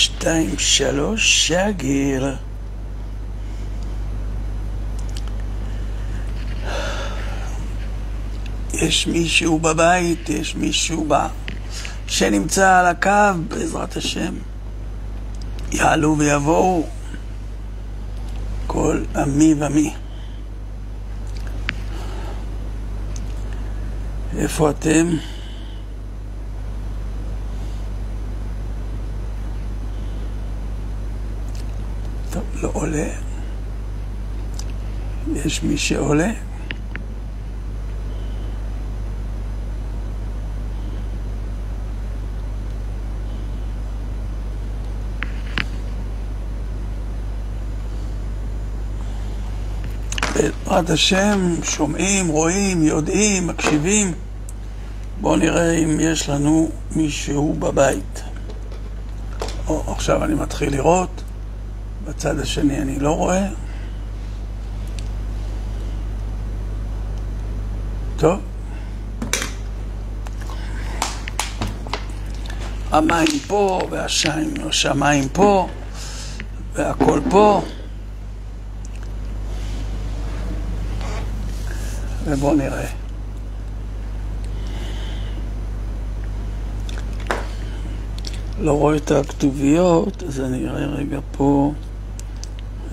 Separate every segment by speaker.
Speaker 1: שתיים, שלוש, שגר. יש מישהו בבית, יש מישהו ב... שנמצא על הקו, בעזרת השם. יעלו ויבואו כל עמי ומי. איפה אתם? לא עולה. יש מי שעולה? בעזרת השם, שומעים, רואים, יודעים, מקשיבים. בואו נראה אם יש לנו מישהו בבית. או, עכשיו אני מתחיל לראות, בצד השני אני לא רואה. טוב. המים פה, והשמיים פה, והכל פה. ובואו נראה. לא רואה את הכתוביות, אז אני אראה רגע פה,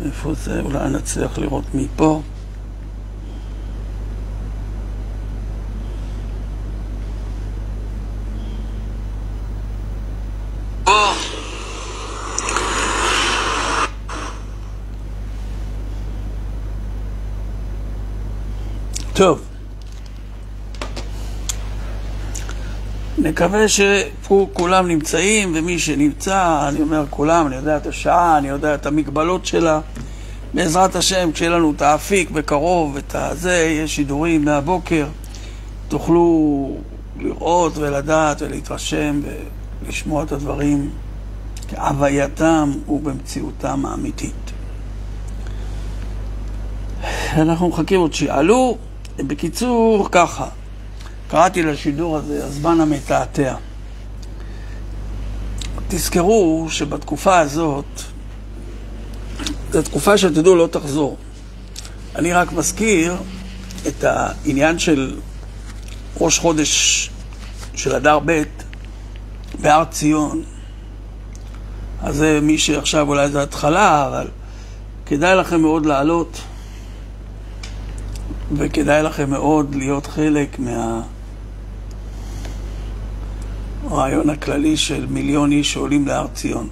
Speaker 1: איפה זה, אולי נצליח לראות מפה. טוב. נקווה שכולם נמצאים, ומי שנמצא, אני אומר כולם, אני יודע את השעה, אני יודע את המגבלות שלה. בעזרת השם, כשיהיה לנו את האפיק בקרוב, את הזה, יש שידורים מהבוקר, תוכלו לראות ולדעת ולהתרשם ולשמוע את הדברים כהווייתם ובמציאותם האמיתית. אנחנו מחכים עוד שיעלו. בקיצור, ככה, קראתי לשידור הזה הזמן המתעתע. תזכרו שבתקופה הזאת, זו תקופה שתדעו לא תחזור. אני רק מזכיר את העניין של ראש חודש של אדר ב' בהר ציון. אז זה מי שעכשיו אולי זה התחלה, אבל כדאי לכם מאוד לעלות. וכדאי לכם מאוד להיות חלק מהרעיון הכללי של מיליון איש שעולים להר ציון.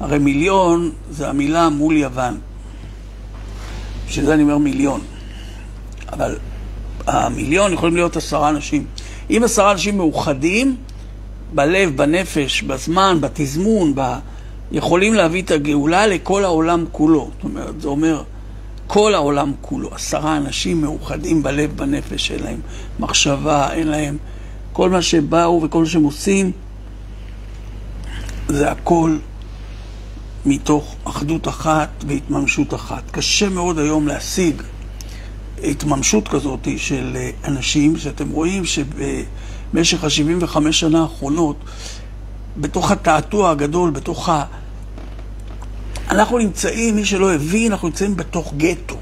Speaker 1: הרי מיליון זה המילה מול יוון. בשביל זה אני אומר מיליון. אבל המיליון יכולים להיות עשרה אנשים. אם עשרה אנשים מאוחדים, בלב, בנפש, בזמן, בתזמון, ב... יכולים להביא את הגאולה לכל העולם כולו. זאת אומרת, זה אומר כל העולם כולו, עשרה אנשים מאוחדים בלב, בנפש, אין להם מחשבה, אין להם... כל מה שבאו וכל מה שהם עושים, זה הכל מתוך אחדות אחת והתממשות אחת. קשה מאוד היום להשיג התממשות כזאת של אנשים, שאתם רואים שבמשך ה-75 שנה האחרונות, בתוך התעתוע הגדול, בתוך ה... אנחנו נמצאים, מי שלא הבין, אנחנו נמצאים בתוך גטו.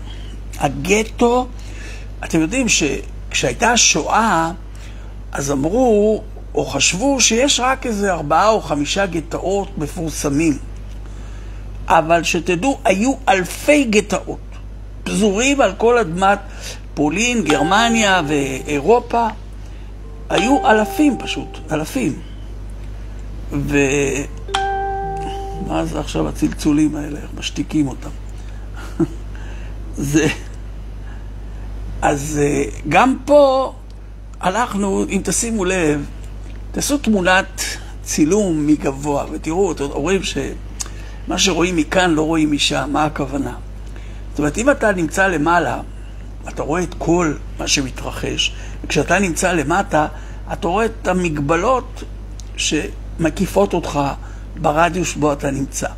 Speaker 1: הגטו, אתם יודעים שכשהייתה השואה, אז אמרו, או חשבו, שיש רק איזה ארבעה או חמישה גטאות מפורסמים. אבל שתדעו, היו אלפי גטאות, פזורים על כל אדמת פולין, גרמניה ואירופה. היו אלפים פשוט, אלפים. ו... מה זה עכשיו הצלצולים האלה, איך משתיקים אותם? זה... אז אה, גם פה הלכנו, אם תשימו לב, תעשו תמונת צילום מגבוה, ותראו, אתם רואים שמה שרואים מכאן לא רואים משם, מה הכוונה? זאת אומרת, אם אתה נמצא למעלה, אתה רואה את כל מה שמתרחש, וכשאתה נמצא למטה, אתה רואה את המגבלות שמקיפות אותך ברדיוס בו אתה נמצא.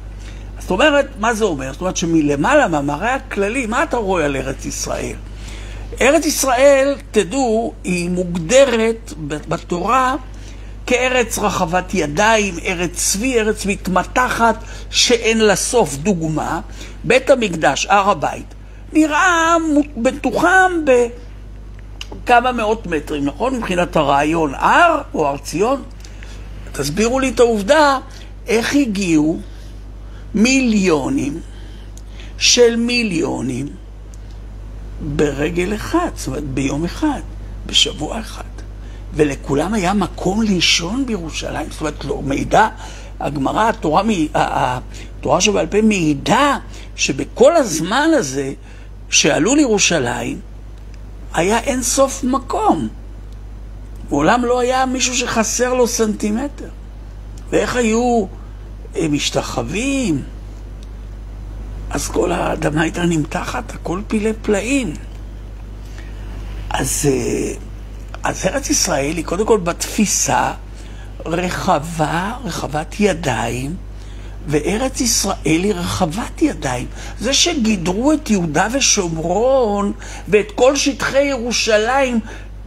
Speaker 1: זאת אומרת, מה זה אומר? זאת אומרת שמלמעלה, מהמראה הכללי, מה אתה רואה על ארץ ישראל? ארץ ישראל, תדעו, היא מוגדרת בתורה כארץ רחבת ידיים, ארץ צבי, ארץ מתמתחת, שאין לה סוף. דוגמה, בית המקדש, הר הבית, נראה מתוחם בכמה מאות מטרים, נכון? מבחינת הרעיון, הר או הר ציון? תסבירו לי את העובדה, איך הגיעו מיליונים של מיליונים ברגל אחד, זאת אומרת ביום אחד, בשבוע אחד. ולכולם היה מקום לישון בירושלים, זאת אומרת, לא, מידע, הגמרא, התורה, התורה שבעל פה מעידה שבכל הזמן הזה שעלו לירושלים, היה אין סוף מקום. מעולם לא היה מישהו שחסר לו סנטימטר. ואיך היו משתחווים? אז כל האדמה הייתה נמתחת, הכל פילי פלאים. אז, אה, אז ארץ ישראל היא קודם כל בתפיסה רחבה, רחבת ידיים, וארץ ישראל היא רחבת ידיים. זה שגידרו את יהודה ושומרון ואת כל שטחי ירושלים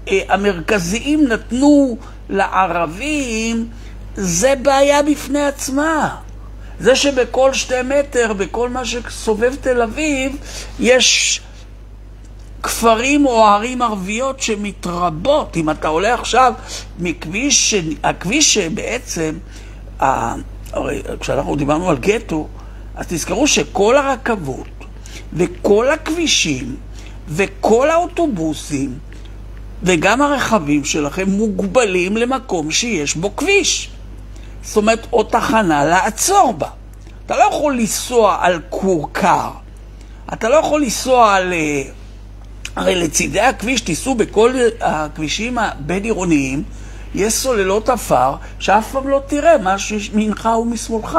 Speaker 1: אה, המרכזיים נתנו לערבים, זה בעיה בפני עצמה. זה שבכל שתי מטר, בכל מה שסובב תל אביב, יש כפרים או ערים ערביות שמתרבות. אם אתה עולה עכשיו מכביש, הכביש שבעצם, הרי כשאנחנו דיברנו על גטו, אז תזכרו שכל הרכבות וכל הכבישים וכל האוטובוסים וגם הרכבים שלכם מוגבלים למקום שיש בו כביש. זאת אומרת, או תחנה לעצור בה. אתה לא יכול לנסוע על כורכר. אתה לא יכול לנסוע על... אה, הרי לצידי הכביש, תיסעו בכל הכבישים הבין-עירוניים, יש סוללות עפר שאף פעם לא תראה מה שמינך ומשמאלך.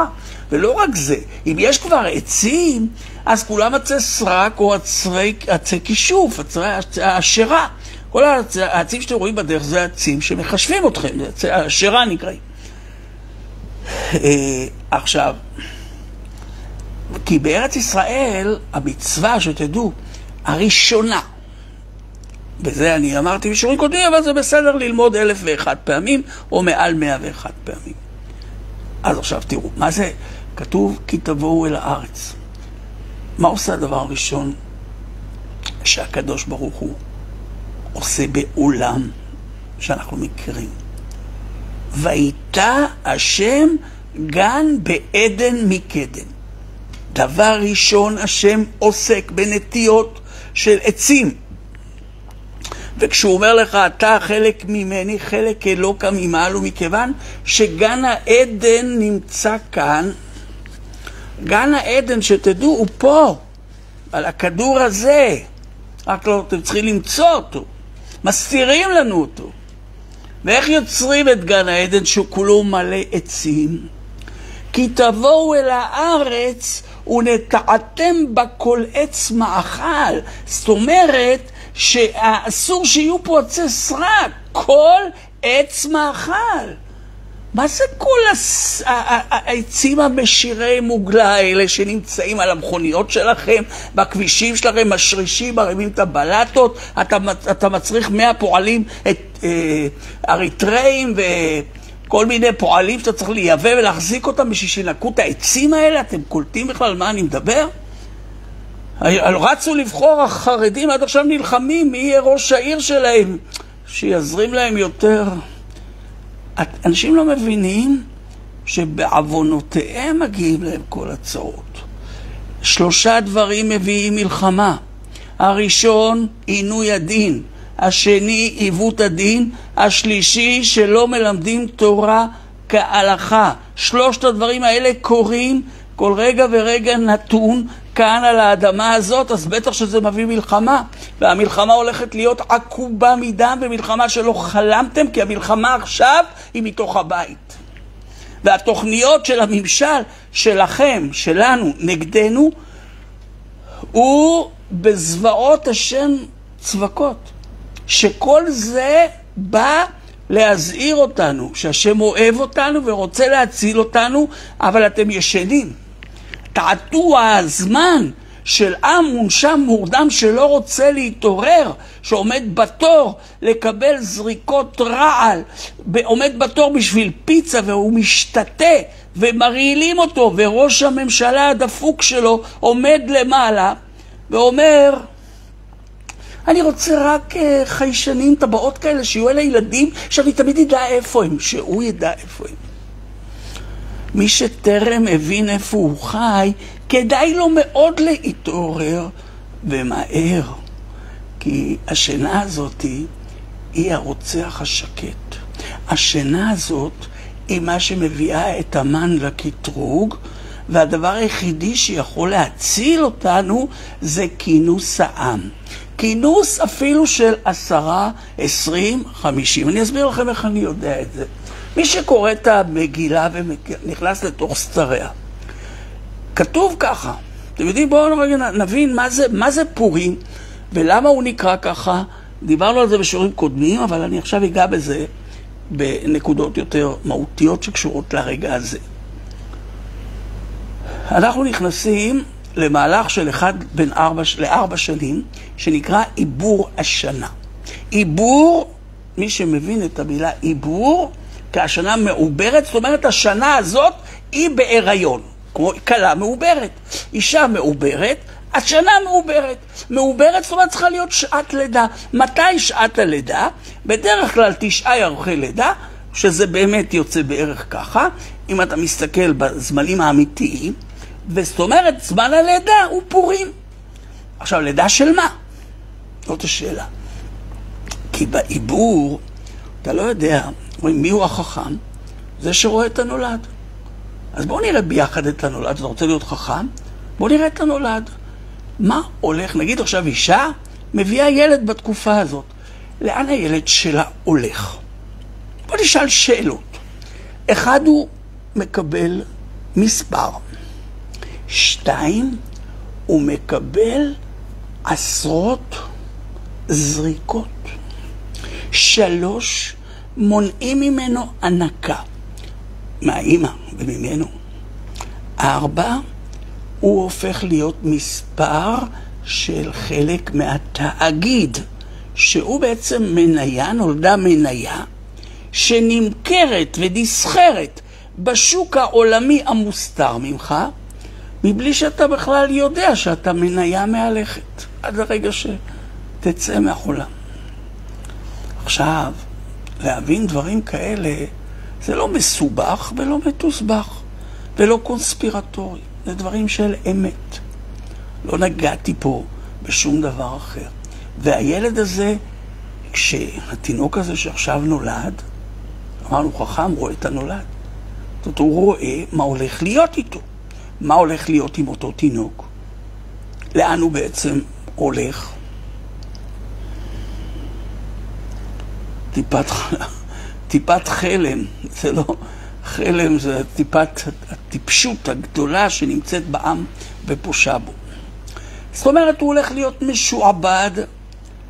Speaker 1: ולא רק זה, אם יש כבר עצים, אז כולם עצי סרק או עצי, עצי כישוף, עצי העשרה. כל העצים שאתם רואים בדרך זה עצים שמחשבים אתכם, עצי העשרה נקראים. אה, עכשיו, כי בארץ ישראל המצווה, שתדעו, הראשונה, וזה אני אמרתי בשיעורים קודמים, אבל זה בסדר ללמוד אלף ואחת פעמים, או מעל מאה ואחת פעמים. אז עכשיו תראו, מה זה כתוב כי תבואו אל הארץ? מה עושה הדבר הראשון שהקדוש ברוך הוא עושה בעולם שאנחנו מכירים? ויטע השם גן בעדן מקדם. דבר ראשון, השם עוסק בנטיות של עצים. וכשהוא אומר לך, אתה חלק ממני, חלק אלוקה ממעל ומכיוון שגן העדן נמצא כאן, גן העדן, שתדעו, הוא פה, על הכדור הזה. רק לא, אתם צריכים למצוא אותו. מסתירים לנו אותו. ואיך יוצרים את גן העדן שהוא כולו מלא עצים? כי תבואו אל הארץ ונטעתם בה כל עץ מאכל. זאת אומרת שאסור שיהיו פה עצי סרק, כל עץ מאכל. מה זה כל העצים המשירי מוגלה האלה שנמצאים על המכוניות שלכם, בכבישים שלכם, משרישים, מרימים את הבלטות, אתה, אתה מצריך 100 פועלים, את אה, אריתראים וכל מיני פועלים שאתה צריך לייבא ולהחזיק אותם בשביל שינקו את העצים האלה? אתם קולטים בכלל מה אני מדבר? רצו לבחור החרדים, עד עכשיו נלחמים, מי יהיה ראש העיר שלהם, שיזרים להם יותר. אנשים לא מבינים שבעוונותיהם מגיעים להם כל הצרות. שלושה דברים מביאים מלחמה. הראשון, עינוי הדין. השני, עיוות הדין. השלישי, שלא מלמדים תורה כהלכה. שלושת הדברים האלה קורים כל רגע ורגע נתון כאן על האדמה הזאת, אז בטח שזה מביא מלחמה. והמלחמה הולכת להיות עקובה מדם, ומלחמה שלא חלמתם, כי המלחמה עכשיו היא מתוך הבית. והתוכניות של הממשל שלכם, שלנו, נגדנו, הוא בזוועות השם צבקות. שכל זה בא להזהיר אותנו, שהשם אוהב אותנו ורוצה להציל אותנו, אבל אתם ישנים. תעתוע הזמן של עם מונשם מורדם שלא רוצה להתעורר, שעומד בתור לקבל זריקות רעל, עומד בתור בשביל פיצה והוא משתתה ומרעילים אותו, וראש הממשלה הדפוק שלו עומד למעלה ואומר, אני רוצה רק uh, חיישנים, טבעות כאלה, שיהיו אלה ילדים, שאני תמיד אדע איפה הם, שהוא ידע איפה הם. מי שטרם הבין איפה הוא חי, כדאי לו מאוד להתעורר ומהר, כי השינה הזאת היא הרוצח השקט. השינה הזאת היא מה שמביאה את המן לקטרוג, והדבר היחידי שיכול להציל אותנו זה כינוס העם. כינוס אפילו של עשרה, עשרים, חמישים. אני אסביר לכם איך אני יודע את זה. מי שקורא את המגילה ונכנס לתוך סתריה, כתוב ככה, אתם יודעים, בואו רגע נבין מה זה, מה זה פורים ולמה הוא נקרא ככה. דיברנו על זה בשיעורים קודמים, אבל אני עכשיו אגע בזה בנקודות יותר מהותיות שקשורות לרגע הזה. אנחנו נכנסים למהלך של אחד בין ארבע, לארבע שנים, שנקרא עיבור השנה. עיבור, מי שמבין את המילה עיבור, כשנה מעוברת, זאת אומרת השנה הזאת היא בהיריון, כמו כלה מעוברת. אישה מעוברת, השנה מעוברת. מעוברת זאת אומרת צריכה להיות שעת לידה. מתי שעת הלידה? בדרך כלל תשעה ירחי לידה, שזה באמת יוצא בערך ככה, אם אתה מסתכל בזמנים האמיתיים, וזאת אומרת, זמן הלידה הוא פורים. עכשיו, לידה של מה? זאת השאלה. כי בעיבור, אתה לא יודע, אומרים, מי הוא החכם? זה שרואה את הנולד. אז בואו נראה ביחד את הנולד. אתה רוצה להיות חכם? בואו נראה את הנולד. מה הולך, נגיד עכשיו אישה מביאה ילד בתקופה הזאת. לאן הילד שלה הולך? בואו נשאל שאלות. אחד הוא מקבל מספר. שתיים, הוא מקבל עשרות זריקות. שלוש, מונעים ממנו הנקה, מהאימא וממנו. ארבע, הוא הופך להיות מספר של חלק מהתאגיד, שהוא בעצם מניה, נולדה מניה, שנמכרת ונסחרת בשוק העולמי המוסתר ממך, מבלי שאתה בכלל יודע שאתה מניה מהלכת, עד הרגע שתצא מהחולם. עכשיו, להבין דברים כאלה זה לא מסובך ולא מתוסבך ולא קונספירטורי, זה דברים של אמת. לא נגעתי פה בשום דבר אחר. והילד הזה, כשהתינוק הזה שעכשיו נולד, אמרנו חכם רואה את הנולד. זאת אומרת, הוא רואה מה הולך להיות איתו. מה הולך להיות עם אותו תינוק? לאן הוא בעצם הולך? טיפת, טיפת חלם, זה לא... חלם זה טיפת הטיפשות הגדולה שנמצאת בעם ופושה בו. זאת אומרת, הוא הולך להיות משועבד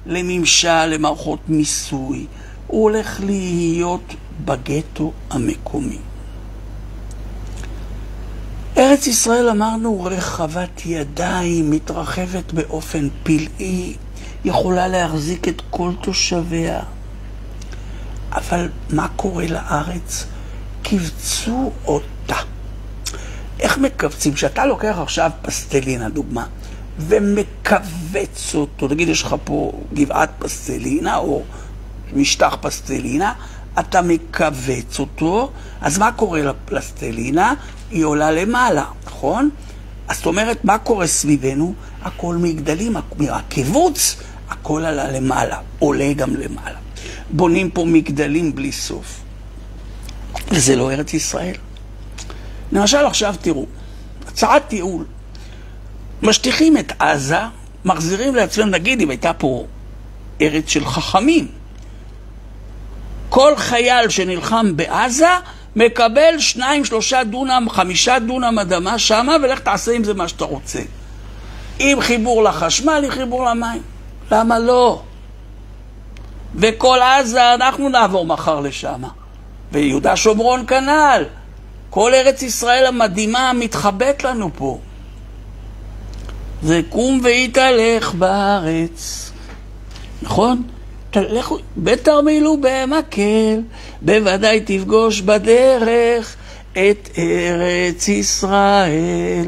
Speaker 1: לממשל, למערכות מיסוי. הוא הולך להיות בגטו המקומי. ארץ ישראל, אמרנו, רחבת ידיים, מתרחבת באופן פלאי, יכולה להחזיק את כל תושביה. אבל מה קורה לארץ? קיבצו אותה. איך מקבצים? כשאתה לוקח עכשיו פסטלינה, דוגמה, ומכווץ אותו, נגיד יש לך פה גבעת פסטלינה או משטח פסטלינה, אתה מכווץ אותו, אז מה קורה לפלסטלינה? היא עולה למעלה, נכון? אז זאת אומרת, מה קורה סביבנו? הכל מגדלים, מהקיבוץ, הכל עלה למעלה, עולה גם למעלה. בונים פה מגדלים בלי סוף. וזה לא ארץ ישראל. למשל, עכשיו תראו, הצעת טיעול. משטיחים את עזה, מחזירים לעצמם, נגיד, אם הייתה פה ארץ של חכמים. כל חייל שנלחם בעזה מקבל שניים, שלושה דונם, חמישה דונם אדמה שמה, ולך תעשה עם זה מה שאתה רוצה. עם חיבור לחשמל, עם חיבור למים. למה לא? וכל עזה, אנחנו נעבור מחר לשם. ויהודה שומרון כנ"ל. כל ארץ ישראל המדהימה מתחבאת לנו פה. זה קום והתהלך בארץ. נכון? תלכו, בתרמיל ובמקל, בוודאי תפגוש בדרך את ארץ ישראל.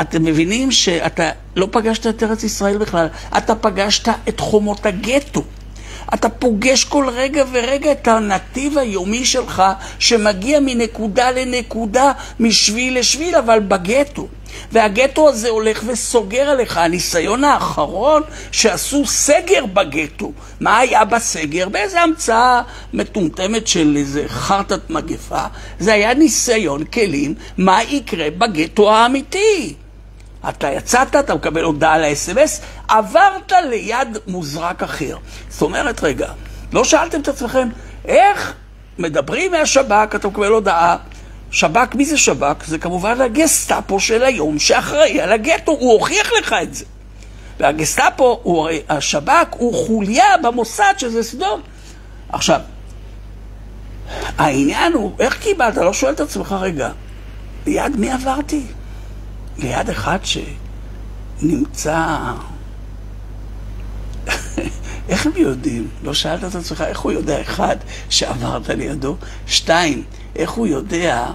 Speaker 1: אתם מבינים שאתה לא פגשת את ארץ ישראל בכלל, אתה פגשת את חומות הגטו. אתה פוגש כל רגע ורגע את הנתיב היומי שלך שמגיע מנקודה לנקודה, משביל לשביל, אבל בגטו. והגטו הזה הולך וסוגר עליך. הניסיון האחרון שעשו סגר בגטו. מה היה בסגר? באיזה המצאה מטומטמת של איזה חרטת מגפה. זה היה ניסיון כלים מה יקרה בגטו האמיתי. אתה יצאת, אתה מקבל הודעה ל-SMS, עברת ליד מוזרק אחר. זאת אומרת, רגע, לא שאלתם את עצמכם, איך מדברים מהשב"כ, אתה מקבל הודעה, שב"כ, מי זה שב"כ? זה כמובן הגסטאפו של היום שאחראי על הגטו, הוא הוכיח לך את זה. והגסטאפו, הוא, השב"כ, הוא חוליה במוסד שזה סדום. עכשיו, העניין הוא, איך קיבלת? לא שואל את עצמך, רגע, ליד מי עברתי? ליד אחד שנמצא... איך הם יודעים? לא שאלת את עצמך איך הוא יודע, אחד, שעברת לידו, שתיים, איך הוא יודע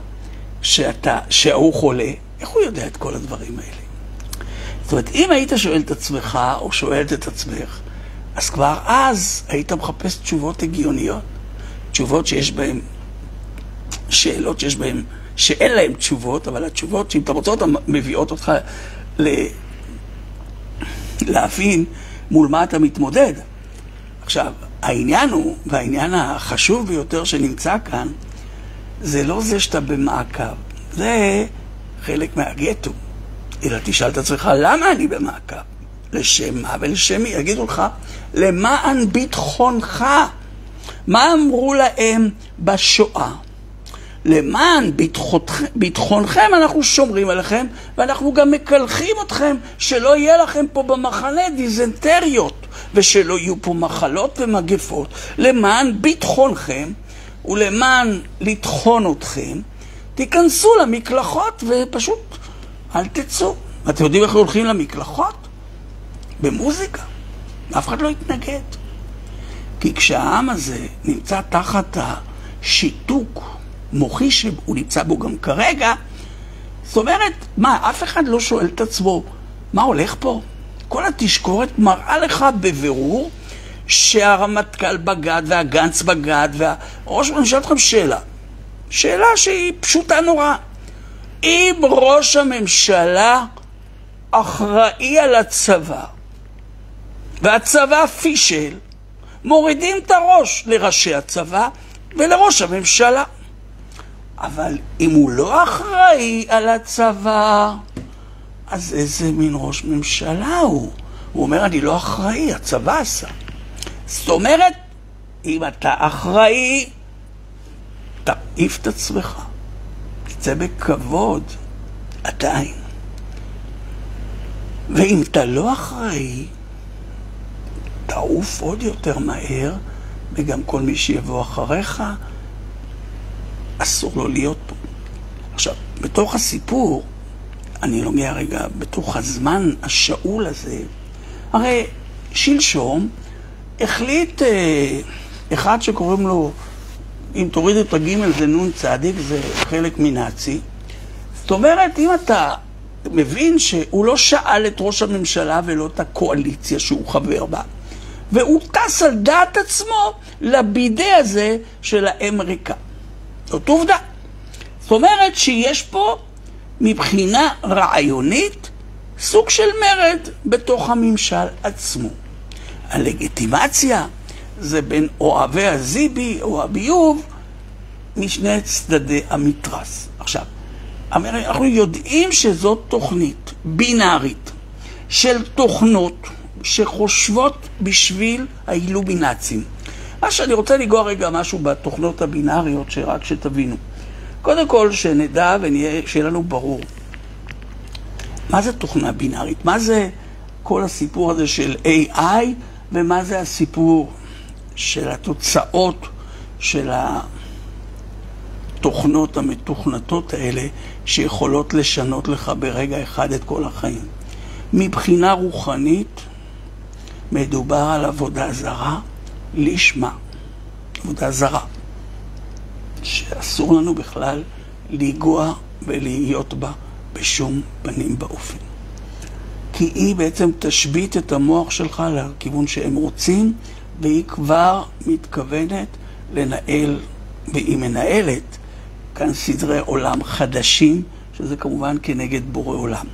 Speaker 1: שאתה, שהוא חולה? איך הוא יודע את כל הדברים האלה? זאת אומרת, אם היית שואל את עצמך, או שואלת את עצמך, אז כבר אז היית מחפש תשובות הגיוניות, תשובות שיש בהן, שאלות שיש בהן שאין להם תשובות, אבל התשובות, שאם אתה רוצה אותן, מביאות אותך ל... להבין מול מה אתה מתמודד. עכשיו, העניין הוא, והעניין החשוב ביותר שנמצא כאן, זה לא זה שאתה במעקב, זה חלק מהגטו. אלא תשאל את עצמך, למה אני במעקב? לשם מה ולשם מי? יגידו לך, למען ביטחונך. מה אמרו להם בשואה? למען ביטחונכם אנחנו שומרים עליכם, ואנחנו גם מקלחים אתכם שלא יהיה לכם פה במחנה דיזנטריות, ושלא יהיו פה מחלות ומגפות. למען ביטחונכם ולמען לטחון אתכם, תיכנסו למקלחות ופשוט אל תצאו. אתם יודעים איך הולכים למקלחות? במוזיקה. אף אחד לא יתנגד. כי כשהעם הזה נמצא תחת השיתוק מוחי שהוא נמצא בו גם כרגע, זאת אומרת, מה, אף אחד לא שואל את עצמו, מה הולך פה? כל התשקורת מראה לך בבירור שהרמטכ"ל בגד והגנץ בגד והראש הממשלה אתכם שאלה. שאלה שהיא פשוטה נורא. אם ראש הממשלה אחראי על הצבא והצבא פישל, מורידים את הראש לראשי הצבא ולראש הממשלה. אבל אם הוא לא אחראי על הצבא, אז איזה מין ראש ממשלה הוא? הוא אומר, אני לא אחראי, הצבא עשה. זאת אומרת, אם אתה אחראי, תעיף את עצמך. תצא בכבוד, עדיין. ואם אתה לא אחראי, תעוף עוד יותר מהר, וגם כל מי שיבוא אחריך אסור לו להיות פה. עכשיו, בתוך הסיפור, אני נוגע רגע בתוך הזמן השאול הזה, הרי שלשום החליט אה, אחד שקוראים לו, אם תוריד את הגימל זה נון צדיק, זה חלק מנאצי. זאת אומרת, אם אתה מבין שהוא לא שאל את ראש הממשלה ולא את הקואליציה שהוא חבר בה, והוא טס על דעת עצמו לבידי הזה של האמריקה. זאת עובדה. זאת אומרת שיש פה מבחינה רעיונית סוג של מרד בתוך הממשל עצמו. הלגיטימציה זה בין אוהבי הזיבי או הביוב משני צדדי המתרס. עכשיו, אנחנו יודעים שזאת תוכנית בינארית של תוכנות שחושבות בשביל האילומינצים. מה שאני רוצה לנגוע רגע משהו בתוכנות הבינאריות, שרק שתבינו. קודם כל, שנדע ושיהיה לנו ברור. מה זה תוכנה בינארית? מה זה כל הסיפור הזה של AI, ומה זה הסיפור של התוצאות של התוכנות המתוכנתות האלה, שיכולות לשנות לך ברגע אחד את כל החיים. מבחינה רוחנית, מדובר על עבודה זרה לשמה. עבודה זרה. שאסור לנו בכלל לנגוע ולהיות בה בשום פנים באופן. כי היא בעצם תשבית את המוח שלך לכיוון שהם רוצים, והיא כבר מתכוונת לנהל, והיא מנהלת כאן סדרי עולם חדשים, שזה כמובן כנגד בורא עולם.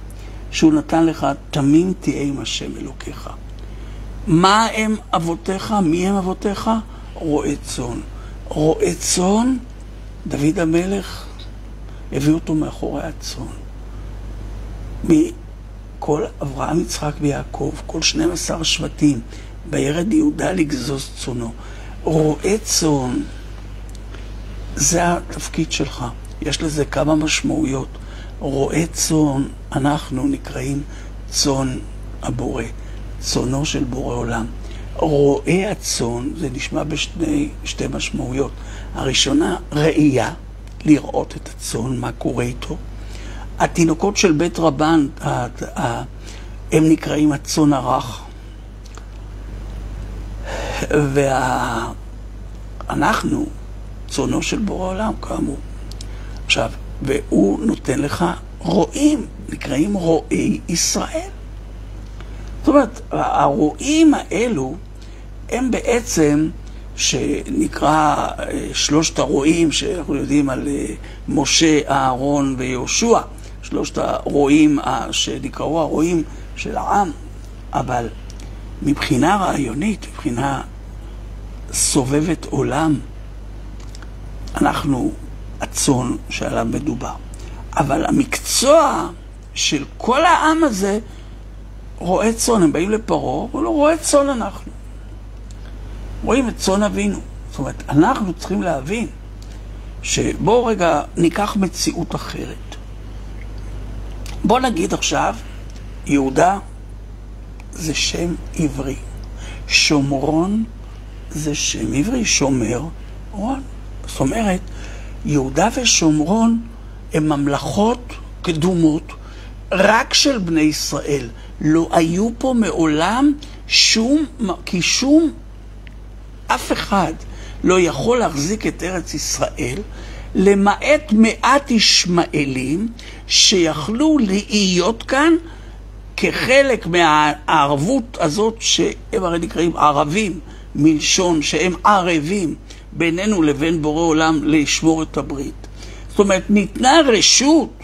Speaker 1: שהוא נתן לך, תמים תהיה עם השם אלוקיך. מה הם אבותיך? מי הם אבותיך? רועי צאן. רועי צאן, דוד המלך הביא אותו מאחורי הצאן. מכל אברהם, יצחק ויעקב, כל 12 שבטים, בירד יהודה לגזוז צאנו. רועה צאן, זה התפקיד שלך. יש לזה כמה משמעויות. רועה צאן, אנחנו נקראים צאן הבורא, צאנו של בורא עולם. רועה הצאן, זה נשמע בשתי משמעויות. הראשונה, ראייה, לראות את הצאן, מה קורה איתו. התינוקות של בית רבן, הם נקראים הצאן הרך. ואנחנו, צאנו של בורא עולם, כאמור. עכשיו, והוא נותן לך רועים, נקראים רועי ישראל. זאת אומרת, הרועים האלו הם בעצם, שנקרא אה, שלושת הרועים, שאנחנו יודעים על אה, משה, אהרון ויהושע, שלושת הרועים שנקראו הרועים של העם, אבל מבחינה רעיונית, מבחינה סובבת עולם, אנחנו הצאן שעליו מדובר. אבל המקצוע של כל העם הזה רועה צאן, הם באים לפרעה, אומרים לו, רועה צאן אנחנו. רואים את צאן אבינו. זאת אומרת, אנחנו צריכים להבין שבואו רגע ניקח מציאות אחרת. בואו נגיד עכשיו, יהודה זה שם עברי. שומרון זה שם עברי, שומר, רון. זאת אומרת, יהודה ושומרון הם ממלכות קדומות רק של בני ישראל. לא היו פה מעולם שום, כי שום, אף אחד לא יכול להחזיק את ארץ ישראל, למעט מעט ישמעאלים שיכלו להיות כאן כחלק מהערבות הזאת, שהם הרי נקראים ערבים, מלשון שהם ערבים בינינו לבין בורא עולם לשמור את הברית. זאת אומרת, ניתנה רשות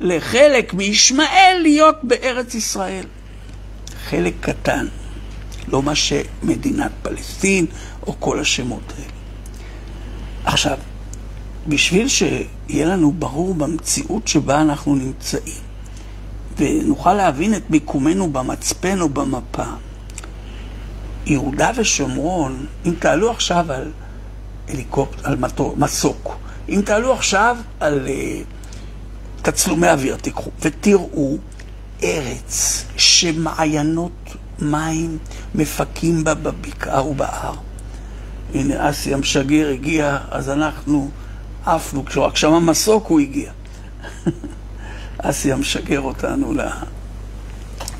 Speaker 1: לחלק מישמעאל להיות בארץ ישראל. חלק קטן, לא מה שמדינת פלסטין או כל השמות האלה. עכשיו, בשביל שיהיה לנו ברור במציאות שבה אנחנו נמצאים, ונוכל להבין את מיקומנו במצפן או במפה, יהודה ושומרון, אם תעלו עכשיו על הליקופט, על מסוק, אם תעלו עכשיו על uh, תצלומי אוויר, תיקחו, ותראו ארץ שמעיינות מים מפקים בה בבקעה ובהר. הנה אסי המשגר הגיע, אז אנחנו עפנו, כשרק שם המסוק הוא הגיע. אסי המשגר אותנו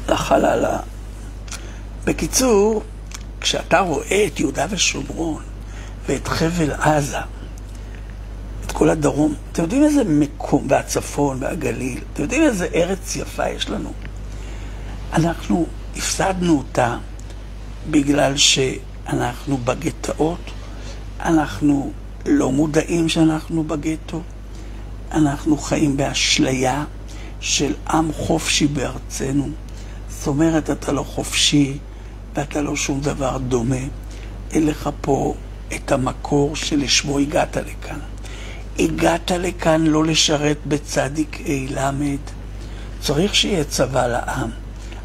Speaker 1: לחלל. בקיצור, כשאתה רואה את יהודה ושומרון ואת חבל עזה, כל הדרום, אתם יודעים איזה מקום, והצפון והגליל, אתם יודעים איזה ארץ יפה יש לנו? אנחנו הפסדנו אותה בגלל שאנחנו בגטאות, אנחנו לא מודעים שאנחנו בגטו, אנחנו חיים באשליה של עם חופשי בארצנו. זאת אומרת, אתה לא חופשי ואתה לא שום דבר דומה. אין לך פה את המקור שלשמו הגעת לכאן. הגעת לכאן לא לשרת בצדיק א', צריך שיהיה צבא לעם,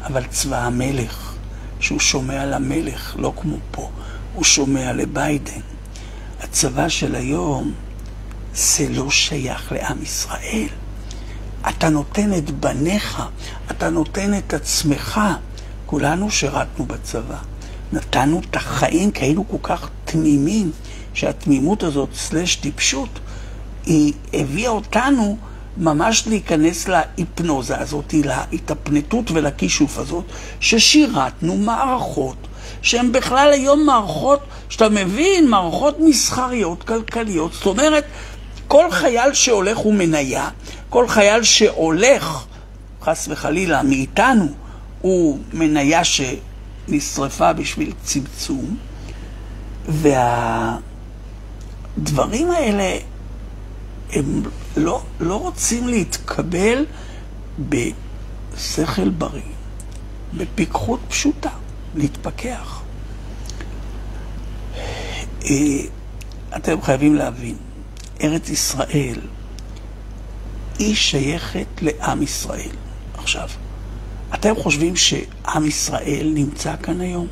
Speaker 1: אבל צבא המלך, שהוא שומע למלך, לא כמו פה, הוא שומע לביידן. הצבא של היום זה לא שייך לעם ישראל. אתה נותן את בניך, אתה נותן את עצמך. כולנו שירתנו בצבא. נתנו את החיים כי היינו כל כך תמימים, שהתמימות הזאת, סלש טיפשות, היא הביאה אותנו ממש להיכנס להיפנוזה הזאת, להתאפנתות ולכישוף הזאת, ששירתנו מערכות שהן בכלל היום מערכות, שאתה מבין, מערכות מסחריות, כלכליות. זאת אומרת, כל חייל שהולך הוא מניה, כל חייל שהולך, חס וחלילה, מאיתנו, הוא מניה שנשרפה בשביל צמצום, והדברים האלה, הם לא, לא רוצים להתקבל בשכל בריא, בפיקחות פשוטה. להתפכח. אה, אתם חייבים להבין, ארץ ישראל היא שייכת לעם ישראל. עכשיו, אתם חושבים שעם ישראל נמצא כאן היום?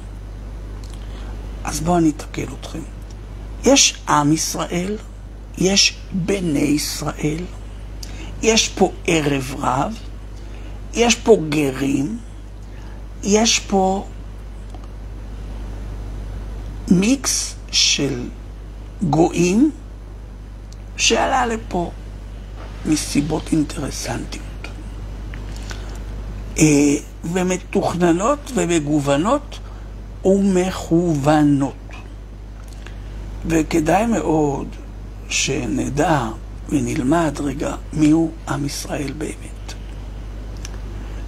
Speaker 1: אז בואו אני אתקל אתכם. יש עם ישראל, יש בני ישראל, יש פה ערב רב, יש פה גרים, יש פה מיקס של גויים שעלה לפה מסיבות אינטרסנטיות. אה, ומתוכננות ומגוונות ומכוונות. וכדאי מאוד שנדע ונלמד רגע מיהו עם ישראל באמת.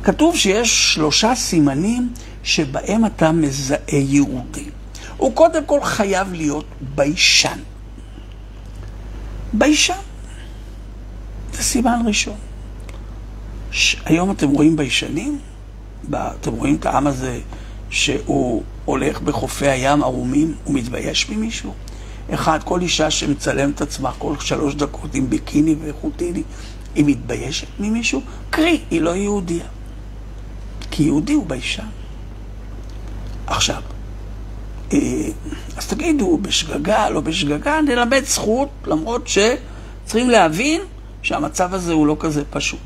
Speaker 1: כתוב שיש שלושה סימנים שבהם אתה מזהה יהודים. הוא קודם כל חייב להיות ביישן. ביישן. זה סימן ראשון. היום אתם רואים ביישנים? אתם רואים את העם הזה שהוא הולך בחופי הים ערומים, הוא מתבייש ממישהו? אחד, כל אישה שמצלמת עצמה כל שלוש דקות עם ביקיני ואיכוטיני, היא מתביישת ממישהו? קרי, היא לא יהודייה. כי יהודי הוא ביישן. עכשיו, אה, אז תגידו, בשגגה, לא בשגגה, נלמד זכות, למרות שצריכים להבין שהמצב הזה הוא לא כזה פשוט.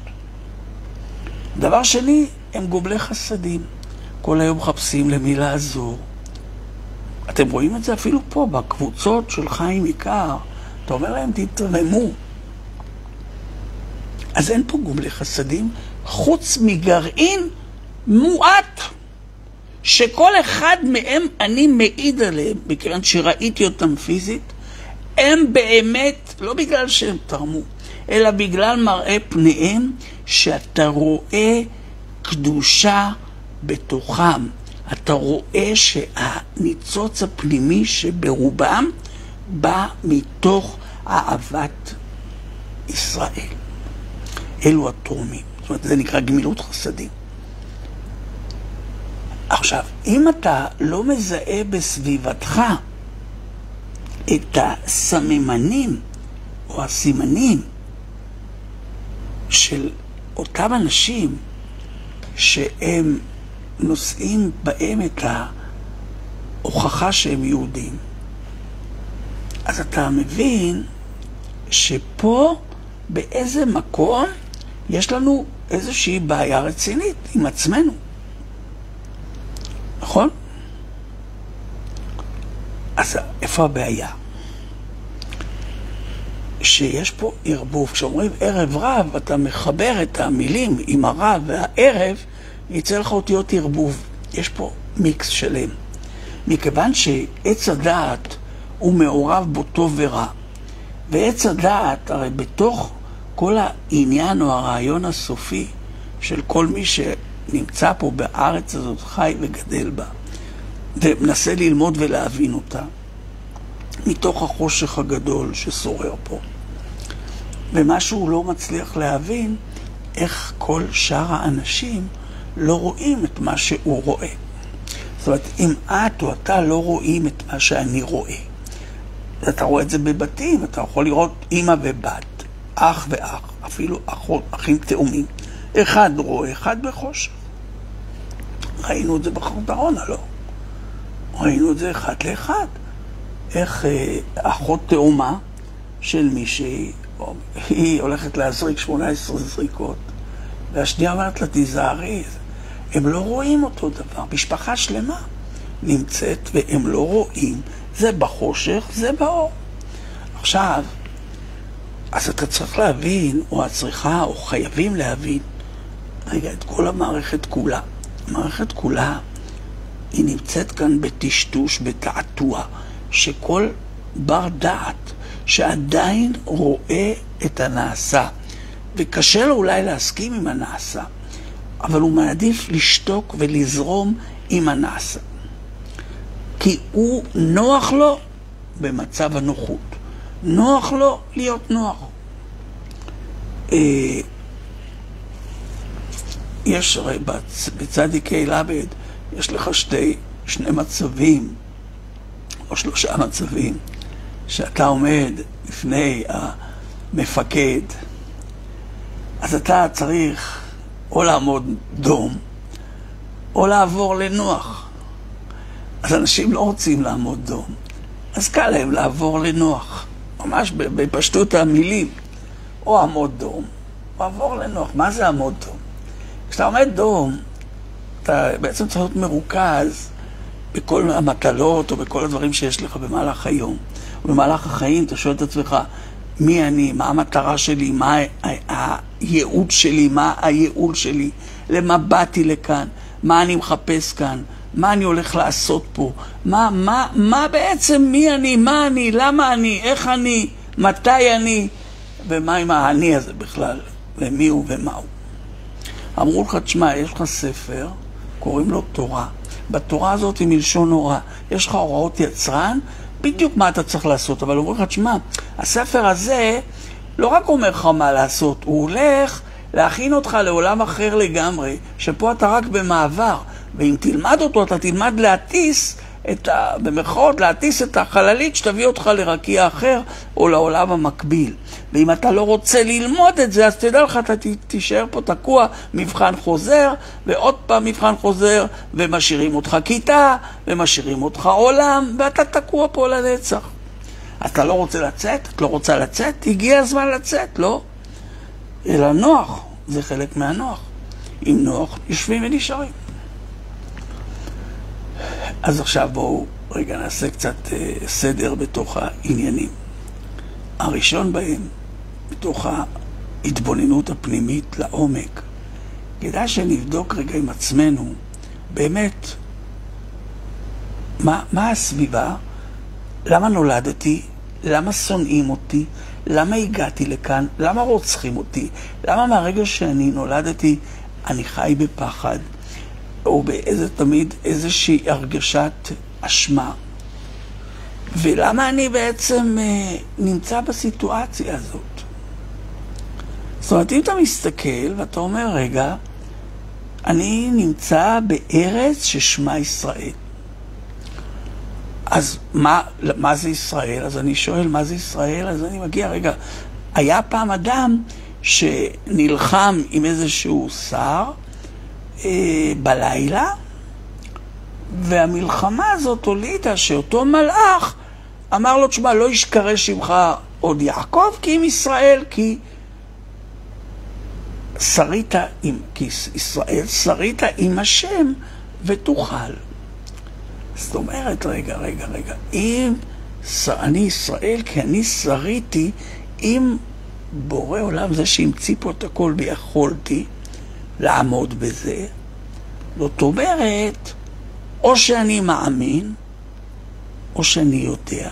Speaker 1: דבר שני, הם גובלי חסדים. כל היום מחפשים למי לעזור. אתם רואים את זה אפילו פה, בקבוצות של חיים עיקר. אתה אומר להם, תתרמו. אז אין פה גובלי חסדים, חוץ מגרעין מועט. שכל אחד מהם אני מעיד עליהם, מכיוון שראיתי אותם פיזית, הם באמת, לא בגלל שהם תרמו, אלא בגלל מראה פניהם, שאתה רואה קדושה בתוכם. אתה רואה שהניצוץ הפנימי שברובם בא מתוך אהבת ישראל. אלו התורמים. זאת אומרת, זה נקרא גמילות חסדים. עכשיו, אם אתה לא מזהה בסביבתך את הסממנים או הסימנים של אותם אנשים שהם נושאים בהם את ההוכחה שהם יהודים, אז אתה מבין שפה באיזה מקום יש לנו איזושהי בעיה רצינית עם עצמנו. נכון? אז איפה הבעיה? שיש פה ערבוב. כשאומרים ערב רב, אתה מחבר את המילים עם הרב והערב, יצא לך אותיות ערבוב. יש פה מיקס שלם. מכיוון שעץ הדעת הוא מעורב בו טוב ורע, ועץ הדעת, הרי בתוך כל העניין או הרעיון הסופי של כל מי ש... נמצא פה בארץ הזאת, חי וגדל בה, ומנסה ללמוד ולהבין אותה, מתוך החושך הגדול ששורר פה. ומה שהוא לא מצליח להבין, איך כל שאר האנשים לא רואים את מה שהוא רואה. זאת אומרת, אם את או אתה לא רואים את מה שאני רואה, אתה רואה את זה בבתים, אתה יכול לראות אימא ובת, אח ואח, אפילו אחות, אחים תאומים. אחד רואה, אחד בחושך. ראינו את זה בחרדרונה, לא? ראינו את זה אחד לאחד. איך אה, אחות תאומה של מישהי, היא הולכת להזריק 18 זריקות, והשנייה אומרת לה, תיזהרי, הם לא רואים אותו דבר. משפחה שלמה נמצאת והם לא רואים, זה בחושך, זה באור. עכשיו, אז אתה צריך להבין, או את צריכה, או חייבים להבין, רגע, את כל המערכת כולה. המערכת כולה, היא נמצאת כאן בטשטוש, בתעתוע, שכל בר דעת שעדיין רואה את הנעשה, וקשה לו אולי להסכים עם הנעשה, אבל הוא מעדיף לשתוק ולזרום עם הנעשה. כי הוא נוח לו במצב הנוחות. נוח לו להיות נוח. אה, יש הרי בצדיקי לבד, יש לך שתי, שני מצבים, או שלושה מצבים, שאתה עומד לפני המפקד, אז אתה צריך או לעמוד דום, או לעבור לנוח. אז אנשים לא רוצים לעמוד דום, אז קל להם לעבור לנוח, ממש בפשטות המילים. או עמוד דום, או עבור לנוח. מה זה עמוד דום? כשאתה עומד דום, אתה בעצם צריך להיות מרוכז בכל המטלות או בכל הדברים שיש לך במהלך היום. ובמהלך החיים אתה שואל את עצמך, מי אני, מה המטרה שלי, מה הייעוד שלי, מה הייעוד שלי, למה באתי לכאן, מה אני מחפש כאן, מה אני הולך לעשות פה, מה, מה, מה בעצם מי אני, מה אני, למה אני, איך אני, מתי אני, ומה עם האני הזה בכלל, ומי הוא ומה הוא. אמרו לך, תשמע, יש לך ספר, קוראים לו תורה. בתורה הזאת היא מלשון הוראה. יש לך הוראות יצרן, בדיוק מה אתה צריך לעשות, אבל אומרים לך, תשמע, הספר הזה לא רק אומר לך מה לעשות, הוא הולך להכין אותך לעולם אחר לגמרי, שפה אתה רק במעבר, ואם תלמד אותו, אתה תלמד להטיס את ה... במרכאות, להטיס את החללית שתביא אותך לרקיע אחר או לעולם המקביל. ואם אתה לא רוצה ללמוד את זה, אז תדע לך, אתה תישאר פה תקוע, מבחן חוזר, ועוד פעם מבחן חוזר, ומשאירים אותך כיתה, ומשאירים אותך עולם, ואתה תקוע פה לנצח. אתה לא רוצה לצאת? את לא רוצה לצאת? הגיע הזמן לצאת, לא? אלא נוח, זה חלק מהנוח. אם נוח, יושבים ונשארים. אז עכשיו בואו רגע נעשה קצת אה, סדר בתוך העניינים. הראשון בהם, בתוך ההתבוננות הפנימית לעומק, כדאי שנבדוק רגע עם עצמנו באמת מה, מה הסביבה, למה נולדתי, למה שונאים אותי, למה הגעתי לכאן, למה רוצחים אותי, למה מהרגע שאני נולדתי אני חי בפחד, או באיזה תמיד איזושהי הרגשת אשמה. ולמה אני בעצם אה, נמצא בסיטואציה הזאת? זאת אומרת, אם אתה מסתכל ואתה אומר, רגע, אני נמצא בארץ ששמה ישראל. אז מה, מה זה ישראל? אז אני שואל, מה זה ישראל? אז אני מגיע, רגע, היה פעם אדם שנלחם עם איזשהו שר, אה, בלילה, והמלחמה הזאת הולידה שאותו מלאך אמר לו, תשמע, לא ישקרא שמך עוד יעקב, כי אם ישראל, כי שרית עם, כי ישראל שרית עם השם ותוכל. זאת אומרת, רגע, רגע, רגע, אם אני ישראל, כי אני שריתי עם בורא עולם, זה שהמציא פה את הכל ויכולתי, לעמוד בזה. זאת אומרת, או שאני מאמין, או שאני יודע,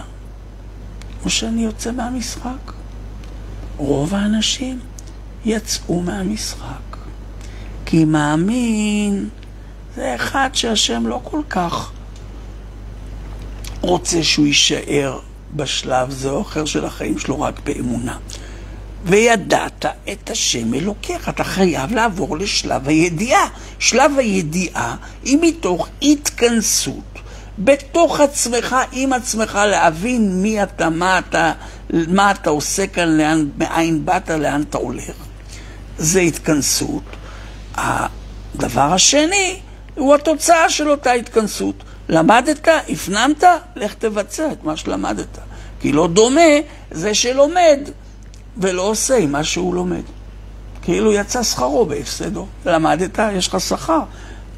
Speaker 1: או שאני יוצא מהמשחק. רוב האנשים יצאו מהמשחק. כי מאמין זה אחד שהשם לא כל כך רוצה שהוא יישאר בשלב זה או אחר של החיים שלו רק באמונה. וידעת את השם אלוקיך. אתה חייב לעבור לשלב הידיעה. שלב הידיעה היא מתוך התכנסות בתוך עצמך, עם עצמך, להבין מי אתה, מה אתה, מה אתה עושה כאן, לאן, מאין באת, לאן אתה הולך. זה התכנסות. הדבר השני הוא התוצאה של אותה התכנסות. למדת, הפנמת, לך תבצע את מה שלמדת. כי לא דומה זה שלומד ולא עושה עם מה שהוא לומד. כאילו יצא שכרו בהפסדו. למדת, יש לך שכר.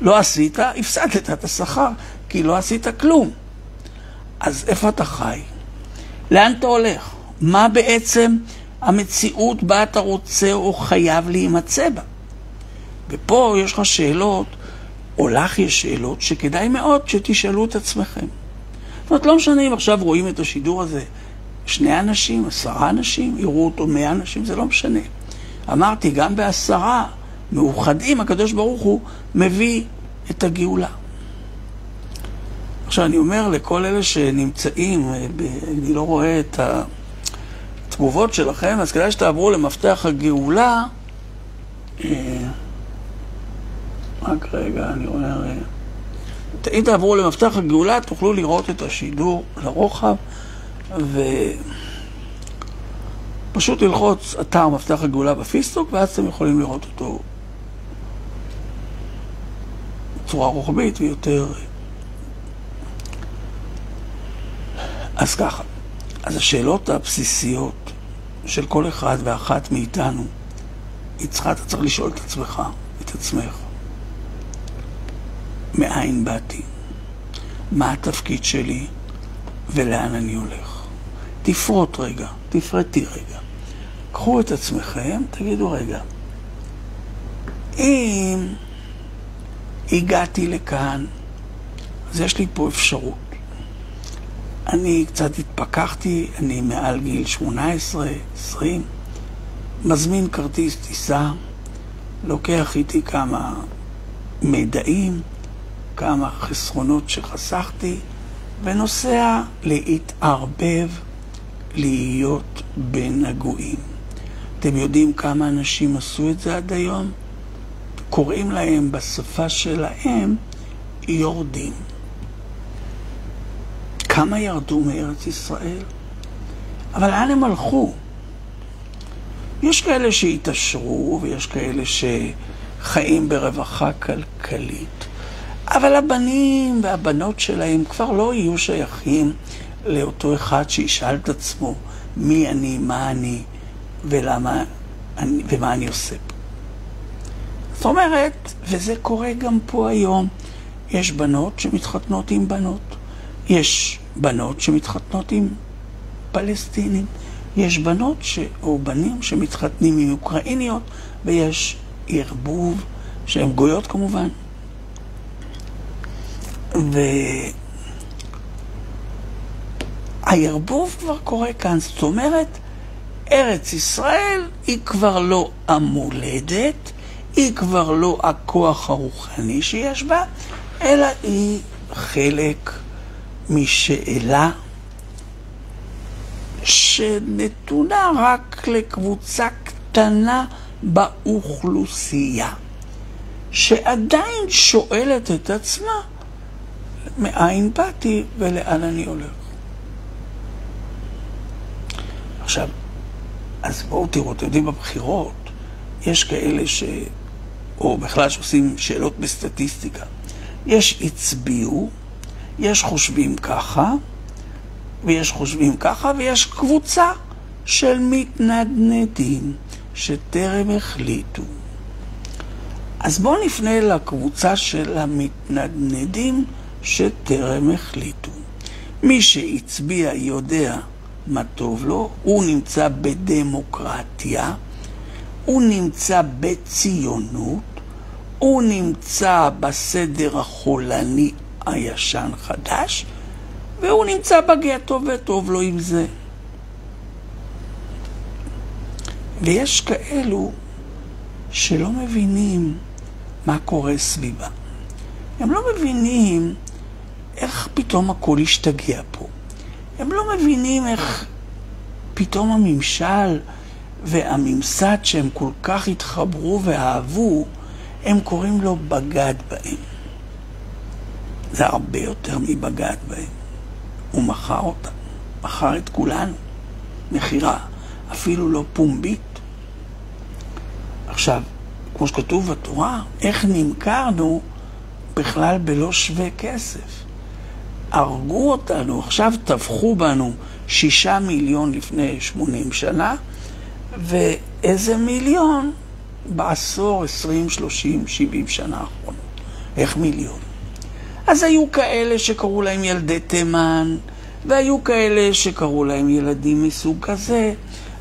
Speaker 1: לא עשית, הפסדת את השכר, כי לא עשית כלום. אז איפה אתה חי? לאן אתה הולך? מה בעצם המציאות בה אתה רוצה או חייב להימצא בה. ופה יש לך שאלות, או לך יש שאלות, שכדאי מאוד שתשאלו את עצמכם. זאת אומרת, לא משנה אם עכשיו רואים את השידור הזה שני אנשים, עשרה אנשים, יראו אותו מאה אנשים, זה לא משנה. אמרתי, גם בעשרה מאוחדים, הקדוש ברוך הוא מביא את הגאולה. עכשיו, אני אומר לכל אלה שנמצאים, אה, אני לא רואה את התגובות שלכם, אז כדאי שתעברו למפתח הגאולה. רק רגע, אני רואה... אם תעברו למפתח הגאולה, תוכלו לראות את השידור לרוחב, ופשוט ללחוץ אתר מפתח הגאולה בפיסטוק, ואז אתם יכולים לראות אותו בצורה רוחבית ויותר... אז ככה, אז השאלות הבסיסיות של כל אחד ואחת מאיתנו, היא צריכה, אתה צריך לשאול את עצמך, את עצמך. מאין באתי, מה התפקיד שלי ולאן אני הולך. תפרוט רגע, תפרטי רגע. קחו את עצמכם, תגידו רגע, אם הגעתי לכאן, אז יש לי פה אפשרות. אני קצת התפכחתי, אני מעל גיל 18, 20, מזמין כרטיס טיסה, לוקח איתי כמה מידעים, כמה חסרונות שחסכתי, ונוסע להתערבב, להיות בין הגויים. אתם יודעים כמה אנשים עשו את זה עד היום? קוראים להם בשפה שלהם יורדים. כמה ירדו מארץ ישראל? אבל לאן הם הלכו? יש כאלה שהתעשרו ויש כאלה שחיים ברווחה כלכלית. אבל הבנים והבנות שלהם כבר לא יהיו שייכים לאותו אחד שישאל את עצמו מי אני, מה אני ולמה אני, ומה אני עושה פה. זאת אומרת, וזה קורה גם פה היום, יש בנות שמתחתנות עם בנות, יש בנות שמתחתנות עם פלסטינים, יש בנות ש... או בנים שמתחתנים עם אוקראיניות, ויש ערבוב שהן גויות כמובן, והערבוב כבר קורה כאן, זאת אומרת, ארץ ישראל היא כבר לא המולדת, היא כבר לא הכוח הרוחני שיש בה, אלא היא חלק משאלה שנתונה רק לקבוצה קטנה באוכלוסייה, שעדיין שואלת את עצמה מאין באתי ולאן אני הולך. עכשיו, אז בואו תראו, אתם יודעים, בבחירות יש כאלה ש... או בכלל שעושים שאלות בסטטיסטיקה. יש הצביעו, יש חושבים ככה, ויש חושבים ככה, ויש קבוצה של מתנדנדים שטרם החליטו. אז בואו נפנה לקבוצה של המתנדנדים שטרם החליטו. מי שהצביע יודע מה טוב לו, הוא נמצא בדמוקרטיה, הוא נמצא בציונות, הוא נמצא בסדר החולני הישן-חדש, והוא נמצא בגטו וטוב לו עם זה. ויש כאלו שלא מבינים מה קורה סביבם. הם לא מבינים איך פתאום הכל השתגע פה. הם לא מבינים איך פתאום הממשל והממסד שהם כל כך התחברו ואהבו, הם קוראים לו בגד בהם. זה הרבה יותר מבגד בהם. הוא מכר אותם, מכר את כולנו. מכירה, אפילו לא פומבית. עכשיו, כמו שכתוב בתורה, איך נמכרנו בכלל בלא שווה כסף. הרגו אותנו, עכשיו טבחו בנו שישה מיליון לפני שמונים שנה, ואיזה מיליון בעשור, עשרים, שלושים, שבעים שנה האחרונות. איך מיליון? אז היו כאלה שקראו להם ילדי תימן, והיו כאלה שקראו להם ילדים מסוג כזה,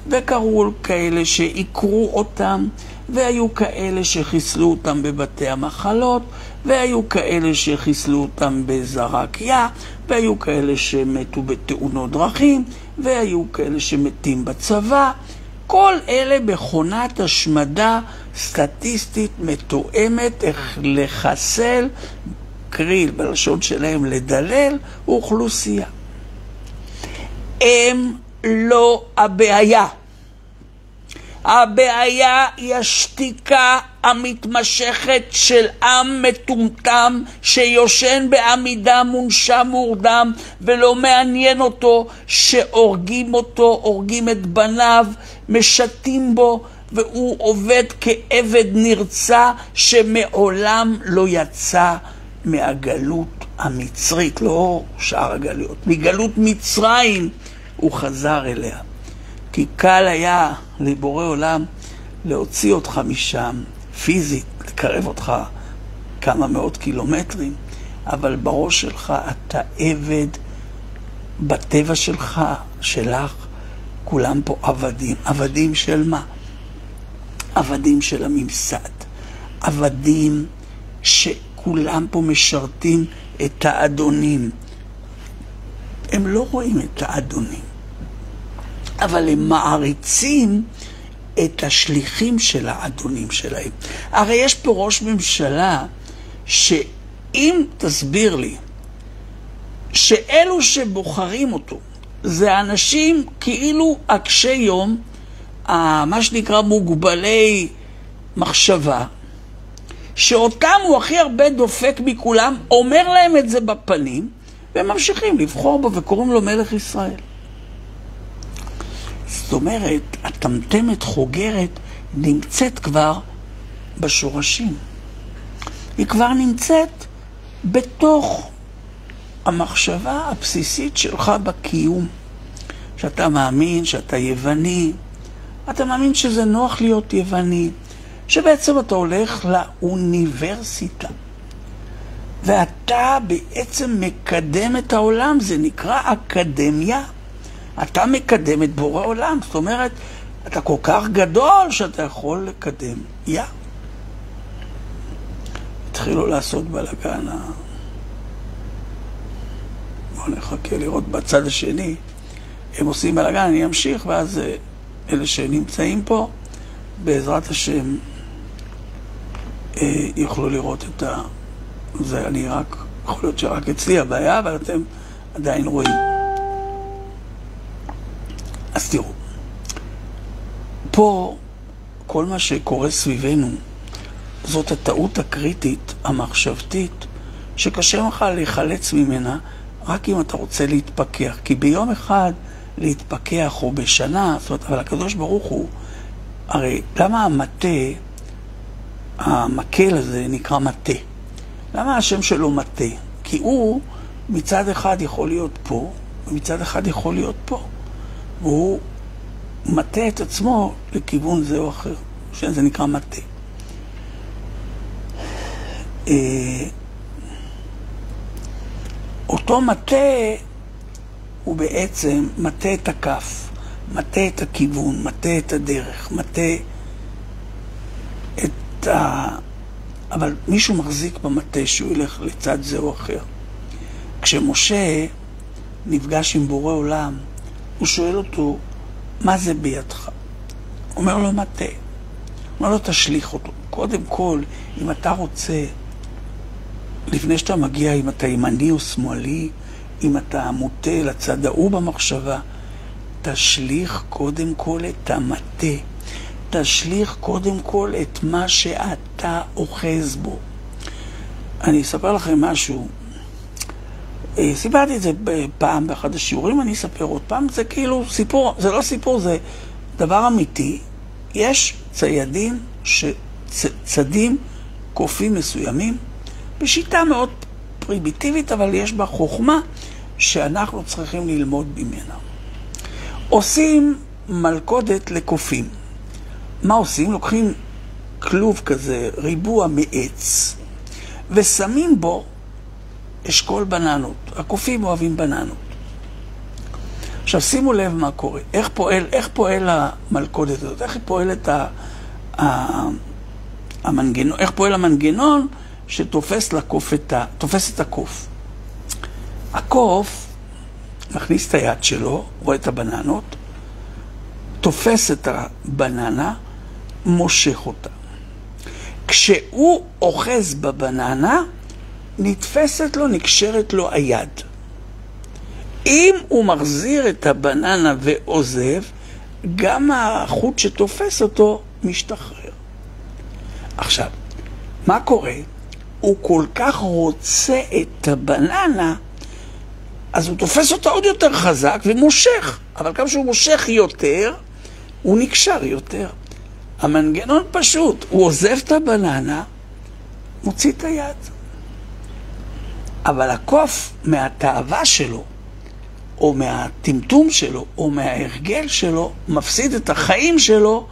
Speaker 1: וקראו כאלה שעיקרו אותם, והיו כאלה שחיסלו אותם בבתי המחלות, והיו כאלה שחיסלו אותם בזרקיה, והיו כאלה שמתו בתאונות דרכים, והיו כאלה שמתים בצבא. כל אלה מכונת השמדה סטטיסטית מתואמת איך לחסל, קרי בלשון שלהם לדלל, אוכלוסייה. הם לא הבעיה. הבעיה היא השתיקה המתמשכת של עם מטומטם שיושן בעמידה מונשם מורדם ולא מעניין אותו שהורגים אותו, הורגים את בניו, משתים בו והוא עובד כעבד נרצע שמעולם לא יצא מהגלות המצרית, לא שאר הגלויות, מגלות מצרים הוא חזר אליה. כי קל היה לבורא עולם להוציא אותך משם, פיזית, לקרב אותך כמה מאות קילומטרים, אבל בראש שלך אתה עבד, בטבע שלך, שלך, כולם פה עבדים. עבדים של מה? עבדים של הממסד. עבדים שכולם פה משרתים את האדונים. הם לא רואים את האדונים. אבל הם מעריצים את השליחים של האדונים שלהם. הרי יש פה ראש ממשלה שאם תסביר לי שאלו שבוחרים אותו זה אנשים כאילו הקשי יום, מה שנקרא מוגבלי מחשבה, שאותם הוא הכי הרבה דופק מכולם, אומר להם את זה בפנים, והם ממשיכים לבחור בו וקוראים לו מלך ישראל. זאת אומרת, הטמטמת חוגרת נמצאת כבר בשורשים. היא כבר נמצאת בתוך המחשבה הבסיסית שלך בקיום. שאתה מאמין שאתה יווני, אתה מאמין שזה נוח להיות יווני, שבעצם אתה הולך לאוניברסיטה. ואתה בעצם מקדם את העולם, זה נקרא אקדמיה. אתה מקדם את בורא עולם, זאת אומרת, אתה כל כך גדול שאתה יכול לקדם יא. התחילו לעשות בלאגן. בואו נחכה לראות בצד השני. הם עושים בלאגן, אני אמשיך, ואז אה, אלה שנמצאים פה, בעזרת השם, אה, יוכלו לראות את ה... זה אני רק, יכול להיות שרק אצלי הבעיה, אבל אתם עדיין רואים. אז תראו, פה כל מה שקורה סביבנו זאת הטעות הקריטית, המחשבתית, שקשה לך להיחלץ ממנה רק אם אתה רוצה להתפכח. כי ביום אחד להתפכח או בשנה, זאת אומרת, אבל הקדוש ברוך הוא, הרי למה המטה, המקל הזה נקרא מטה? למה השם שלו מטה? כי הוא מצד אחד יכול להיות פה, ומצד אחד יכול להיות פה. והוא מטה את עצמו לכיוון זה או אחר, שזה נקרא מטה. אה, אותו מטה הוא בעצם מטה את הכף, מטה את הכיוון, מטה את הדרך, מטה את ה... אבל מישהו מחזיק במטה שהוא ילך לצד זה או אחר. כשמשה נפגש עם בורא עולם, הוא שואל אותו, מה זה בידך? אומר לו, מטה. אומר לו, תשליך אותו. קודם כל, אם אתה רוצה, לפני שאתה מגיע, אם אתה ימני או שמאלי, אם אתה מוטה לצד ההוא במחשבה, תשליך קודם כל את המטה. תשליך קודם כל את מה שאתה אוחז בו. אני אספר לכם משהו. אה, סיפרתי את זה פעם באחד השיעורים, אני אספר עוד פעם. זה כאילו סיפור, זה לא סיפור, זה דבר אמיתי. יש ציידים שצדים קופים מסוימים בשיטה מאוד פרימיטיבית, אבל יש בה חוכמה שאנחנו צריכים ללמוד ממנה. עושים מלכודת לקופים. מה עושים? לוקחים כלוב כזה, ריבוע מעץ, ושמים בו אשכול בננות. הקופים אוהבים בננות. עכשיו שימו לב מה קורה, איך פועל, איך פועל המלכודת הזאת, איך פועלת ה, ה, המנגנון, איך פועל המנגנון שתופס לקוף את ה, תופס את הקוף. הקוף מכניס את היד שלו, רואה את הבננות, תופס את הבננה, מושך אותה. כשהוא אוחז בבננה, נתפסת לו, נקשרת לו היד. אם הוא מחזיר את הבננה ועוזב, גם החוט שתופס אותו משתחרר. עכשיו, מה קורה? הוא כל כך רוצה את הבננה, אז הוא תופס אותה עוד יותר חזק ומושך. אבל כמה שהוא מושך יותר, הוא נקשר יותר. המנגנון פשוט, הוא עוזב את הבננה, מוציא את היד. אבל הקוף מהתאווה שלו, או מהטמטום שלו, או מההרגל שלו, מפסיד את החיים שלו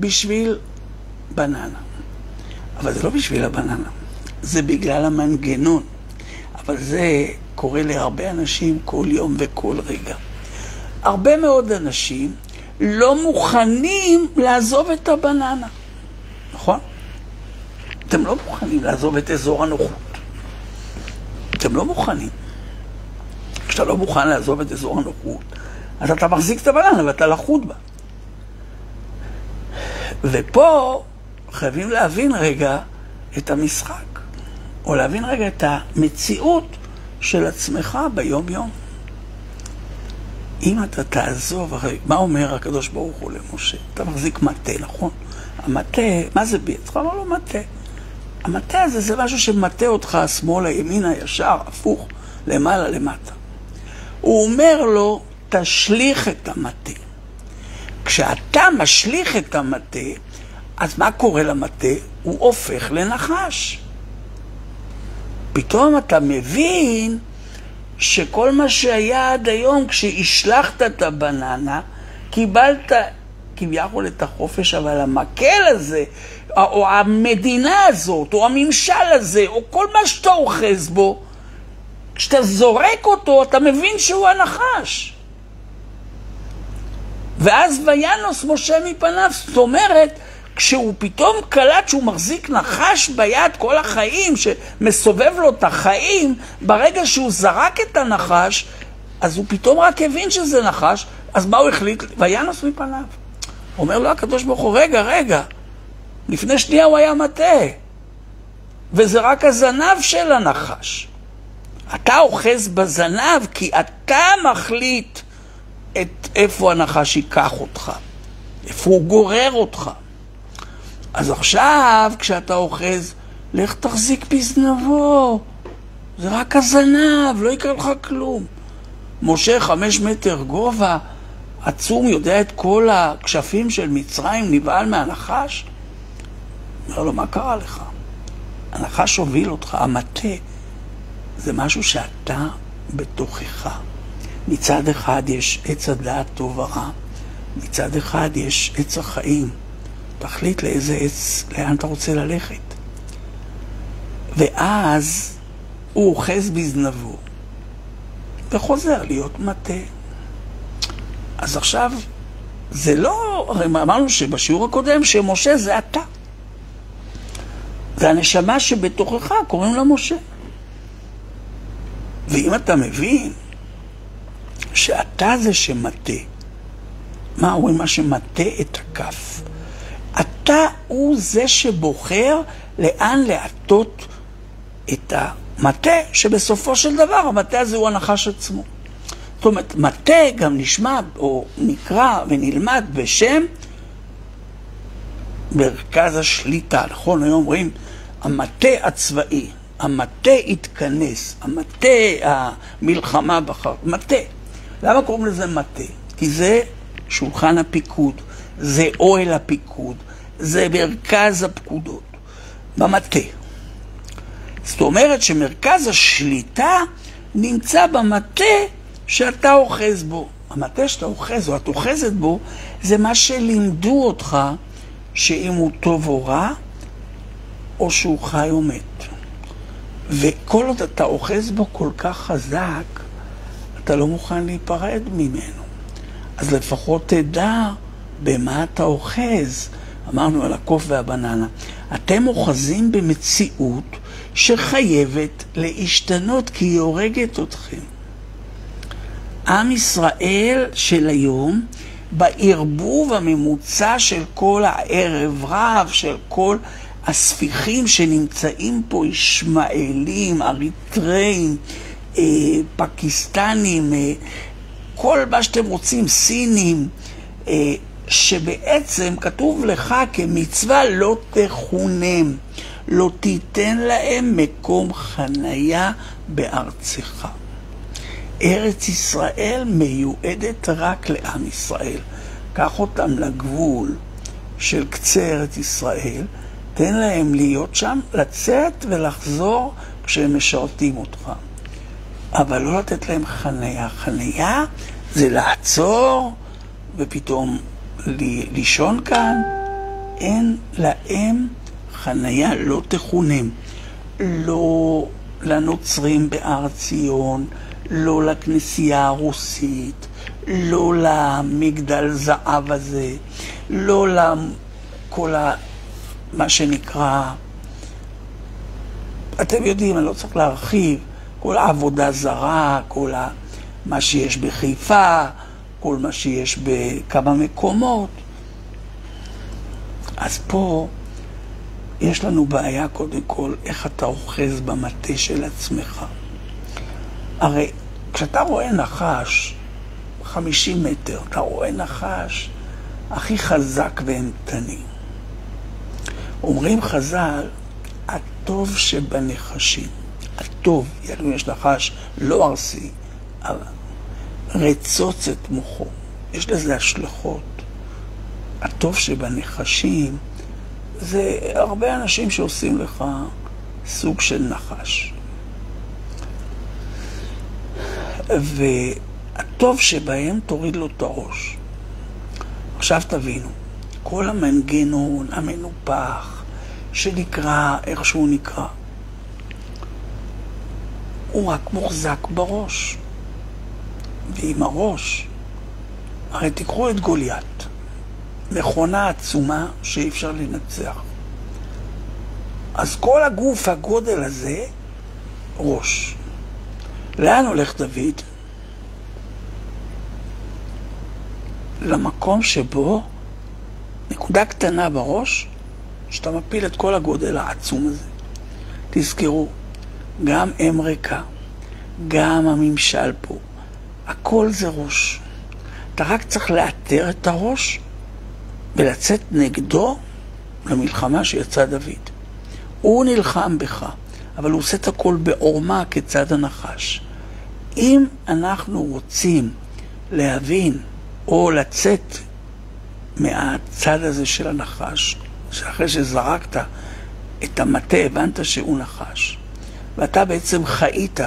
Speaker 1: בשביל בננה. אבל זה לא בשביל הבננה, זה בגלל המנגנון. אבל זה קורה להרבה אנשים כל יום וכל רגע. הרבה מאוד אנשים לא מוכנים לעזוב את הבננה, נכון? אתם לא מוכנים לעזוב את אזור הנוחות. אתם לא מוכנים. כשאתה לא מוכן לעזוב את אזור הנוחות, אז אתה מחזיק את הבננה ואתה לחוד בה. ופה חייבים להבין רגע את המשחק, או להבין רגע את המציאות של עצמך ביום-יום. אם אתה תעזוב, הרי מה אומר הקדוש ברוך הוא למשה? אתה מחזיק מטה, נכון? המטה, מה זה בי? צריך לומר לו מטה. המטה הזה זה משהו שמטה אותך שמאלה, ימינה, ישר, הפוך, למעלה, למטה. הוא אומר לו, תשליך את המטה. כשאתה משליך את המטה, אז מה קורה למטה? הוא הופך לנחש. פתאום אתה מבין שכל מה שהיה עד היום, כשהשלכת את הבננה, קיבלת כביכול את החופש, אבל המקל הזה, או המדינה הזאת, או הממשל הזה, או כל מה שאתה אוחז בו, כשאתה זורק אותו, אתה מבין שהוא הנחש. ואז וינוס משה מפניו, זאת אומרת, כשהוא פתאום קלט שהוא מחזיק נחש ביד כל החיים, שמסובב לו את החיים, ברגע שהוא זרק את הנחש, אז הוא פתאום רק הבין שזה נחש, אז מה הוא החליט? וינוס מפניו. אומר לו הקדוש ברוך הוא, רגע, רגע, לפני שנייה הוא היה מטה, וזה רק הזנב של הנחש. אתה אוחז בזנב כי אתה מחליט את איפה הנחש ייקח אותך, איפה הוא גורר אותך. אז עכשיו, כשאתה אוחז, לך תחזיק בזנבו. זה רק הזנב, לא יקרה לך כלום. משה חמש מטר גובה, עצום, יודע את כל הכשפים של מצרים, נבהל מהנחש? אומר לו, מה קרה לך? הנחש הוביל אותך, המטה זה משהו שאתה בתוכך. מצד אחד יש עץ הדעת טוב ורע, מצד אחד יש עץ החיים. תחליט לאיזה עץ, לאן אתה רוצה ללכת. ואז הוא אוחז בזנבו וחוזר להיות מטה. אז עכשיו, זה לא, הרי אמרנו שבשיעור הקודם שמשה זה אתה. זה הנשמה שבתוכך, קוראים לה משה. ואם אתה מבין שאתה זה שמטה, מה אומרים? מה שמטה את הכף. אתה הוא זה שבוחר לאן להטות את המטה, שבסופו של דבר המטה הזה הוא הנחש עצמו. זאת אומרת, מטה גם נשמע או נקרא ונלמד בשם מרכז השליטה, נכון? היום אומרים המטה הצבאי, המטה התכנס, המטה המלחמה בחר, מטה. למה קוראים לזה מטה? כי זה שולחן הפיקוד, זה אוהל הפיקוד, זה מרכז הפקודות, במטה. זאת אומרת שמרכז השליטה נמצא במטה שאתה אוחז בו. המטה שאתה אוחז או את אוחזת בו, זה מה שלימדו אותך שאם הוא טוב או רע, או שהוא חי או מת. וכל עוד אתה אוחז בו כל כך חזק, אתה לא מוכן להיפרד ממנו. אז לפחות תדע במה אתה אוחז. אמרנו על הקוף והבננה. אתם אוחזים במציאות שחייבת להשתנות כי היא הורגת אתכם. עם ישראל של היום, בערבוב הממוצע של כל הערב רב, של כל הספיחים שנמצאים פה, ישמעאלים, אריתראים, אה, פקיסטנים, אה, כל מה שאתם רוצים, סינים, אה, שבעצם כתוב לך כמצווה לא תכונם, לא תיתן להם מקום חנייה בארצך. ארץ ישראל מיועדת רק לעם ישראל. קח אותם לגבול של קצה ארץ ישראל, תן להם להיות שם, לצאת ולחזור כשהם משרתים אותך. אבל לא לתת להם חניה. חניה זה לעצור ופתאום לישון כאן. אין להם חניה, לא תכונם. לא לנוצרים בהר ציון, לא לכנסייה הרוסית, לא למגדל זהב הזה, לא לכל ה... מה שנקרא, אתם יודעים, אני לא צריך להרחיב, כל העבודה זרה, כל ה... מה שיש בחיפה, כל מה שיש בכמה מקומות. אז פה יש לנו בעיה קודם כל, איך אתה אוחז במטה של עצמך. הרי כשאתה רואה נחש, 50 מטר, אתה רואה נחש הכי חזק ואימתני. אומרים חז"ל, הטוב שבנחשים, הטוב, ידעו יש נחש לא ארסי, אבל רצוץ את מוחו, יש לזה השלכות. הטוב שבנחשים זה הרבה אנשים שעושים לך סוג של נחש. והטוב שבהם תוריד לו את הראש. עכשיו תבינו, כל המנגנון המנופח שנקרא איך שהוא נקרא, הוא רק מוחזק בראש. ועם הראש, הרי תיקחו את גוליית, מכונה עצומה שאי אפשר לנצח. אז כל הגוף, הגודל הזה, ראש. לאן הולך דוד? למקום שבו נקודה קטנה בראש, שאתה מפיל את כל הגודל העצום הזה. תזכרו, גם אם ריקה, גם הממשל פה, הכל זה ראש. אתה רק צריך לאתר את הראש ולצאת נגדו למלחמה שיצא דוד. הוא נלחם בך, אבל הוא עושה את הכל בעורמה כצד הנחש. אם אנחנו רוצים להבין או לצאת מהצד הזה של הנחש, שאחרי שזרקת את המטה הבנת שהוא נחש, ואתה בעצם חיית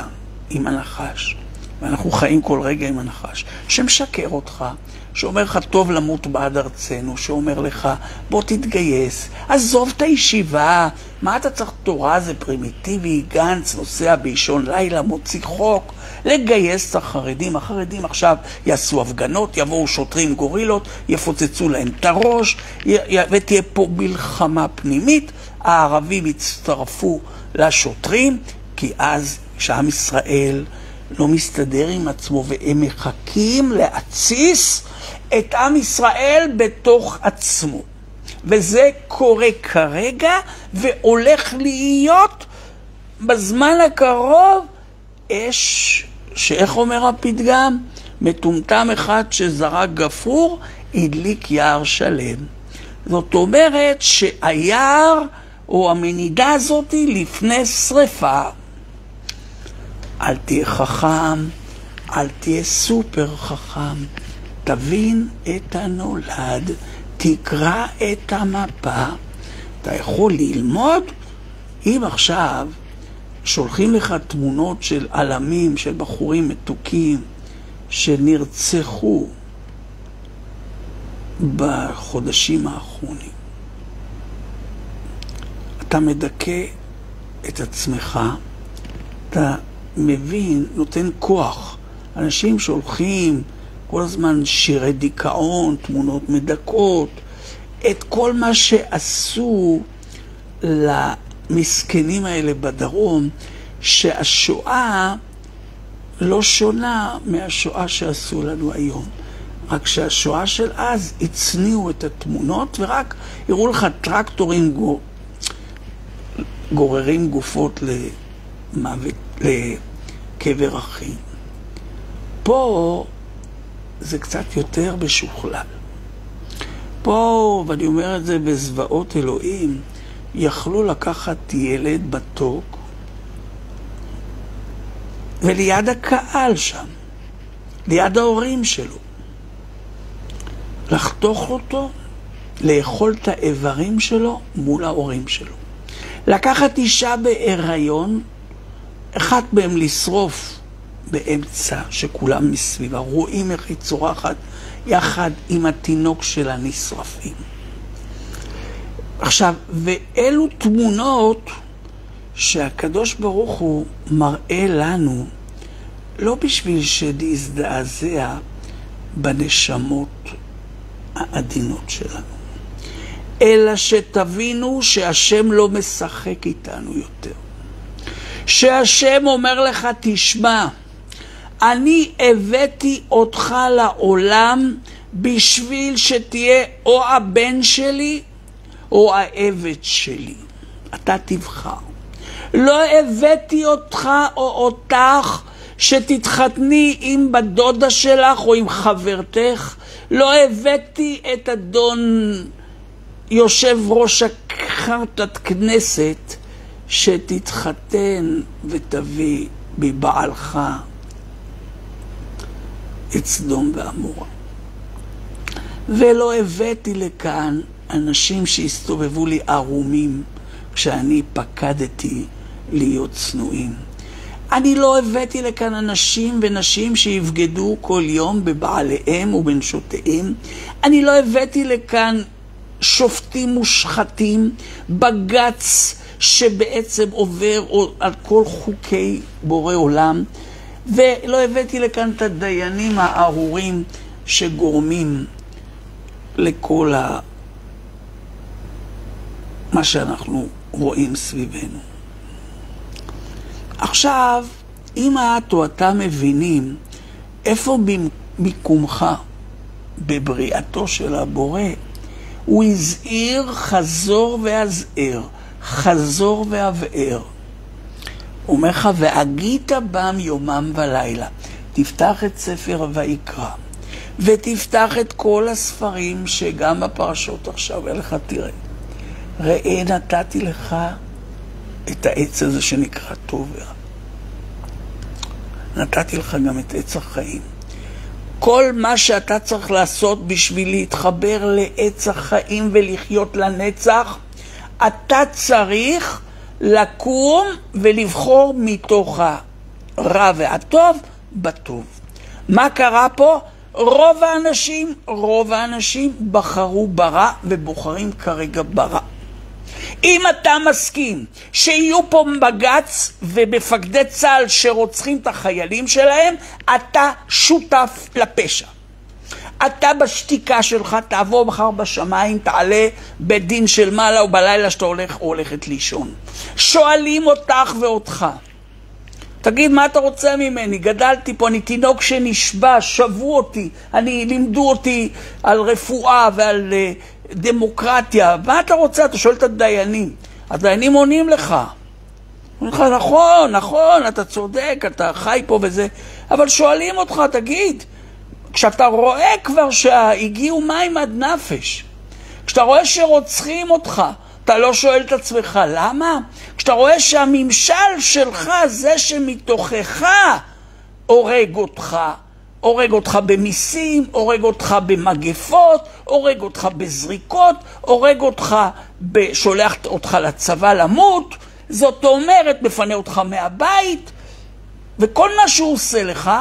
Speaker 1: עם הנחש, ואנחנו חיים כל רגע עם הנחש, שמשקר אותך, שאומר לך טוב למות בעד ארצנו, שאומר לך בוא תתגייס, עזוב את הישיבה, מה אתה צריך תורה זה פרימיטיבי, גנץ נוסע באישון לילה, מוציא חוק, לגייס את החרדים, החרדים עכשיו יעשו הפגנות, יבואו שוטרים גורילות, יפוצצו להם את הראש, ותהיה פה מלחמה פנימית, הערבים יצטרפו לשוטרים, כי אז כשעם ישראל לא מסתדר עם עצמו והם מחכים להתסיס את עם ישראל בתוך עצמו. וזה קורה כרגע והולך להיות בזמן הקרוב אש, שאיך אומר הפתגם? מטומטם אחד שזרק גפרור, הדליק יער שלם. זאת אומרת שהיער או המנידה הזאת לפני שריפה. אל תהיה חכם, אל תהיה סופר חכם. תבין את הנולד, תקרא את המפה. אתה יכול ללמוד אם עכשיו שולחים לך תמונות של עלמים, של בחורים מתוקים שנרצחו בחודשים האחרונים. אתה מדכא את עצמך, אתה מבין, נותן כוח. אנשים שהולכים כל הזמן שירי דיכאון, תמונות מדכאות, את כל מה שעשו למסכנים האלה בדרום, שהשואה לא שונה מהשואה שעשו לנו היום. רק שהשואה של אז הצניעו את התמונות ורק הראו לך טרקטורים גור... גוררים גופות למוות, לקבר אחים. פה זה קצת יותר משוכלל. פה, ואני אומר את זה בזוועות אלוהים, יכלו לקחת ילד מתוק וליד הקהל שם, ליד ההורים שלו, לחתוך אותו, לאכול את האיברים שלו מול ההורים שלו. לקחת אישה בהיריון, אחת מהם לשרוף באמצע, שכולם מסביבה, רואים איך היא צורחת יחד עם התינוק שלה נשרפים. עכשיו, ואלו תמונות שהקדוש ברוך הוא מראה לנו לא בשביל שנזדעזע בנשמות העדינות שלנו, אלא שתבינו שהשם לא משחק איתנו יותר. שהשם אומר לך, תשמע, אני הבאתי אותך לעולם בשביל שתהיה או הבן שלי או העבד שלי. אתה תבחר. לא הבאתי אותך או אותך שתתחתני עם בת דודה שלך או עם חברתך. לא הבאתי את אדון יושב ראש החרטת כנסת שתתחתן ותביא מבעלך את סדום ועמורה. ולא הבאתי לכאן אנשים שהסתובבו לי ערומים כשאני פקדתי להיות צנועים. אני לא הבאתי לכאן אנשים ונשים שיבגדו כל יום בבעליהם ובנשותיהם. אני לא הבאתי לכאן שופטים מושחתים, בג"ץ שבעצם עובר על כל חוקי בורא עולם, ולא הבאתי לכאן את הדיינים הארורים שגורמים לכל ה... מה שאנחנו רואים סביבנו. עכשיו, אם את או אתה מבינים איפה מיקומך בבריאתו של הבורא, הוא הזהיר חזור והזהר, חזור והבאר. הוא אומר לך, והגית בם יומם ולילה. תפתח את ספר ויקרא, ותפתח את כל הספרים שגם בפרשות עכשיו, אין לך תראה. ראה נתתי לך את העץ הזה שנקרא טוב ורע. נתתי לך גם את עץ החיים. כל מה שאתה צריך לעשות בשביל להתחבר לעץ החיים ולחיות לנצח, אתה צריך לקום ולבחור מתוך הרע והטוב בטוב. מה קרה פה? רוב האנשים, רוב האנשים בחרו ברע ובוחרים כרגע ברע. אם אתה מסכים שיהיו פה בג"ץ ומפקדי צה"ל שרוצחים את החיילים שלהם, אתה שותף לפשע. אתה בשתיקה שלך תעבור מחר בשמיים, תעלה בית דין של מעלה ובלילה שאתה הולך או הולכת לישון. שואלים אותך ואותך, תגיד, מה אתה רוצה ממני? גדלתי פה, אני תינוק שנשבע, שבו אותי, אני, לימדו אותי על רפואה ועל uh, דמוקרטיה. מה אתה רוצה? אתה שואל את הדיינים. הדיינים עונים לך. אומרים לך, נכון, נכון, אתה צודק, אתה חי פה וזה, אבל שואלים אותך, תגיד, כשאתה רואה כבר שהגיעו מים עד נפש, כשאתה רואה שרוצחים אותך, אתה לא שואל את עצמך למה? כשאתה רואה שהממשל שלך, זה שמתוכך הורג אותך, הורג אותך במיסים, הורג אותך במגפות, הורג אותך בזריקות, הורג אותך, שולח אותך לצבא למות, זאת אומרת, מפנה אותך מהבית, וכל מה שהוא עושה לך,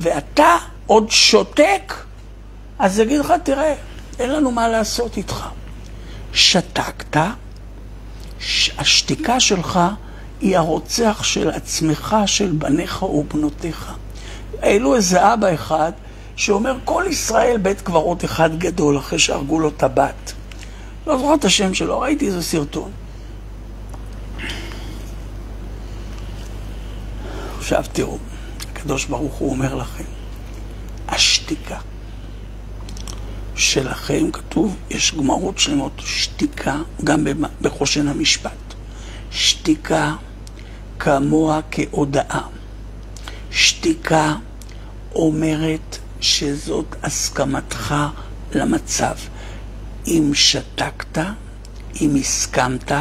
Speaker 1: ואתה עוד שותק, אז יגיד לך, תראה, אין לנו מה לעשות איתך. שתקת, השתיקה שלך היא הרוצח של עצמך, של בניך ובנותיך. העלו איזה אבא אחד שאומר כל ישראל בית קברות אחד גדול אחרי שהרגו לו את הבת. לא זוכר את השם שלו, ראיתי איזה סרטון. עכשיו תראו, הקדוש ברוך הוא אומר לכם, השתיקה שלכם, כתוב, יש גמרות שלמות, שתיקה, גם בחושן המשפט. שתיקה כמוה כהודאה. שתיקה אומרת שזאת הסכמתך למצב. אם שתקת, אם הסכמת,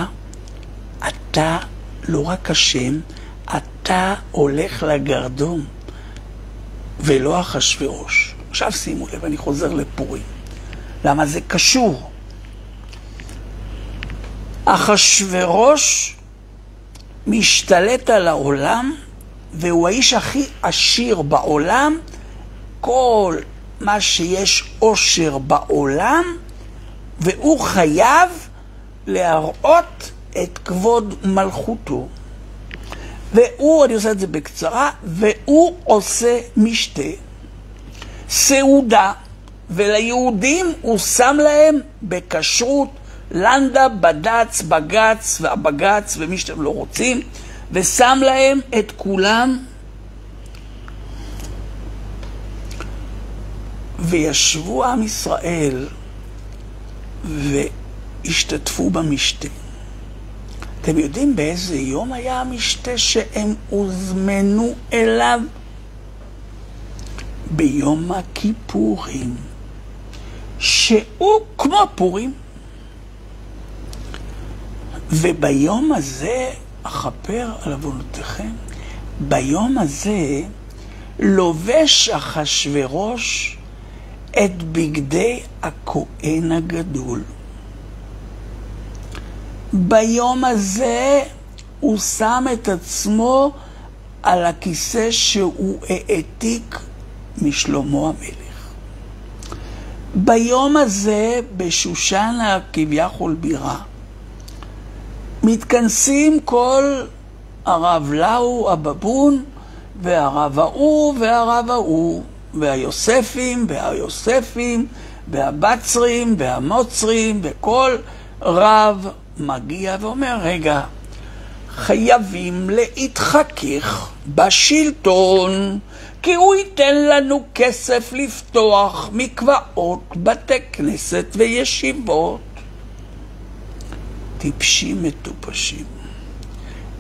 Speaker 1: אתה לא רק אשם, אתה הולך לגרדום, ולא אחשוורוש. עכשיו שימו לב, אני חוזר לפורים. למה זה קשור? אחשוורוש משתלט על העולם, והוא האיש הכי עשיר בעולם. כל מה שיש עושר בעולם, והוא חייב להראות את כבוד מלכותו. והוא, אני עושה את זה בקצרה, והוא עושה משתה, סעודה, וליהודים הוא שם להם בכשרות לנדה, בד"ץ, בג"ץ והבג"ץ ומי שאתם לא רוצים, ושם להם את כולם וישבו עם ישראל והשתתפו במשתה. אתם יודעים באיזה יום היה המשתה שהם הוזמנו אליו? ביום הכיפורים, שהוא כמו פורים. וביום הזה אכפר על עוונותיכם. ביום הזה לובש אחשורוש את בגדי הכהן הגדול. ביום הזה הוא שם את עצמו על הכיסא שהוא העתיק משלמה המלך. ביום הזה, בשושן הכביכול בירה, מתכנסים כל הרב לאו, הבבון, והרב ההוא והרב ההוא, והיוספים והיוספים, והבצרים והמוצרים, וכל רב מגיע ואומר, רגע, חייבים להתחכך בשלטון, כי הוא ייתן לנו כסף לפתוח מקוואות, בתי כנסת וישיבות. טיפשים מטופשים.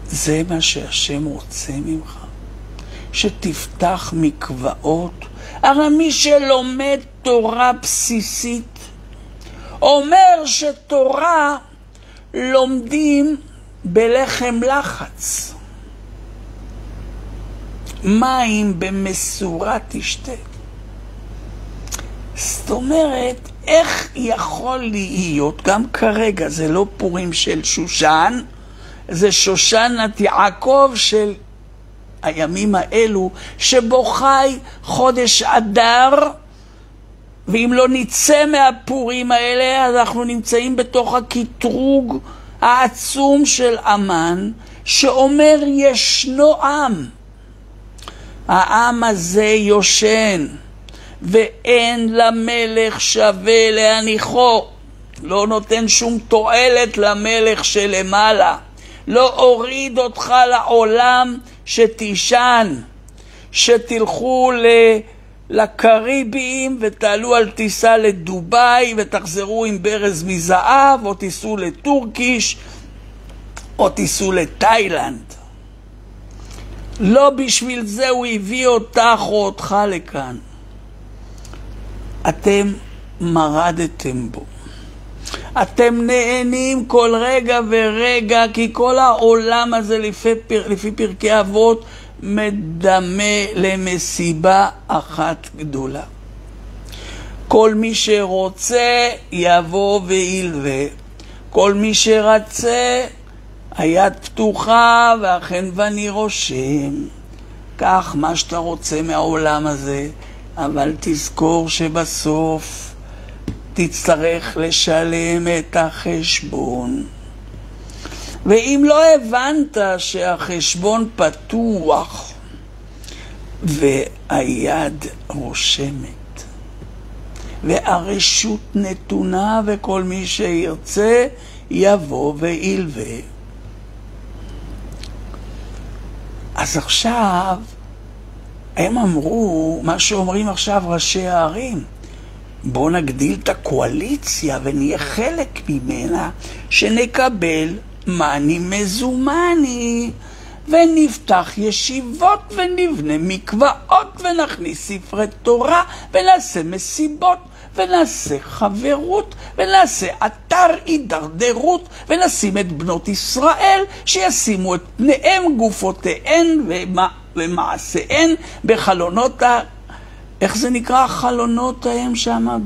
Speaker 1: זה מה שהשם רוצה ממך, שתפתח מקוואות. הרי מי שלומד תורה בסיסית, אומר שתורה לומדים בלחם לחץ. מים במשורה תשתה. זאת אומרת, איך יכול להיות, גם כרגע זה לא פורים של שושן, זה שושנת יעקב של הימים האלו, שבו חי חודש אדר, ואם לא נצא מהפורים האלה, אנחנו נמצאים בתוך הקטרוג העצום של אמן, שאומר ישנו עם. העם הזה יושן. ואין למלך שווה להניחו. לא נותן שום תועלת למלך שלמעלה. לא אוריד אותך לעולם שתישן, שתלכו ל... לקריביים ותעלו על טיסה לדובאי ותחזרו עם ברז מזהב או תיסעו לטורקיש או תיסעו לתאילנד. לא בשביל זה הוא הביא אותך או אותך לכאן. אתם מרדתם בו. אתם נהנים כל רגע ורגע, כי כל העולם הזה לפי, פר, לפי פרקי אבות מדמה למסיבה אחת גדולה. כל מי שרוצה יבוא וילווה. כל מי שרצה, היד פתוחה והחנווני רושם. קח מה שאתה רוצה מהעולם הזה. אבל תזכור שבסוף תצטרך לשלם את החשבון. ואם לא הבנת שהחשבון פתוח והיד רושמת, והרשות נתונה, וכל מי שירצה יבוא וילווה. אז עכשיו, הם אמרו מה שאומרים עכשיו ראשי הערים. בואו נגדיל את הקואליציה ונהיה חלק ממנה, שנקבל מאני מזומני, ונפתח ישיבות ונבנה מקוואות ונכניס ספרי תורה ונעשה מסיבות ונעשה חברות ונעשה אתר הידרדרות ונשים את בנות ישראל שישימו את פניהם, גופותיהן ומעשיהן בחלונות ה... איך זה נקרא החלונות ההם שם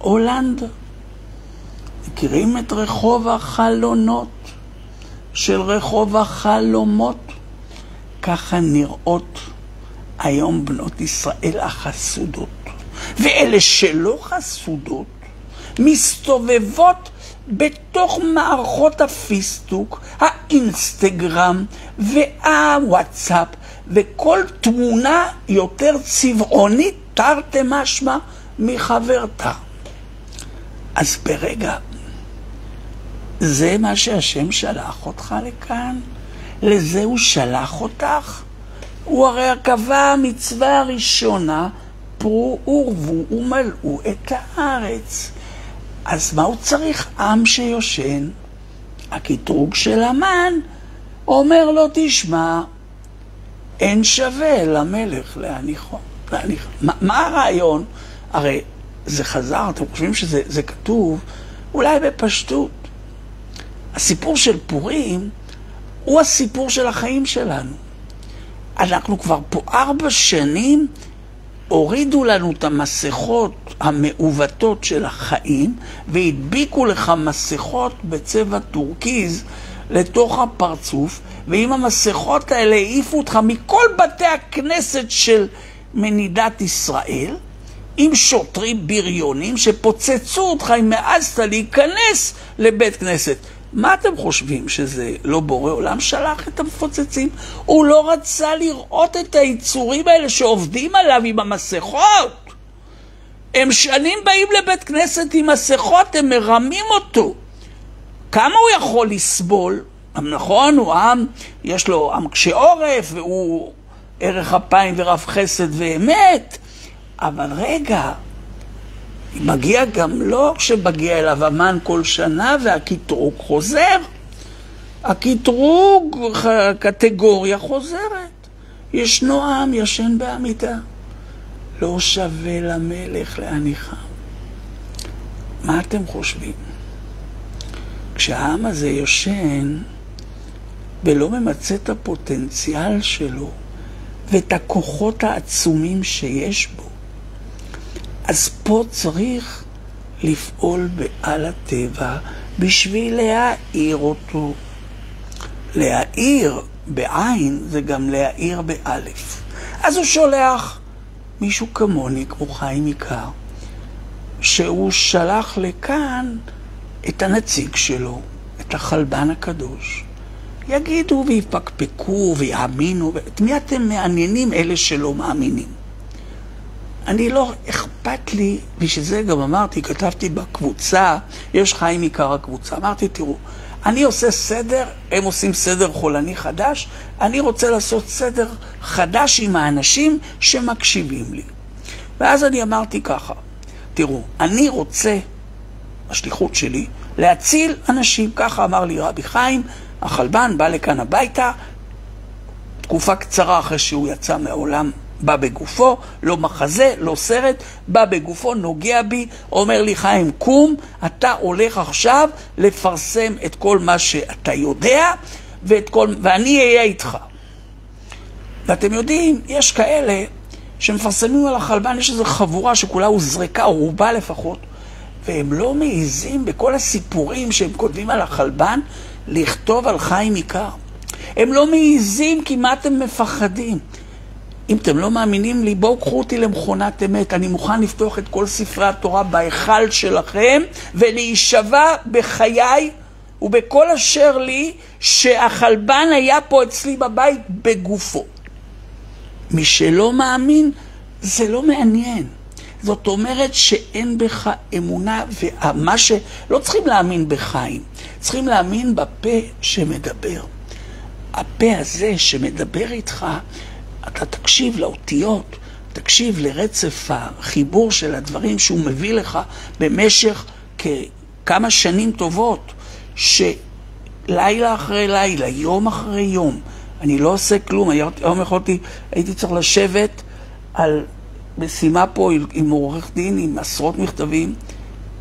Speaker 1: בהולנד? מכירים את רחוב החלונות של רחוב החלומות? ככה נראות היום בנות ישראל החסודות. ואלה שלא חסודות מסתובבות בתוך מערכות הפיסטוק, האינסטגרם והוואטסאפ וכל תמונה יותר צבעונית, תרתי משמע, מחברתה. אז ברגע, זה מה שהשם שלח אותך לכאן? לזה הוא שלח אותך? הוא הרי קבע המצווה הראשונה, פרו ורבו ומלאו את הארץ. אז מה הוא צריך עם שיושן? הקטרוג של המן אומר לו, תשמע, אין שווה למלך להניחו. להניח. מה, מה הרעיון? הרי זה חזר, אתם חושבים שזה כתוב אולי בפשטות. הסיפור של פורים הוא הסיפור של החיים שלנו. אנחנו כבר פה ארבע שנים הורידו לנו את המסכות המעוותות של החיים והדביקו לך מסכות בצבע טורקיז לתוך הפרצוף, ועם המסכות האלה העיפו אותך מכל בתי הכנסת של מדינת ישראל, עם שוטרים בריונים שפוצצו אותך אם העזת להיכנס לבית כנסת. מה אתם חושבים, שזה לא בורא עולם שלח את המפוצצים? הוא לא רצה לראות את היצורים האלה שעובדים עליו עם המסכות. הם שנים באים לבית כנסת עם מסכות, הם מרמים אותו. כמה הוא יכול לסבול? נכון, הוא עם, יש לו עם קשה עורף, והוא ערך אפיים ורב חסד ואמת, אבל רגע, מגיע גם לא כשמגיע אליו המן כל שנה והקטרוג חוזר. הקטרוג, קטגוריה חוזרת. ישנו עם ישן בעמידה. לא שווה למלך להניחם. מה אתם חושבים? כשהעם הזה יושן ולא ממצה את הפוטנציאל שלו ואת הכוחות העצומים שיש בו, אז פה צריך לפעול בעל הטבע בשביל להאיר אותו. להאיר בעין זה גם להאיר באלף. אז הוא שולח מישהו כמוני, כמו חיים עיקר, שהוא שלח לכאן את הנציג שלו, את החלבן הקדוש. יגידו ויפקפקו ויאמינו, את מי אתם מעניינים אלה שלא מאמינים? אני לא אכפת לי, בשביל זה גם אמרתי, כתבתי בקבוצה, יש חיים עיקר הקבוצה, אמרתי, תראו, אני עושה סדר, הם עושים סדר חולני חדש, אני רוצה לעשות סדר חדש עם האנשים שמקשיבים לי. ואז אני אמרתי ככה, תראו, אני רוצה, השליחות שלי, להציל אנשים, ככה אמר לי רבי חיים, החלבן בא לכאן הביתה, תקופה קצרה אחרי שהוא יצא מהעולם בא בגופו, לא מחזה, לא סרט, בא בגופו, נוגע בי, אומר לי חיים, קום, אתה הולך עכשיו לפרסם את כל מה שאתה יודע, ואת כל, ואני אהיה איתך. ואתם יודעים, יש כאלה שמפרסמים על החלבן, יש איזו חבורה שכולה הוזרקה, או רובה לפחות, והם לא מעיזים בכל הסיפורים שהם כותבים על החלבן, לכתוב על חיים עיקר. הם לא מעיזים כי מה אתם מפחדים? אם אתם לא מאמינים לי, בואו קחו אותי למכונת אמת. אני מוכן לפתוח את כל ספרי התורה בהיכל שלכם ולהישבע בחיי ובכל אשר לי שהחלבן היה פה אצלי בבית בגופו. מי שלא מאמין, זה לא מעניין. זאת אומרת שאין בך אמונה, ומה ש... לא צריכים להאמין בחיים, צריכים להאמין בפה שמדבר. הפה הזה שמדבר איתך, אתה תקשיב לאותיות, תקשיב לרצף החיבור של הדברים שהוא מביא לך במשך כמה שנים טובות, שלילה אחרי לילה, יום אחרי יום, אני לא עושה כלום. היום יכולתי, הייתי צריך לשבת על משימה פה עם עורך דין, עם עשרות מכתבים,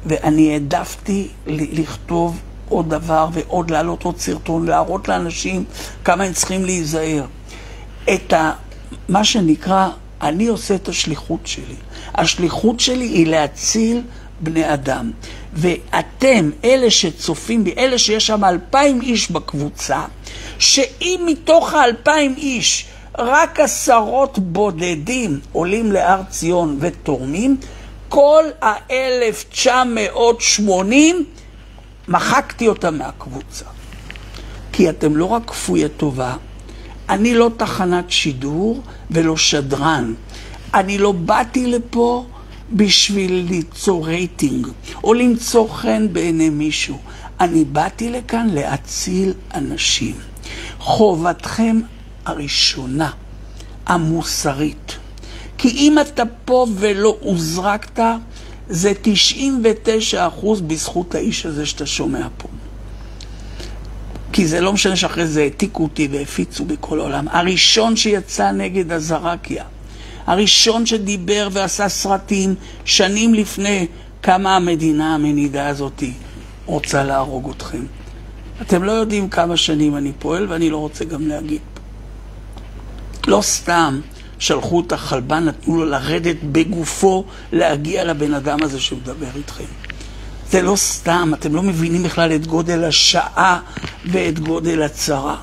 Speaker 1: ואני העדפתי לכתוב עוד דבר ועוד להעלות עוד סרטון, להראות לאנשים כמה הם צריכים להיזהר. את ה, מה שנקרא, אני עושה את השליחות שלי. השליחות שלי היא להציל בני אדם. ואתם, אלה שצופים בי, אלה שיש שם אלפיים איש בקבוצה, שאם מתוך האלפיים איש רק עשרות בודדים עולים להר ציון ותורמים, כל ה-1980 מחקתי אותם מהקבוצה. כי אתם לא רק כפויי טובה, אני לא תחנת שידור ולא שדרן. אני לא באתי לפה בשביל ליצור רייטינג או למצוא חן בעיני מישהו. אני באתי לכאן להציל אנשים. חובתכם הראשונה, המוסרית. כי אם אתה פה ולא הוזרקת, זה 99 אחוז בזכות האיש הזה שאתה שומע פה. כי זה לא משנה שאחרי זה העתיקו אותי והפיצו בכל העולם. הראשון שיצא נגד הזרקיה, הראשון שדיבר ועשה סרטים שנים לפני כמה המדינה המנידה הזאתי רוצה להרוג אתכם. אתם לא יודעים כמה שנים אני פועל ואני לא רוצה גם להגיד. לא סתם שלחו את החלבן, נתנו לו לרדת בגופו להגיע לבן אדם הזה שמדבר איתכם. זה לא סתם, אתם לא מבינים בכלל את גודל השעה ואת גודל הצרה.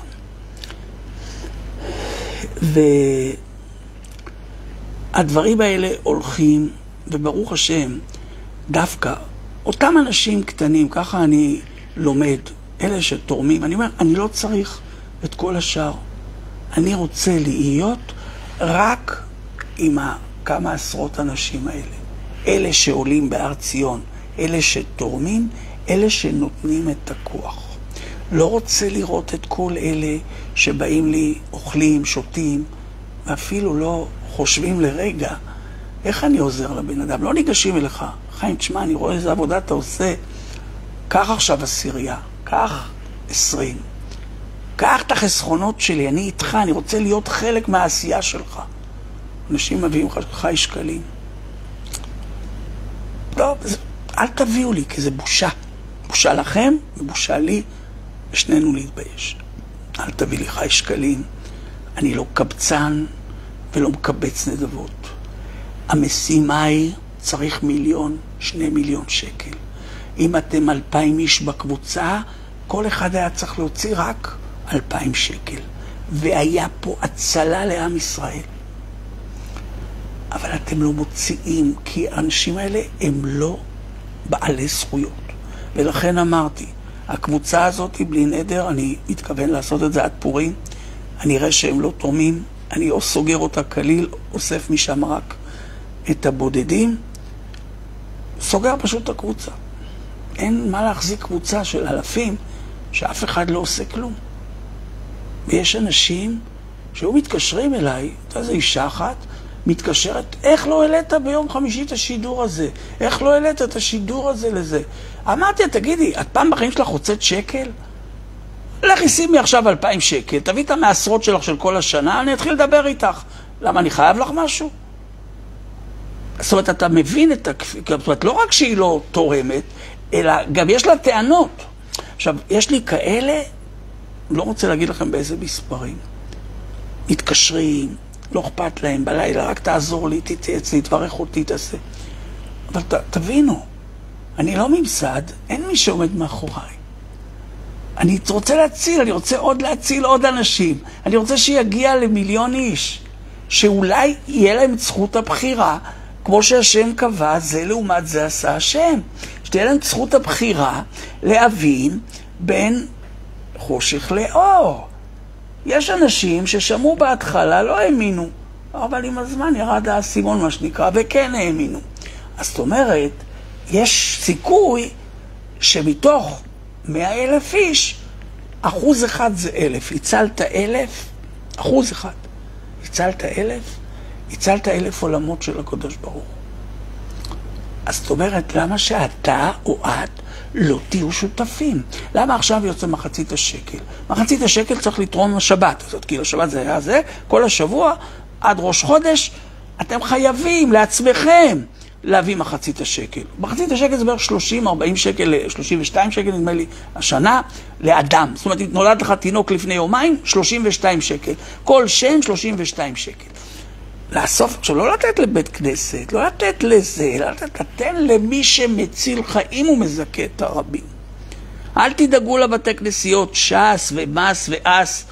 Speaker 1: והדברים האלה הולכים, וברוך השם, דווקא אותם אנשים קטנים, ככה אני לומד, אלה שתורמים, אני אומר, אני לא צריך את כל השאר. אני רוצה להיות רק עם כמה עשרות אנשים האלה. אלה שעולים בהר ציון, אלה שתורמים, אלה שנותנים את הכוח. לא רוצה לראות את כל אלה שבאים לי, אוכלים, שותים, ואפילו לא חושבים לרגע איך אני עוזר לבן אדם. לא ניגשים אליך, חיים, תשמע, אני רואה איזה עבודה אתה עושה. קח עכשיו עשירייה, קח עשרים. קח את החסכונות שלי, אני איתך, אני רוצה להיות חלק מהעשייה שלך. אנשים מביאים לך שקלים. לא, אל תביאו לי, כי זה בושה. בושה לכם ובושה לי, ושנינו להתבייש. אל תביא לי חי שקלים, אני לא קבצן ולא מקבץ נדבות. המשימה היא, צריך מיליון, שני מיליון שקל. אם אתם אלפיים איש בקבוצה, כל אחד היה צריך להוציא רק אלפיים שקל. והיה פה הצלה לעם ישראל. אבל אתם לא מוציאים, כי האנשים האלה הם לא בעלי זכויות. ולכן אמרתי, הקבוצה הזאת בלי נדר, אני מתכוון לעשות את זה עד פורים, אני אראה שהם לא תורמים, אני או סוגר אותה כליל, אוסף משם רק את הבודדים, סוגר פשוט את הקבוצה. אין מה להחזיק קבוצה של אלפים שאף אחד לא עושה כלום. ויש אנשים שהיו מתקשרים אליי, אתה יודע, זו אישה אחת, מתקשרת, איך לא העלית ביום חמישי את השידור הזה? איך לא העלית את השידור הזה לזה? אמרתי לה, תגידי, את פעם בחיים שלך הוצאת שקל? לכי שימי עכשיו אלפיים שקל, תביא את המעשרות שלך של כל השנה, אני אתחיל לדבר איתך. למה, אני חייב לך משהו? זאת אומרת, אתה מבין את ה... זאת אומרת, לא רק שהיא לא תורמת, אלא גם יש לה טענות. עכשיו, יש לי כאלה, לא רוצה להגיד לכם באיזה מספרים. מתקשרים, לא אכפת להם, בלילה, רק תעזור לי, תתייעץ לי, תברך אותי, תעשה. אבל ת, תבינו, אני לא ממסד, אין מי שעומד מאחוריי. אני רוצה להציל, אני רוצה עוד להציל עוד אנשים. אני רוצה שיגיע למיליון איש, שאולי יהיה להם את זכות הבחירה, כמו שהשם קבע, זה לעומת זה עשה השם. שתהיה להם את זכות הבחירה להבין בין חושך לאור. יש אנשים ששמעו בהתחלה, לא האמינו, אבל עם הזמן ירד האסימון, מה שנקרא, וכן האמינו. אז זאת אומרת, יש סיכוי שמתוך מאה אלף איש, אחוז אחד זה אלף. הצלת אלף, אחוז אחד. הצלת אלף, הצלת אלף עולמות של הקדוש ברוך. אז זאת אומרת, למה שאתה או את לא תהיו שותפים? למה עכשיו יוצא מחצית השקל? מחצית השקל צריך לתרום לשבת הזאת, כי לשבת זה היה זה, כל השבוע, עד ראש חודש, אתם חייבים לעצמכם להביא מחצית השקל. מחצית השקל זה בערך 30, 40 שקל, 32 שקל נדמה לי, השנה, לאדם. זאת אומרת, אם נולד לך תינוק לפני יומיים, 32 שקל. כל שם, 32 שקל. לאסוף, עכשיו לא לתת לבית כנסת, לא לתת לזה, לא לתת, תתן למי שמציל חיים ומזכה את הרבים. אל תדאגו לבתי כנסיות, ש"ס ומס ואס,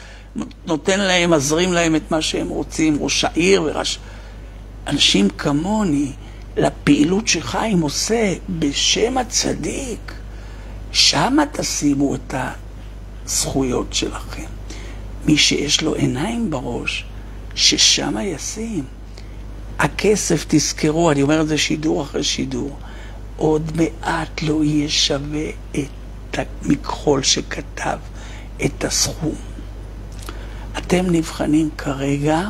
Speaker 1: נותן להם, מזרים להם את מה שהם רוצים, ראש העיר וראש... אנשים כמוני, לפעילות שחיים עושה בשם הצדיק, שמה תשימו את הזכויות שלכם. מי שיש לו עיניים בראש, ששמה ישים. הכסף, תזכרו, אני אומר את זה שידור אחרי שידור, עוד מעט לא יהיה שווה את המכחול שכתב את הסכום. אתם נבחנים כרגע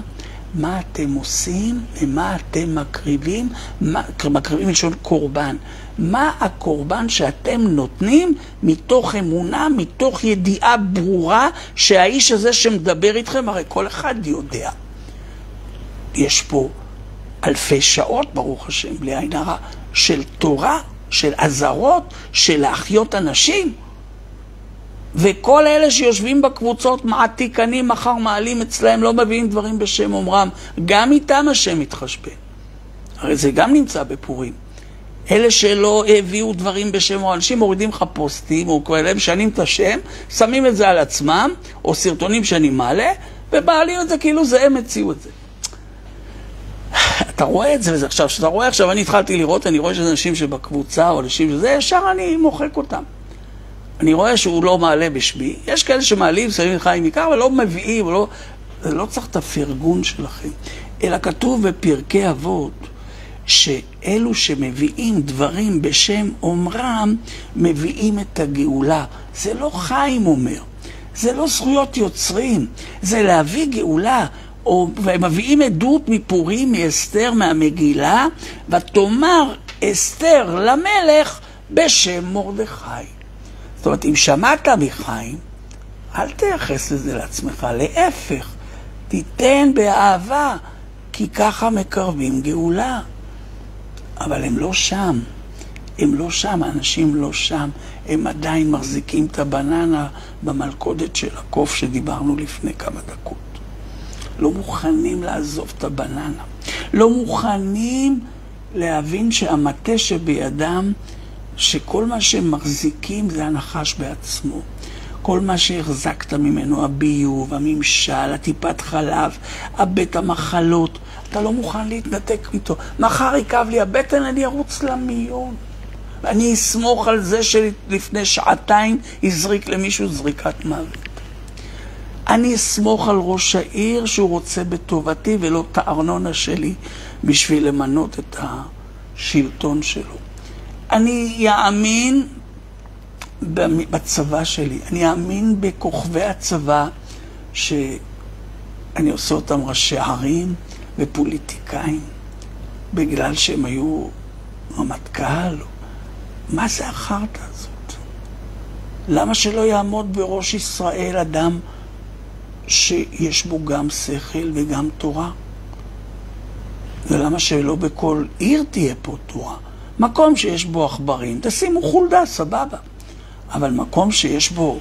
Speaker 1: מה אתם עושים ומה אתם מקריבים, מה, מקריבים מלשון קורבן. מה הקורבן שאתם נותנים מתוך אמונה, מתוך ידיעה ברורה שהאיש הזה שמדבר איתכם, הרי כל אחד יודע. יש פה אלפי שעות, ברוך השם, בלי עין הרע, של תורה, של אזהרות, של להחיות אנשים. וכל אלה שיושבים בקבוצות מעתיקנים, מחר מעלים אצלהם, לא מביאים דברים בשם אומרם. גם איתם השם מתחשבן. הרי זה גם נמצא בפורים. אלה שלא הביאו דברים בשם אומרם, אנשים מורידים לך פוסטים, או כאלה, משנים את השם, שמים את זה על עצמם, או סרטונים שאני מעלה, ומעלים את זה כאילו זה הם הציעו את זה. אתה רואה את זה, וזה עכשיו, כשאתה רואה עכשיו, אני התחלתי לראות, אני רואה שזה אנשים שבקבוצה, או אנשים שזה, ישר אני מוחק אותם. אני רואה שהוא לא מעלה בשמי, יש כאלה שמעלים, שמים חיים עיקר, ולא מביאים, לא, זה לא צריך את הפרגון שלכם, אלא כתוב בפרקי אבות, שאלו שמביאים דברים בשם אומרם, מביאים את הגאולה. זה לא חיים אומר, זה לא זכויות יוצרים, זה להביא גאולה. או, ומביאים עדות מפורים, מאסתר, מהמגילה, ותאמר אסתר למלך בשם מרדכי. זאת אומרת, אם שמעת מחיים, אל תייחס לזה לעצמך, להפך, תיתן באהבה, כי ככה מקרבים גאולה. אבל הם לא שם, הם לא שם, האנשים לא שם, הם עדיין מחזיקים את הבננה במלכודת של הקוף שדיברנו לפני כמה דקות. לא מוכנים לעזוב את הבננה, לא מוכנים להבין שהמטה שבידם שכל מה שהם מחזיקים זה הנחש בעצמו. כל מה שהחזקת ממנו, הביוב, הממשל, הטיפת חלב, הבית המחלות, אתה לא מוכן להתנתק איתו. מחר יכאב לי הבטן, אני ארוץ למיון. ואני אסמוך על זה שלפני שעתיים הזריק למישהו זריקת מוות. אני אסמוך על ראש העיר שהוא רוצה בטובתי ולא את הארנונה שלי בשביל למנות את השלטון שלו. אני אאמין בצבא שלי, אני אאמין בכוכבי הצבא שאני עושה אותם ראשי ערים ופוליטיקאים בגלל שהם היו רמטכ"ל. מה זה החרטא הזאת? למה שלא יעמוד בראש ישראל אדם שיש בו גם שכל וגם תורה? ולמה שלא בכל עיר תהיה פה תורה? מקום שיש בו עכברים, תשימו חולדה, סבבה. אבל מקום שיש בו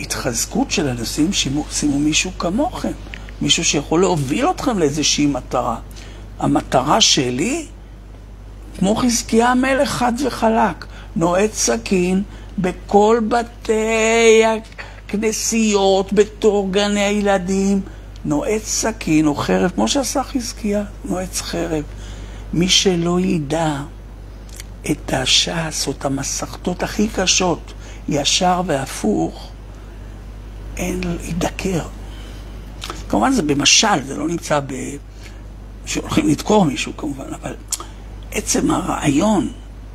Speaker 1: התחזקות של אנשים, שימו, שימו מישהו כמוכם, מישהו שיכול להוביל אתכם לאיזושהי מטרה. המטרה שלי, כמו חזקיה המלך חד וחלק, נועץ סכין בכל בתי הכנסיות, בתור גני הילדים, נועץ סכין או חרב, כמו שעשה חזקיה, נועץ חרב. מי שלא ידע את הש"ס או את המסכתות הכי קשות, ישר והפוך, אין, ידקר. כמובן זה במשל, זה לא נמצא ב... שהולכים לדקור מישהו כמובן, אבל עצם הרעיון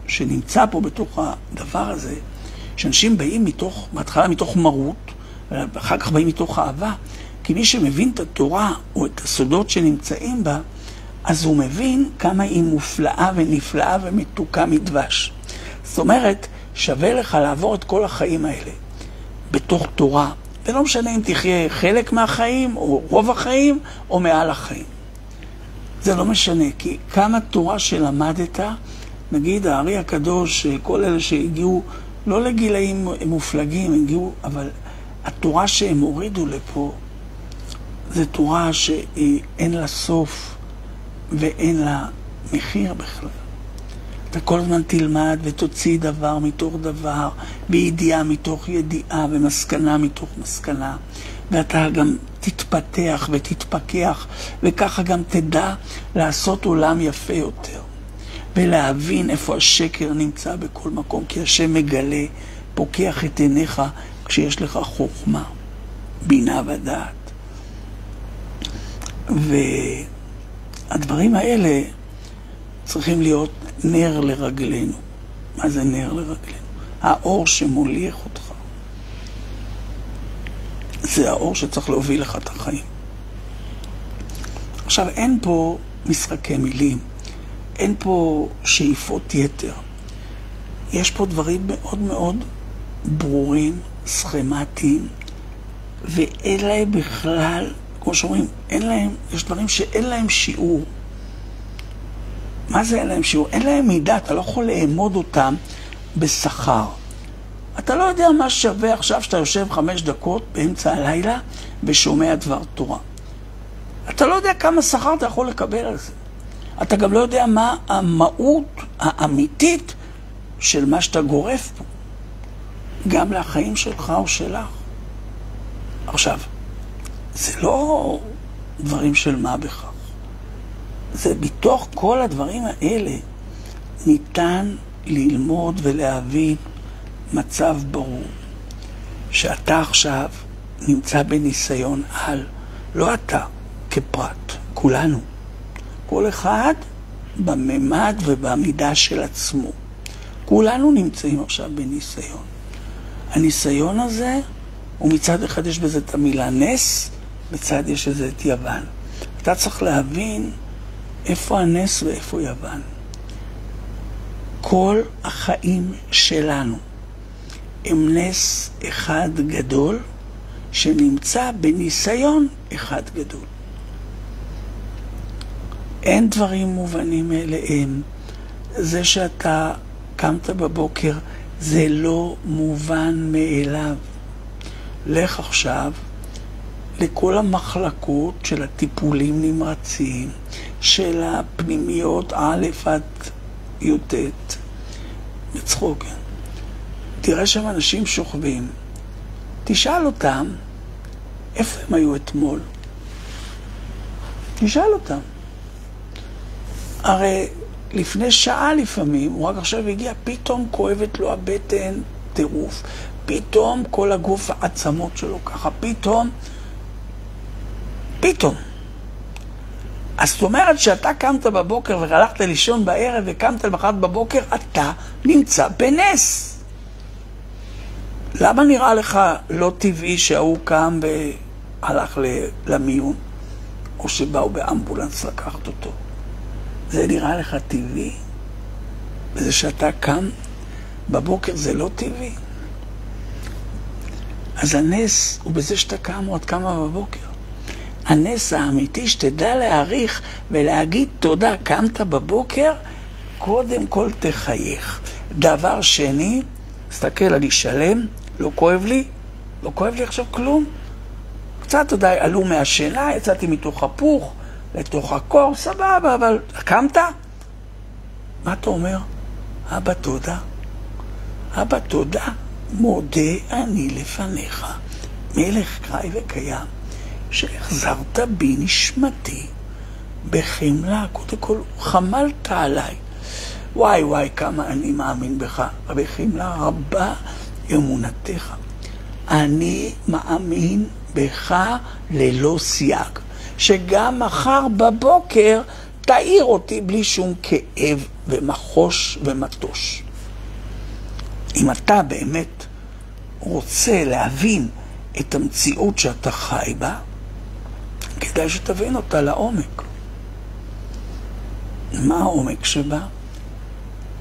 Speaker 1: שנמצא פה בתוך הדבר הזה, שאנשים באים מתוך, בהתחלה מתוך מרות, ואחר כך באים מתוך אהבה, כי מי שמבין את התורה או את הסודות שנמצאים בה, אז הוא מבין כמה היא מופלאה ונפלאה ומתוקה מדבש. זאת אומרת, שווה לך לעבור את כל החיים האלה בתוך תורה, ולא משנה אם תחיה חלק מהחיים, או רוב החיים, או מעל החיים. זה לא משנה, כי כמה תורה שלמדת, נגיד הארי הקדוש, כל אלה שהגיעו לא לגילאים מופלגים, הגיעו, אבל התורה שהם הורידו לפה, זו תורה שאין לה סוף ואין לה מחיר בכלל. אתה כל הזמן תלמד ותוציא דבר מתוך דבר, בידיעה מתוך ידיעה ומסקנה מתוך מסקנה. ואתה גם תתפתח ותתפכח, וככה גם תדע לעשות עולם יפה יותר. ולהבין איפה השקר נמצא בכל מקום, כי השם מגלה, פוקח את עיניך כשיש לך חוכמה, בינה ודעת. והדברים האלה צריכים להיות נר לרגלינו. מה זה נר לרגלינו? האור שמוליך אותך. זה האור שצריך להוביל לך את החיים. עכשיו, אין פה משחקי מילים, אין פה שאיפות יתר. יש פה דברים מאוד מאוד ברורים, סכמטיים, ואין להם בכלל, כמו שאומרים, אין להם, יש דברים שאין להם שיעור. מה זה אין להם שיעור? אין להם מידה, אתה לא יכול לאמוד אותם בשכר. אתה לא יודע מה שווה עכשיו שאתה יושב חמש דקות באמצע הלילה ושומע דבר תורה. אתה לא יודע כמה שכר אתה יכול לקבל על זה. אתה גם לא יודע מה המהות האמיתית של מה שאתה גורף פה, גם לחיים שלך או שלך. עכשיו, זה לא דברים של מה בכך. זה מתוך כל הדברים האלה ניתן ללמוד ולהבין מצב ברור, שאתה עכשיו נמצא בניסיון על, לא אתה כפרט, כולנו. כל אחד בממד ובמידה של עצמו. כולנו נמצאים עכשיו בניסיון. הניסיון הזה, הוא מצד אחד יש בזה את המילה נס, בצד יש לזה את יוון. אתה צריך להבין איפה הנס ואיפה יוון. כל החיים שלנו הם נס אחד גדול שנמצא בניסיון אחד גדול. אין דברים מובנים מאליהם. זה שאתה קמת בבוקר זה לא מובן מאליו. לך עכשיו לכל המחלקות של הטיפולים נמרצים, של הפנימיות א' עד י"ט, בצחוק. תראה שם אנשים שוכבים, תשאל אותם איפה הם היו אתמול. תשאל אותם. הרי לפני שעה לפעמים, הוא רק עכשיו הגיע, פתאום כואבת לו הבטן טירוף. פתאום כל הגוף, העצמות שלו ככה, פתאום, פתאום. אז זאת אומרת שאתה קמת בבוקר והלכת לישון בערב וקמת למחרת בבוקר, אתה נמצא בנס. למה נראה לך לא טבעי שההוא קם והלך למיון, או שבאו באמבולנס לקחת אותו? זה נראה לך טבעי? וזה שאתה קם בבוקר זה לא טבעי? אז הנס הוא בזה שאתה קם או את קמה בבוקר. הנס האמיתי שתדע להעריך ולהגיד תודה, קמת בבוקר, קודם כל תחייך. דבר שני, תסתכל, אני שלם, לא כואב לי, לא כואב לי עכשיו כלום. קצת, יודע, עלו מהשינה, יצאתי מתוך הפוך, לתוך הקור, סבבה, אבל קמת? מה אתה אומר? אבא, תודה. אבא, תודה. מודה אני לפניך, מלך קראי וקיים, שהחזרת בי נשמתי בחמלה. קודם כל, חמלת עליי. וואי וואי, כמה אני מאמין בך, בחמלה רבה אמונתך. אני מאמין בך ללא סייג. שגם מחר בבוקר תאיר אותי בלי שום כאב ומחוש ומטוש. אם אתה באמת רוצה להבין את המציאות שאתה חי בה, כדאי שתבין אותה לעומק. מה העומק שבה?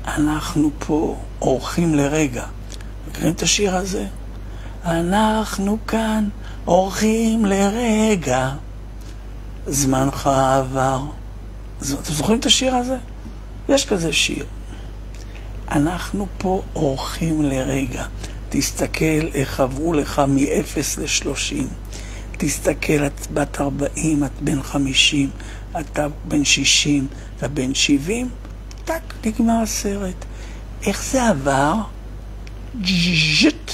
Speaker 1: אנחנו פה אורחים לרגע. מכירים את השיר הזה? אנחנו כאן אורחים לרגע, זמנך עבר. אתם זוכרים את השיר הזה? יש כזה שיר. אנחנו פה אורחים לרגע. תסתכל איך עברו לך מ-0 ל-30. תסתכל, את בת 40, את בן 50, אתה בן 60, אתה בן 70, טק, נגמר הסרט. איך זה עבר? ג'ט.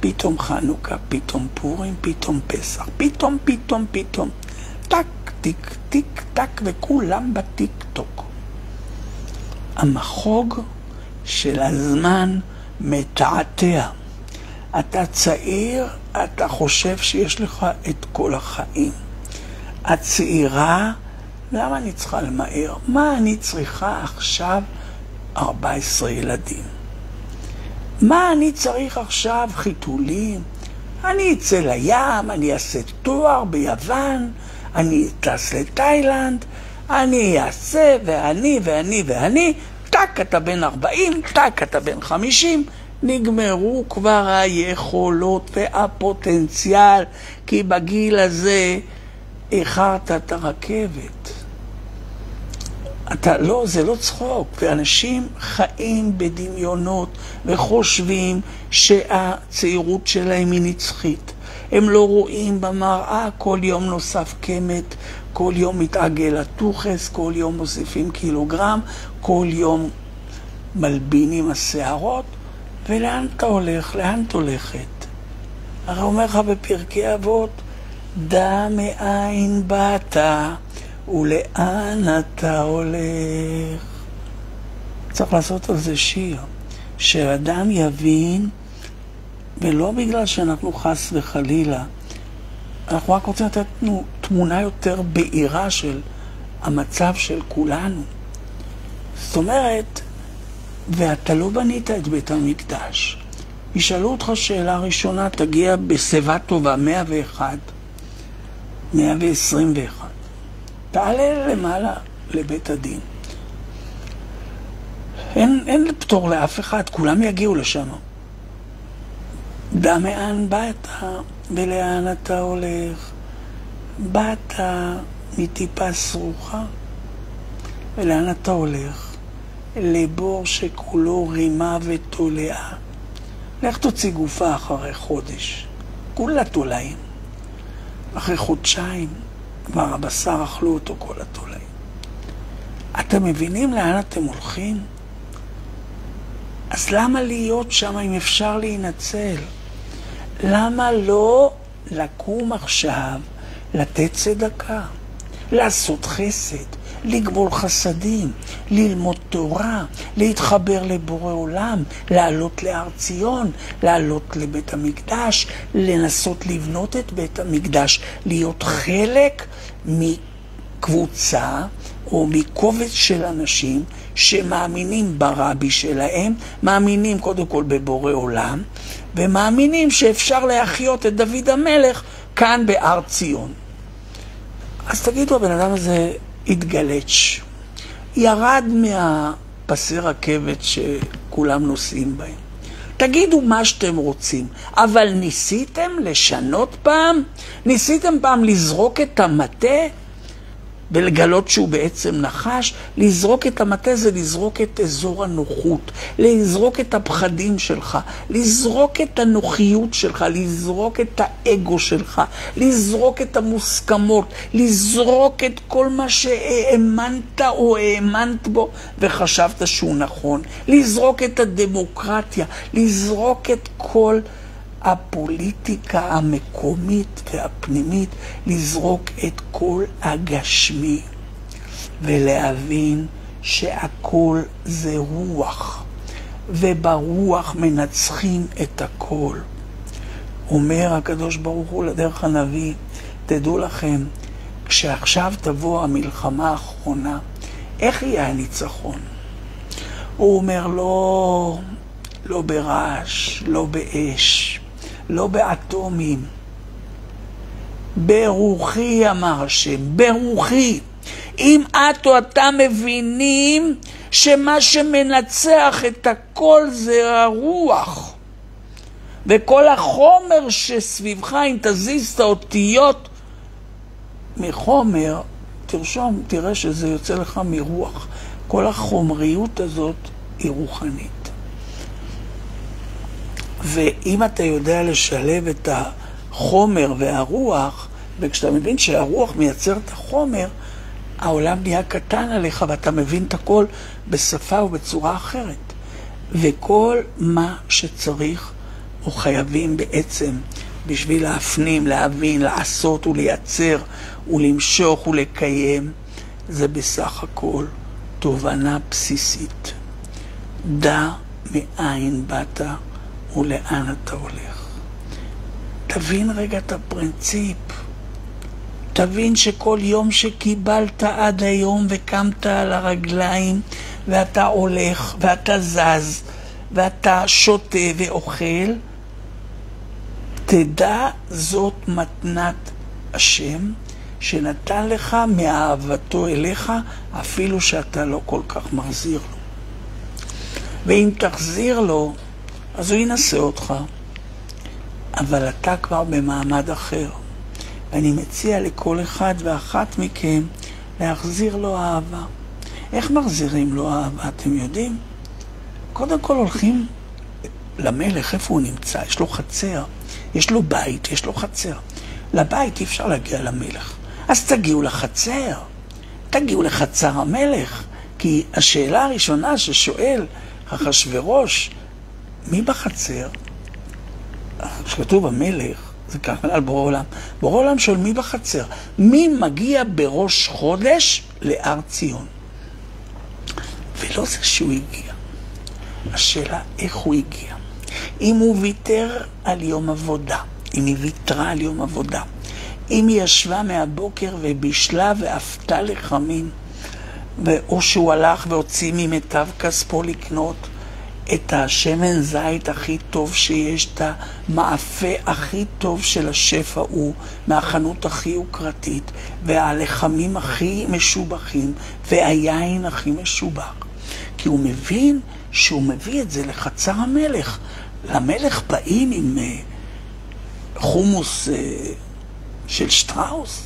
Speaker 1: פתאום חנוכה, פתאום פורים, פתאום פסח, פתאום, פתאום, פתאום. טק, טיק, טיק, טק, וכולם בטיק טוק. המחוג של הזמן מתעתע. אתה צעיר, אתה חושב שיש לך את כל החיים. הצעירה, למה אני צריכה למהר? מה אני צריכה עכשיו 14 ילדים? מה אני צריך עכשיו חיתולים? אני אצא לים, אני אעשה תואר ביוון, אני טס לתאילנד, אני אעשה, ואני, ואני, ואני, טק, אתה בן 40, טק, אתה בן 50, נגמרו כבר היכולות והפוטנציאל, כי בגיל הזה איחרת את הרכבת. אתה, לא, זה לא צחוק, ואנשים חיים בדמיונות וחושבים שהצעירות שלהם היא נצחית. הם לא רואים במראה כל יום נוסף קמת, כל יום מתעגל הטוחס, כל יום מוסיפים קילוגרם, כל יום מלבינים השערות, ולאן אתה הולך? לאן את הולכת? הרי אומר לך בפרקי אבות, דע מאין באת ולאן אתה הולך. צריך לעשות על זה שיר, שאדם יבין, ולא בגלל שאנחנו חס וחלילה, אנחנו רק רוצים לתת לנו תמונה יותר בהירה של המצב של כולנו. זאת אומרת, ואתה לא בנית את בית המקדש. ישאלו אותך שאלה ראשונה, תגיע בשיבה טובה, 101, 121. תעלה למעלה לבית הדין. אין, אין פטור לאף אחד, כולם יגיעו לשם. דע מאן באת ולאן אתה הולך. באת מטיפה סרוחה, ולאן אתה הולך? לבור שכולו רימה ותולעה. לך תוציא גופה אחרי חודש, כולה תולעים. אחרי חודשיים כבר הבשר אכלו אותו כל התולעים. אתם מבינים לאן אתם הולכים? אז למה להיות שם אם אפשר להינצל? למה לא לקום עכשיו, לתת צדקה, לעשות חסד, לגמול חסדים, ללמוד תורה, להתחבר לבורא עולם, לעלות להר ציון, לעלות לבית המקדש, לנסות לבנות את בית המקדש, להיות חלק מקבוצה או מקובץ של אנשים שמאמינים ברבי שלהם, מאמינים קודם כל בבורא עולם, ומאמינים שאפשר להחיות את דוד המלך כאן בהר ציון. אז תגידו, הבן אדם הזה התגלץ', ירד מהפסי רכבת שכולם נוסעים בהם. תגידו מה שאתם רוצים, אבל ניסיתם לשנות פעם? ניסיתם פעם לזרוק את המטה? ולגלות שהוא בעצם נחש, לזרוק את המטה זה לזרוק את אזור הנוחות, לזרוק את הפחדים שלך, לזרוק את הנוחיות שלך, לזרוק את האגו שלך, לזרוק את המוסכמות, לזרוק את כל מה שהאמנת או האמנת בו וחשבת שהוא נכון, לזרוק את הדמוקרטיה, לזרוק את כל... הפוליטיקה המקומית והפנימית, לזרוק את כל הגשמי ולהבין שהכל זה רוח, וברוח מנצחים את הכל. אומר הקדוש ברוך הוא לדרך הנביא, תדעו לכם כשעכשיו תבוא המלחמה האחרונה, איך יהיה הניצחון? הוא אומר, לא, לא ברעש, לא באש, לא באטומים. ברוחי, אמר השם, ברוחי. אם את או אתה מבינים שמה שמנצח את הכל זה הרוח, וכל החומר שסביבך, אם תזיז את האותיות מחומר, תרשום, תראה שזה יוצא לך מרוח. כל החומריות הזאת היא רוחנית. ואם אתה יודע לשלב את החומר והרוח, וכשאתה מבין שהרוח מייצר את החומר, העולם נהיה קטן עליך ואתה מבין את הכל בשפה ובצורה אחרת. וכל מה שצריך או חייבים בעצם בשביל להפנים, להבין, לעשות ולייצר ולמשוך ולקיים, זה בסך הכל תובנה בסיסית. דע מאין באת ולאן אתה הולך. תבין רגע את הפרינציפ. תבין שכל יום שקיבלת עד היום וקמת על הרגליים ואתה הולך ואתה זז ואתה שותה ואוכל, תדע זאת מתנת השם שנתן לך מאהבתו אליך אפילו שאתה לא כל כך מחזיר לו. ואם תחזיר לו, אז הוא ינסה אותך, אבל אתה כבר במעמד אחר. ואני מציע לכל אחד ואחת מכם להחזיר לו אהבה. איך מחזירים לו אהבה, אתם יודעים? קודם כל הולכים למלך, איפה הוא נמצא? יש לו חצר, יש לו בית, יש לו חצר. לבית אי אפשר להגיע למלך. אז תגיעו לחצר, תגיעו לחצר המלך. כי השאלה הראשונה ששואל אחשורוש, מי בחצר? כשכתוב המלך, זה ככה על בורא עולם. בורא עולם שואל מי בחצר? מי מגיע בראש חודש להר ציון? ולא זה שהוא הגיע. השאלה איך הוא הגיע. אם הוא ויתר על יום עבודה, אם היא ויתרה על יום עבודה, אם היא ישבה מהבוקר ובישלה ואפתה לחמים, או שהוא הלך והוציא ממיטב כספו לקנות את השמן זית הכי טוב שיש, את המאפה הכי טוב של השף ההוא, מהחנות הכי יוקרתית, והלחמים הכי משובחים, והיין הכי משובח. כי הוא מבין שהוא מביא את זה לחצר המלך. למלך באים עם אה, חומוס אה, של שטראוס.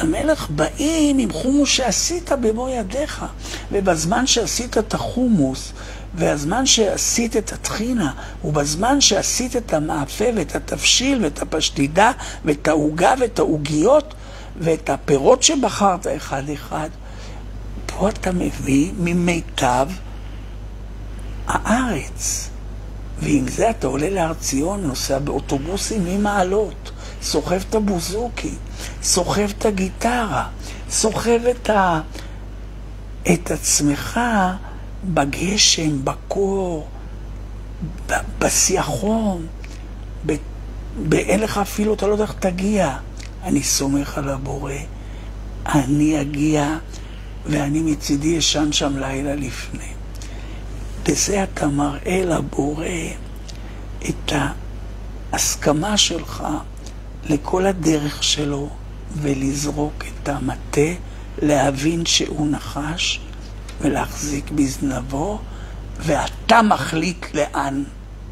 Speaker 1: למלך באים עם חומוס שעשית במו ידיך. ובזמן שעשית את החומוס, והזמן שעשית את הטחינה, ובזמן שעשית את המאפה ואת התבשיל ואת הפשטידה ואת העוגה ואת העוגיות ואת הפירות שבחרת אחד-אחד, פה אתה מביא ממיטב הארץ. ועם זה אתה עולה להר ציון, נוסע באוטובוסים ממעלות, סוחב את הבוזוקי, סוחב את הגיטרה, סוחב את, ה... את עצמך בגשם, בקור, בשיא החום, באין לך אפילו, אתה לא יודע איך תגיע. אני סומך על הבורא, אני אגיע ואני מצידי ישן שם לילה לפני. בזה אתה מראה לבורא את ההסכמה שלך לכל הדרך שלו ולזרוק את המטה, להבין שהוא נחש ולהחזיק בזנבו, ואתה מחליט לאן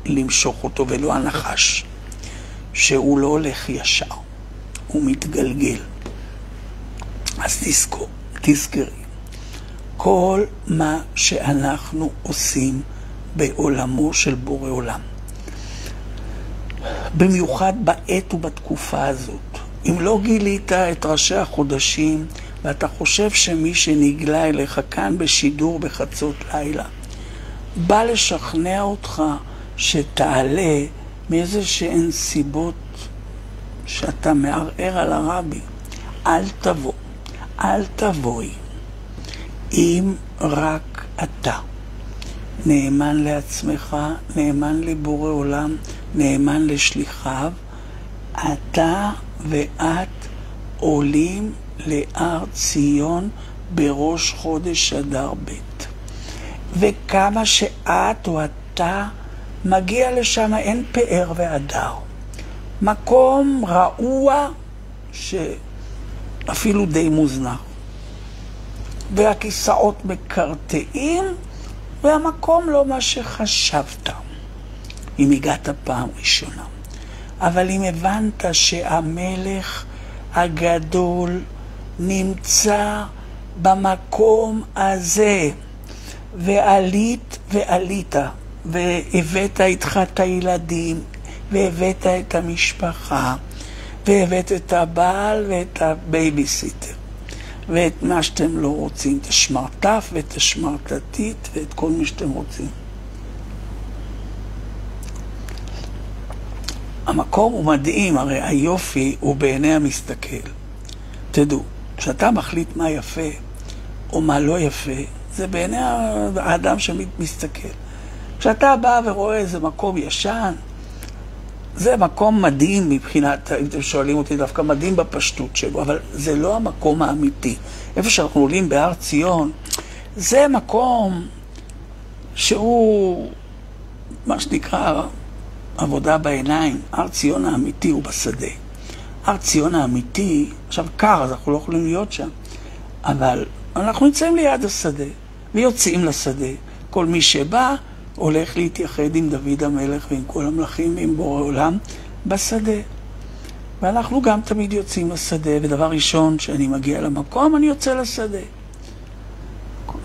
Speaker 1: למשוך אותו ולא הנחש, שהוא לא הולך ישר, הוא מתגלגל. אז תזכור, תזכרי. כל מה שאנחנו עושים בעולמו של בורא עולם. במיוחד בעת ובתקופה הזאת. אם לא גילית את ראשי החודשים ואתה חושב שמי שנגלה אליך כאן בשידור בחצות לילה בא לשכנע אותך שתעלה מאיזה שהן סיבות שאתה מערער על הרבי, אל תבוא, אל תבואי. אם רק אתה נאמן לעצמך, נאמן לבורא עולם, נאמן לשליחיו, אתה ואת עולים להר ציון בראש חודש אדר ב'. וכמה שאת או אתה מגיע לשם אין פאר והדר. מקום רעוע שאפילו די מוזנח. והכיסאות מקרטעים, והמקום לא מה שחשבת, אם הגעת פעם ראשונה. אבל אם הבנת שהמלך הגדול נמצא במקום הזה, ועלית ועלית, והבאת איתך את הילדים, והבאת את המשפחה, והבאת את הבעל ואת הבייביסיטר, ואת מה שאתם לא רוצים, את השמרטף ואת השמרטפית ואת כל מי שאתם רוצים. המקום הוא מדהים, הרי היופי הוא בעיני המסתכל. תדעו, כשאתה מחליט מה יפה או מה לא יפה, זה בעיני האדם שמסתכל. כשאתה בא ורואה איזה מקום ישן, זה מקום מדהים מבחינת, אם אתם שואלים אותי, דווקא מדהים בפשטות שלו, אבל זה לא המקום האמיתי. איפה שאנחנו עולים בהר ציון, זה מקום שהוא, מה שנקרא, עבודה בעיניים. הר ציון האמיתי הוא בשדה. הר ציון האמיתי, עכשיו קר, אז אנחנו לא יכולים להיות שם, אבל אנחנו נמצאים ליד השדה, ויוצאים לשדה. כל מי שבא, הולך להתייחד עם דוד המלך ועם כל המלכים ועם בורא עולם בשדה. ואנחנו גם תמיד יוצאים לשדה, ודבר ראשון, כשאני מגיע למקום, אני יוצא לשדה.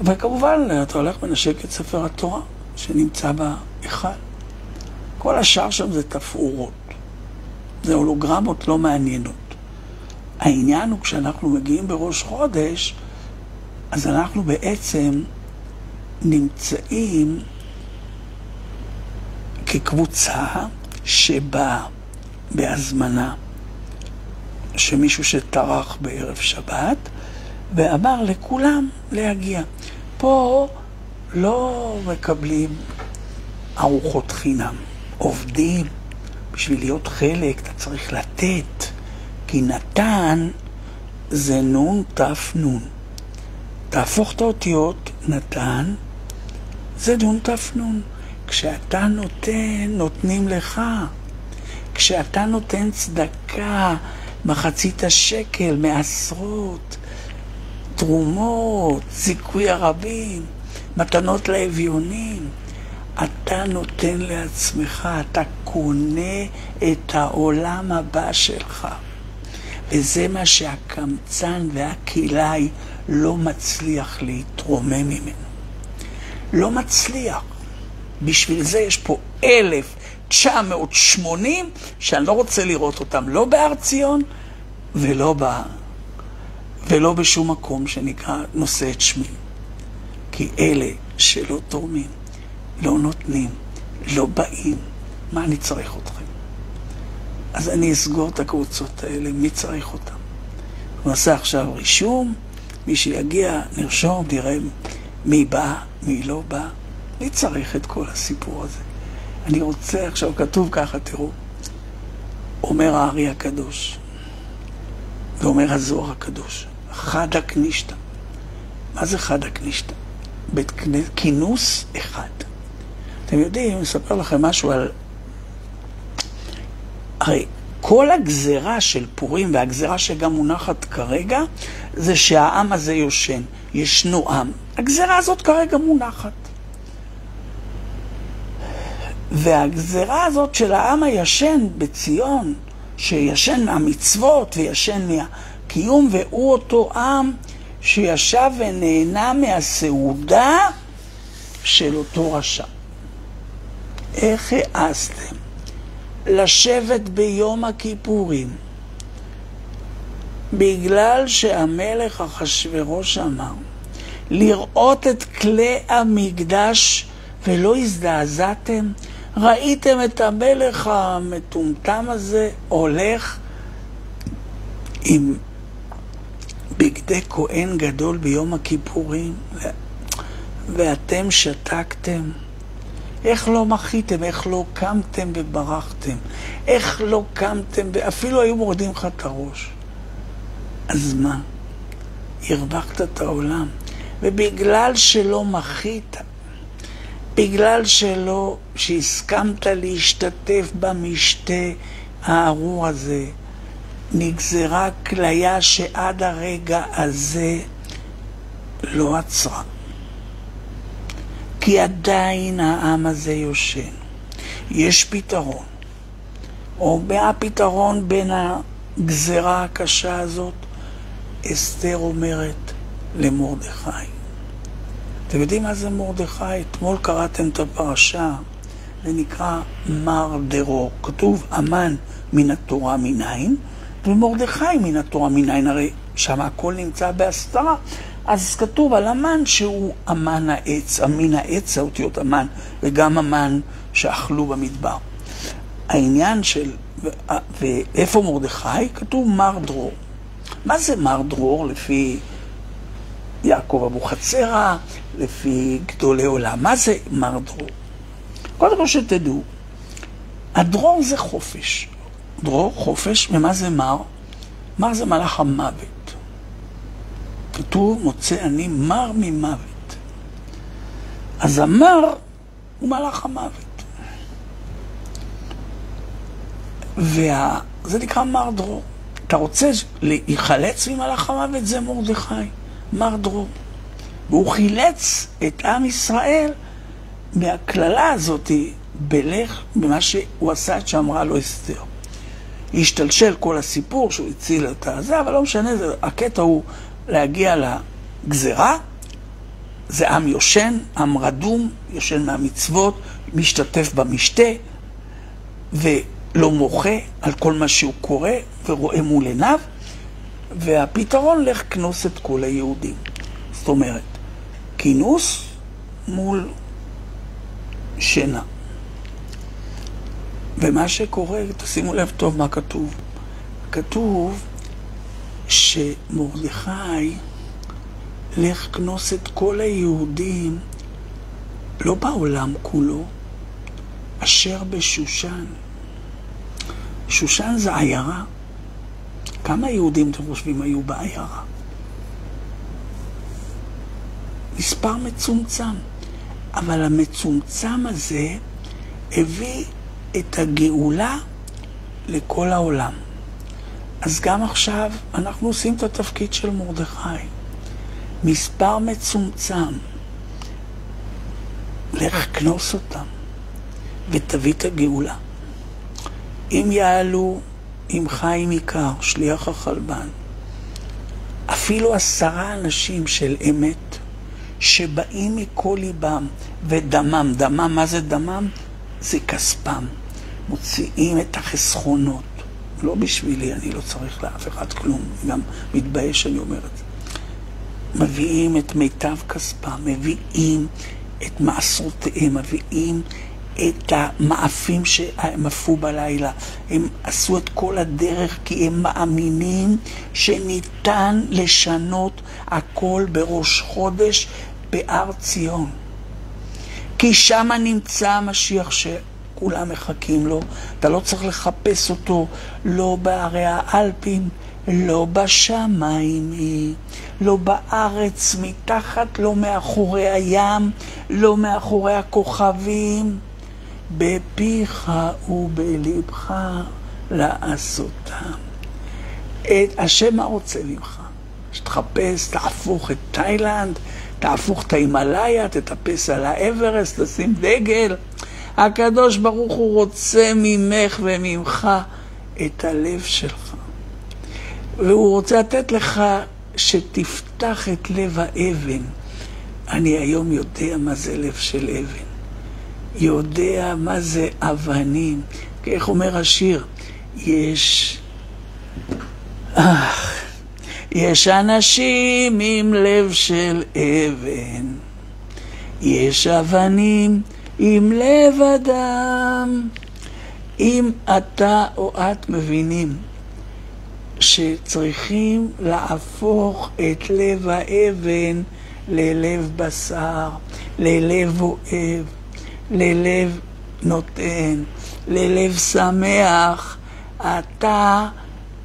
Speaker 1: וכמובן, אתה הולך מנשק את ספר התורה, שנמצא בהיכל. כל השאר שם זה תפאורות. זה הולוגרמות לא מעניינות. העניין הוא כשאנחנו מגיעים בראש חודש, אז אנחנו בעצם נמצאים כקבוצה שבאה בהזמנה שמישהו שטרח בערב שבת ואמר לכולם להגיע. פה לא מקבלים ארוחות חינם, עובדים. בשביל להיות חלק אתה צריך לתת, כי נתן זה נון תף נון. תהפוך את האותיות, נתן, זה נון תף נון. כשאתה נותן, נותנים לך. כשאתה נותן צדקה, מחצית השקל, מעשרות, תרומות, זיכוי הרבים, מתנות לאביונים, אתה נותן לעצמך, אתה קונה את העולם הבא שלך. וזה מה שהקמצן והכלאי לא מצליח להתרומם ממנו. לא מצליח. בשביל זה יש פה 1,980 שאני לא רוצה לראות אותם לא בהר ציון ולא, ב... ולא בשום מקום שנקרא נושא את שמי. כי אלה שלא תורמים, לא נותנים, לא באים, מה אני צריך אתכם? אז אני אסגור את הקבוצות האלה, מי צריך אותם? נעשה עכשיו רישום, מי שיגיע, נרשום, נראה מי בא, מי לא בא. מי צריך את כל הסיפור הזה? אני רוצה, עכשיו כתוב ככה, תראו, אומר הארי הקדוש, ואומר הזוהר הקדוש, חדא קנישתא. מה זה חדא קנישתא? בית כינוס אחד. אתם יודעים, אני אספר לכם משהו על... הרי כל הגזרה של פורים, והגזרה שגם מונחת כרגע, זה שהעם הזה יושן. ישנו עם. הגזרה הזאת כרגע מונחת. והגזרה הזאת של העם הישן בציון, שישן מהמצוות וישן מהקיום, והוא אותו עם שישב ונהנה מהסעודה של אותו רשע. איך העזתם לשבת ביום הכיפורים בגלל שהמלך אחשורוש אמר לראות את כלי המקדש ולא הזדעזעתם? ראיתם את המלך המטומטם הזה הולך עם בגדי כהן גדול ביום הכיפורים, ואתם שתקתם? איך לא מחיתם? איך לא קמתם וברחתם? איך לא קמתם, ואפילו היו מורדים לך את הראש. אז מה? הרווחת את העולם. ובגלל שלא מחית, בגלל שלא, שהסכמת להשתתף במשתה הארור הזה, נגזרה כליה שעד הרגע הזה לא עצרה. כי עדיין העם הזה יושן. יש פתרון. או מה הפתרון בין הגזרה הקשה הזאת? אסתר אומרת למרדכי. אתם יודעים מה זה מרדכי? אתמול קראתם את הפרשה, זה נקרא מר דרור. כתוב אמן מן התורה מניין, ומרדכי מן התורה מניין. הרי שם הכל נמצא בהסתרה. אז כתוב על המן שהוא אמן העץ, אמין העץ האותיות אמן, וגם אמן שאכלו במדבר. העניין של, ואיפה מרדכי? כתוב מר דרור. מה זה מר דרור לפי יעקב אבוחצירא, לפי גדולי עולם? מה זה מר דרור? קודם כל שתדעו, הדרור זה חופש. דרור, חופש, ומה זה מר? מר זה מלאך המוות. כתוב, מוצא אני מר ממוות. אז המר הוא מלאך המוות. וזה נקרא מר דרור. אתה רוצה להיחלץ ממלאך המוות? זה מרדכי, מר דרור. והוא חילץ את עם ישראל מהקללה הזאת בלך, במה שהוא עשה את שאמרה לו אסתר. השתלשל כל הסיפור שהוא הציל את הזה, אבל לא משנה, הקטע הוא להגיע לגזרה. זה עם יושן, עם רדום, יושן מהמצוות, משתתף במשתה, ולא מוחה על כל מה שהוא קורא ורואה מול עיניו, והפתרון, לך כנוס את כל היהודים. זאת אומרת, כינוס מול שינה. ומה שקורה, תשימו לב טוב מה כתוב. כתוב שמרדכי, לך כנוס את כל היהודים, לא בעולם כולו, אשר בשושן. שושן זה עיירה. כמה יהודים אתם חושבים היו בעיירה? מספר מצומצם. אבל המצומצם הזה הביא את הגאולה לכל העולם. אז גם עכשיו אנחנו עושים את התפקיד של מרדכי. מספר מצומצם, לך כנוס אותם ותביא את הגאולה. אם יעלו עם חיים עיקר, שליח החלבן, אפילו עשרה אנשים של אמת, שבאים מכל ליבם ודמם, דמם, מה זה דמם? זה כספם. מוציאים את החסכונות. לא בשבילי, אני לא צריך לאף אחד כלום, גם מתבייש שאני אומר את זה. מביאים את מיטב כספם, מביאים את מעשרותיהם, מביאים את המאפים שהם עפו בלילה. הם עשו את כל הדרך כי הם מאמינים שניתן לשנות הכל בראש חודש בהר ציון. כי שם נמצא המשיח שכולם מחכים לו. אתה לא צריך לחפש אותו לא בערי האלפים, לא בשמיים היא, לא בארץ, מתחת, לא מאחורי הים, לא מאחורי הכוכבים. בפיך ובלבך לעשותם. את השם מה רוצה ממך? שתחפש, תהפוך את תאילנד, תהפוך את ההימאליה, תטפס על האברסט, תשים דגל. הקדוש ברוך הוא רוצה ממך וממך את הלב שלך. והוא רוצה לתת לך שתפתח את לב האבן. אני היום יודע מה זה לב של אבן. יודע מה זה אבנים. איך אומר השיר? יש... אך, יש אנשים עם לב של אבן, יש אבנים עם לב אדם. אם אתה או את מבינים שצריכים להפוך את לב האבן ללב בשר, ללב אוהב, ללב נותן, ללב שמח, אתה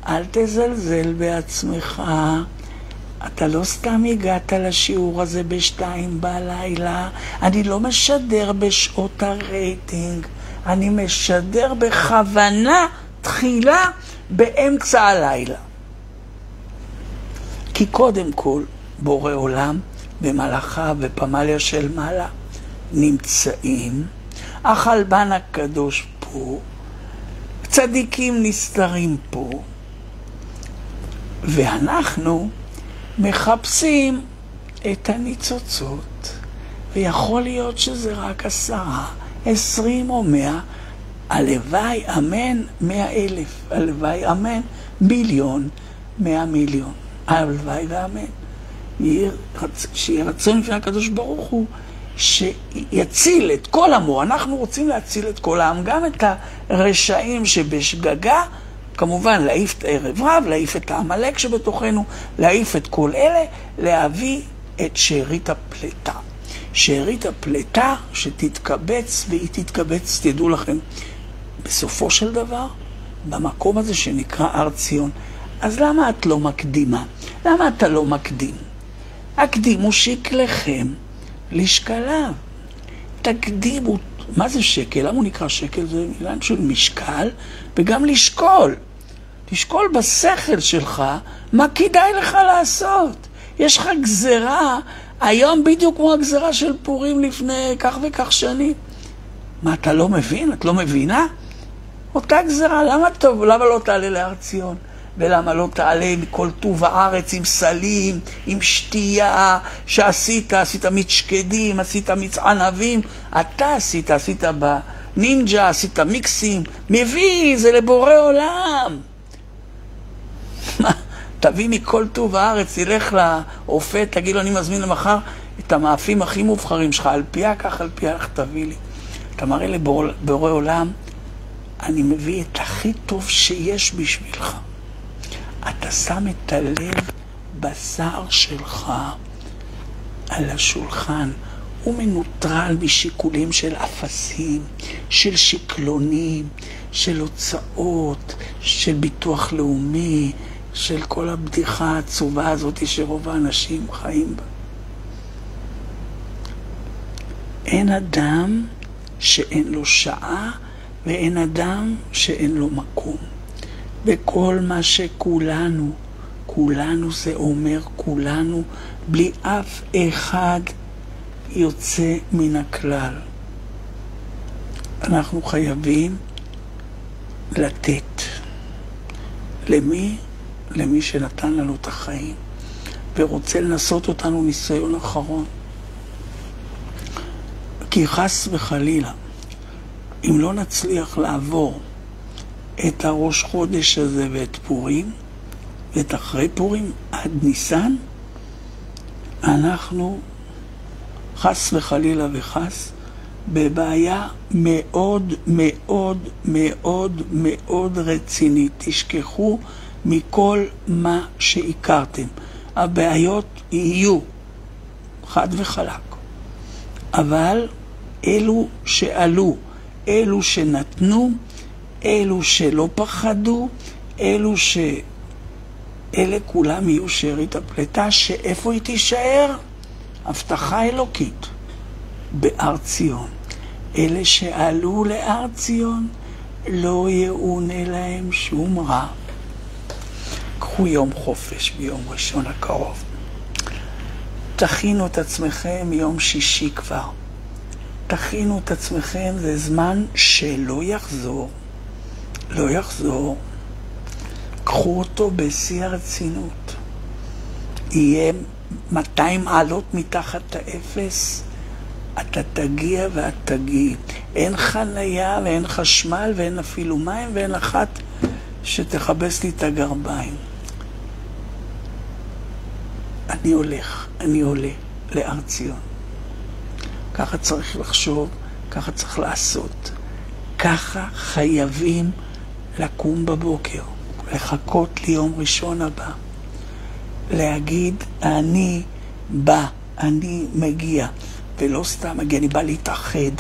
Speaker 1: אל תזלזל בעצמך. אתה לא סתם הגעת לשיעור הזה בשתיים בלילה. אני לא משדר בשעות הרייטינג. אני משדר בכוונה תחילה באמצע הלילה. כי קודם כל, בורא עולם ומלאכה ופמליה של מעלה נמצאים, החלבן הקדוש פה, צדיקים נסתרים פה, ואנחנו מחפשים את הניצוצות, ויכול להיות שזה רק עשרה, עשרים או מאה, הלוואי אמן מאה אלף, הלוואי אמן מיליון, מאה מיליון, הלוואי ואמן. שיהיה רצון לפני הקדוש ברוך הוא שיציל את כל עמו. אנחנו רוצים להציל את כל העם, גם את הרשעים שבשגגה, כמובן להעיף את הערב רב, להעיף את העמלק שבתוכנו, להעיף את כל אלה, להביא את שארית הפלטה. שארית הפלטה שתתקבץ, והיא תתקבץ, תדעו לכם, בסופו של דבר, במקום הזה שנקרא הר ציון. אז למה את לא מקדימה? למה אתה לא מקדים? הקדימו שקליכם לשקליו. תקדימו, מה זה שקל? למה הוא נקרא שקל? זה מילה של משקל, וגם לשקול. לשקול בשכל שלך מה כדאי לך לעשות. יש לך גזרה, היום בדיוק כמו הגזרה של פורים לפני כך וכך שנים. מה, אתה לא מבין? את לא מבינה? אותה גזרה, למה טוב? למה לא תעלה להר ציון? ולמה לא תעלה מכל טוב הארץ עם סלים, עם שתייה שעשית, עשית מצ'קדים, עשית מיץ ענבים, אתה עשית, עשית בנינג'ה, עשית מיקסים, מביא, זה לבורא עולם. תביא מכל טוב הארץ, תלך לאופה, תגיד לו, אני מזמין למחר את המאפים הכי מובחרים שלך, על פיה כך, על פיה כך תביא לי. אתה מראה לבורא עולם, אני מביא את הכי טוב שיש בשבילך. אתה שם את הלב בשר שלך על השולחן. הוא מנוטרל משיקולים של אפסים, של שקלונים, של הוצאות, של ביטוח לאומי, של כל הבדיחה העצובה הזאת שרוב האנשים חיים בה. אין אדם שאין לו שעה ואין אדם שאין לו מקום. בכל מה שכולנו, כולנו זה אומר כולנו, בלי אף אחד יוצא מן הכלל. אנחנו חייבים לתת. למי? למי שנתן לנו את החיים ורוצה לנסות אותנו ניסיון אחרון. כי חס וחלילה, אם לא נצליח לעבור את הראש חודש הזה ואת פורים, ואת אחרי פורים עד ניסן, אנחנו חס וחלילה וחס בבעיה מאוד מאוד מאוד מאוד רצינית. תשכחו מכל מה שהכרתם. הבעיות יהיו חד וחלק. אבל אלו שעלו, אלו שנתנו, אלו שלא פחדו, אלו ש... אלה כולם יהיו שארית הפלטה, שאיפה היא תישאר? הבטחה אלוקית, בהר ציון. אלה שעלו להר ציון, לא יאונה להם שום רע. קחו יום חופש ביום ראשון הקרוב. תכינו את עצמכם מיום שישי כבר. תכינו את עצמכם, זה זמן שלא יחזור. לא יחזור. קחו אותו בשיא הרצינות. יהיה 200 מעלות מתחת האפס, אתה תגיע ואת תגיעי. אין חנייה ואין חשמל ואין אפילו מים ואין אחת שתכבס לי את הגרביים. אני הולך, אני עולה להר ציון. ככה צריך לחשוב, ככה צריך לעשות. ככה חייבים לקום בבוקר, לחכות ליום ראשון הבא, להגיד, אני בא, אני מגיע, ולא סתם מגיע, אני בא להתאחד,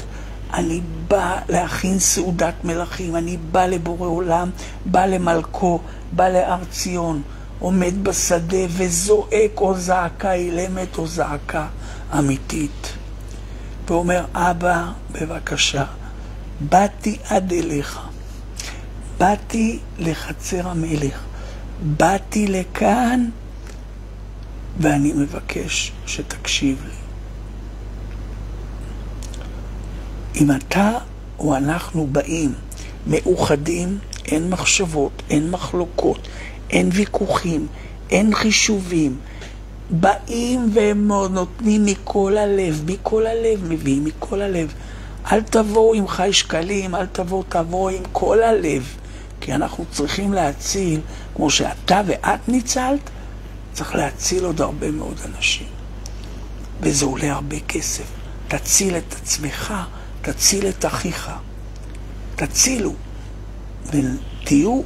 Speaker 1: אני בא להכין סעודת מלכים, אני בא לבורא עולם, בא למלכו, בא להר ציון, עומד בשדה וזועק או זעקה אילמת או זעקה אמיתית. ואומר, אבא, בבקשה, באתי עד אליך, באתי לחצר המלך, באתי לכאן ואני מבקש שתקשיב לי. אם אתה או אנחנו באים מאוחדים, אין מחשבות, אין מחלוקות, אין ויכוחים, אין חישובים, באים והם נותנים מכל הלב, מכל הלב, מביאים מכל הלב. אל תבואו עם חי שקלים, אל תבואו, תבואו עם כל הלב. כי אנחנו צריכים להציל, כמו שאתה ואת ניצלת, צריך להציל עוד הרבה מאוד אנשים. וזה עולה הרבה כסף. תציל את עצמך, תציל את אחיך. תצילו, ותהיו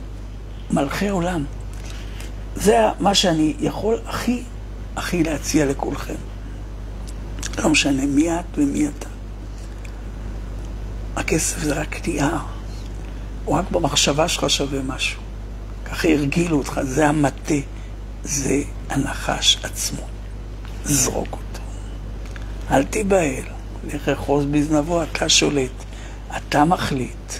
Speaker 1: מלכי עולם. זה מה שאני יכול הכי הכי להציע לכולכם. לא משנה מי את ומי אתה. הכסף זה רק נייר. הוא רק במחשבה שלך שווה משהו. ככה הרגילו אותך, זה המטה, זה הנחש עצמו. זרוק אותו. אל תיבהל, לך אחוז בזנבו, אתה שולט, אתה מחליט.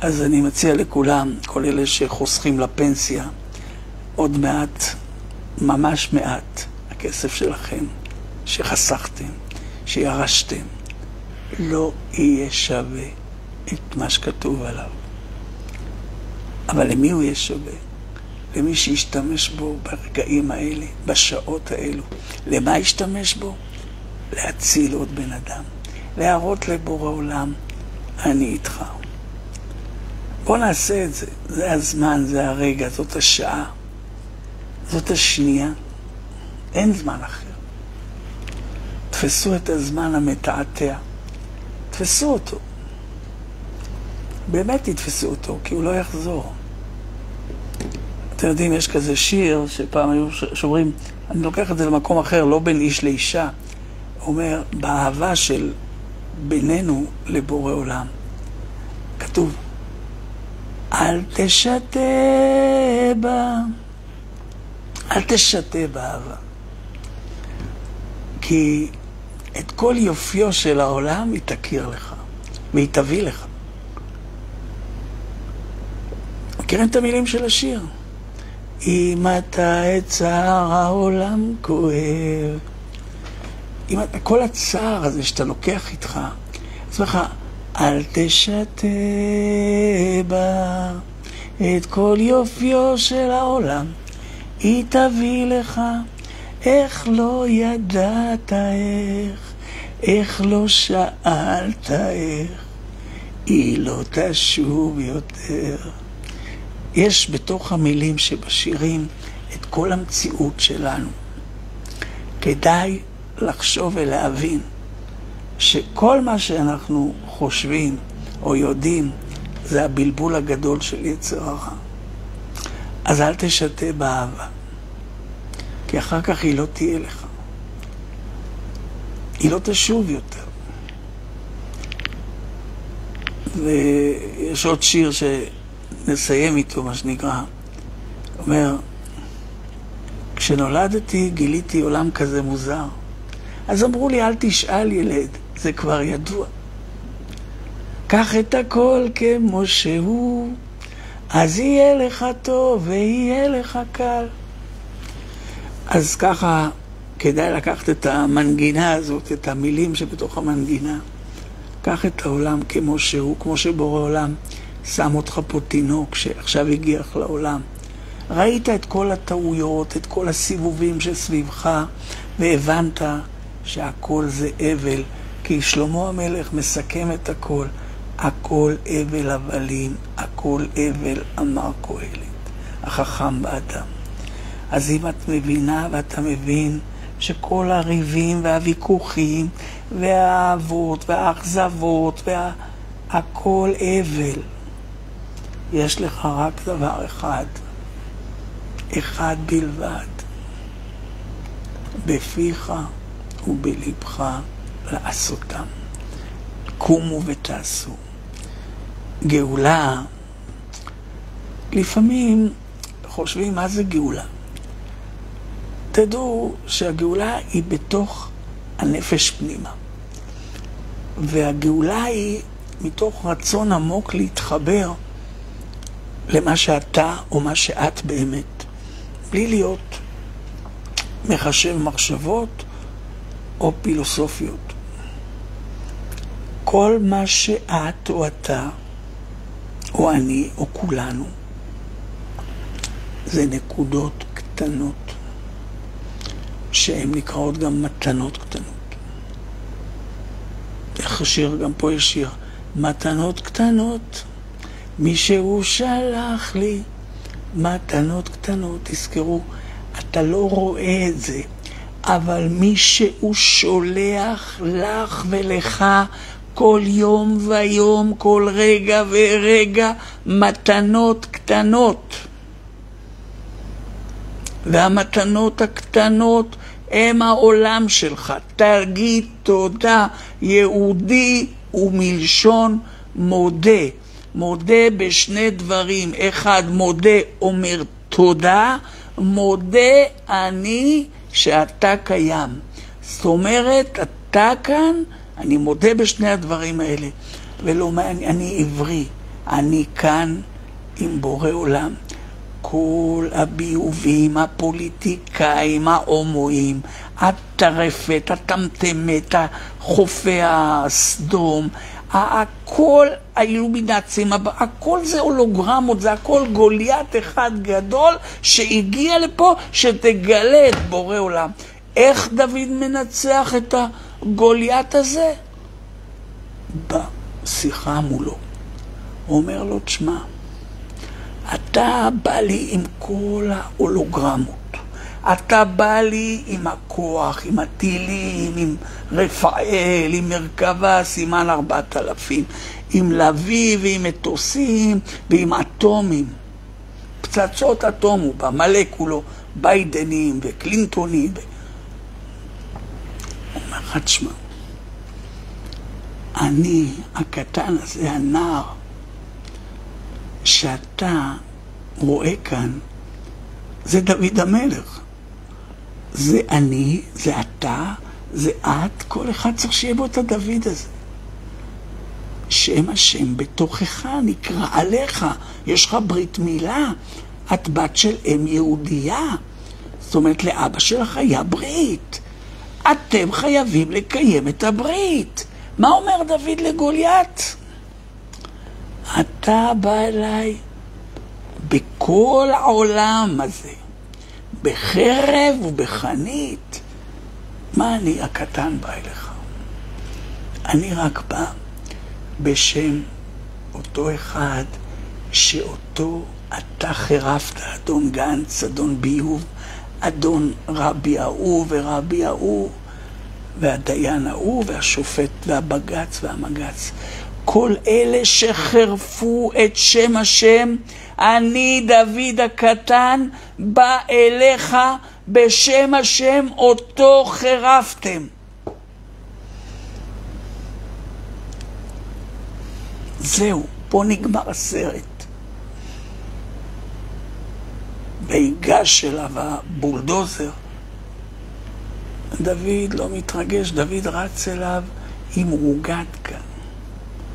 Speaker 1: אז אני מציע לכולם, כל אלה שחוסכים לפנסיה, עוד מעט, ממש מעט, הכסף שלכם, שחסכתם, שירשתם, לא יהיה שווה את מה שכתוב עליו. אבל למי הוא יהיה שווה? למי שישתמש בו ברגעים האלה, בשעות האלו. למה ישתמש בו? להציל עוד בן אדם. להראות לבורא עולם, אני איתך. בוא נעשה את זה. זה הזמן, זה הרגע, זאת השעה. זאת השנייה. אין זמן אחר. תפסו את הזמן המתעתע. תפסו אותו. באמת תתפסו אותו, כי הוא לא יחזור. אתם יודעים, יש כזה שיר שפעם היו שאומרים, אני לוקח את זה למקום אחר, לא בין איש לאישה. הוא אומר, באהבה של בינינו לבורא עולם. כתוב, אל תשתה בה, אל תשתה באהבה. כי את כל יופיו של העולם היא תכיר לך, והיא תביא לך. מכירים את המילים של השיר? אם אתה את צער העולם כואב, אם אתה, כל הצער הזה שאתה לוקח איתך, לך, אל תשתה בה את כל יופיו של העולם, היא תביא לך איך לא ידעת איך, איך לא שאלת איך, היא לא תשוב יותר. יש בתוך המילים שבשירים את כל המציאות שלנו. כדאי לחשוב ולהבין שכל מה שאנחנו חושבים או יודעים זה הבלבול הגדול של יצר הרע. אז אל תשתה באהבה, כי אחר כך היא לא תהיה לך. היא לא תשוב יותר. ויש עוד שיר שנסיים איתו, מה שנקרא. אומר, כשנולדתי גיליתי עולם כזה מוזר. אז אמרו לי, אל תשאל ילד, זה כבר ידוע. קח את הכל כמו שהוא, אז יהיה לך טוב ויהיה לך קל. אז ככה כדאי לקחת את המנגינה הזאת, את המילים שבתוך המנגינה. קח את העולם כמו שהוא, כמו שבורא עולם שם אותך פה תינוק שעכשיו הגיח לעולם. ראית את כל הטעויות, את כל הסיבובים שסביבך, והבנת שהכל זה אבל, כי שלמה המלך מסכם את הכל. הכל אבל הבלים, הכל אבל, אמר קהלת, החכם באדם. אז אם את מבינה ואתה מבין שכל הריבים והוויכוחים והאהבות והאכזבות והכל אבל, יש לך רק דבר אחד, אחד בלבד, בפיך ובלבך לעשותם. קומו ותעשו. גאולה לפעמים חושבים מה זה גאולה. תדעו שהגאולה היא בתוך הנפש פנימה. והגאולה היא מתוך רצון עמוק להתחבר למה שאתה או מה שאת באמת, בלי להיות מחשב מחשבות או פילוסופיות. כל מה שאת או אתה, או אני, או כולנו, זה נקודות קטנות, שהן נקראות גם מתנות קטנות. איך השיר, גם פה יש שיר, מתנות קטנות, מי שהוא שלח לי, מתנות קטנות. תזכרו, אתה לא רואה את זה, אבל מי שהוא שולח לך ולך כל יום ויום, כל רגע ורגע, מתנות קטנות. והמתנות הקטנות הם העולם שלך. תגיד תודה, יהודי ומלשון מודה. מודה בשני דברים. אחד, מודה אומר תודה, מודה אני שאתה קיים. זאת אומרת, אתה כאן, אני מודה בשני הדברים האלה. ולא, אני, אני עברי, אני כאן עם בורא עולם. כל הביובים, הפוליטיקאים, ההומואים, הטרפת, הטמטמת, חופי הסדום, הכל האילומינצים, הכל זה הולוגרמות, זה הכל גוליית אחד גדול שהגיע לפה שתגלה את בורא עולם. איך דוד מנצח את הגוליית הזה? בשיחה מולו. הוא אומר לו, תשמע, אתה בא לי עם כל ההולוגרמות. אתה בא לי עם הכוח, עם הטילים, עם רפאל, עם מרכבה, סימן ארבעת אלפים, עם לביא ועם מטוסים ועם אטומים. פצצות אטום הוא בא, מלא כולו, ביידנים וקלינטונים. ו... הוא אומר לך, תשמע, אני הקטן הזה, הנער, שאתה רואה כאן, זה דוד המלך. זה אני, זה אתה, זה את, כל אחד צריך שיהיה בו את הדוד הזה. שם השם בתוכך נקרא עליך, יש לך ברית מילה, את בת של אם יהודייה. זאת אומרת, לאבא שלך היה ברית. אתם חייבים לקיים את הברית. מה אומר דוד לגוליית? אתה בא אליי בכל העולם הזה, בחרב ובחנית. מה אני הקטן בא אליך? אני רק בא בשם אותו אחד שאותו אתה חירפת, אדון גנץ, אדון ביוב, אדון רבי ההוא ורבי ההוא, והדיין ההוא, והשופט והבג"ץ והמג"ץ. כל אלה שחרפו את שם השם, אני דוד הקטן בא אליך בשם השם אותו חרפתם. זהו, פה נגמר הסרט. ויגש אליו הבולדוזר. דוד לא מתרגש, דוד רץ אליו עם רוגטקה.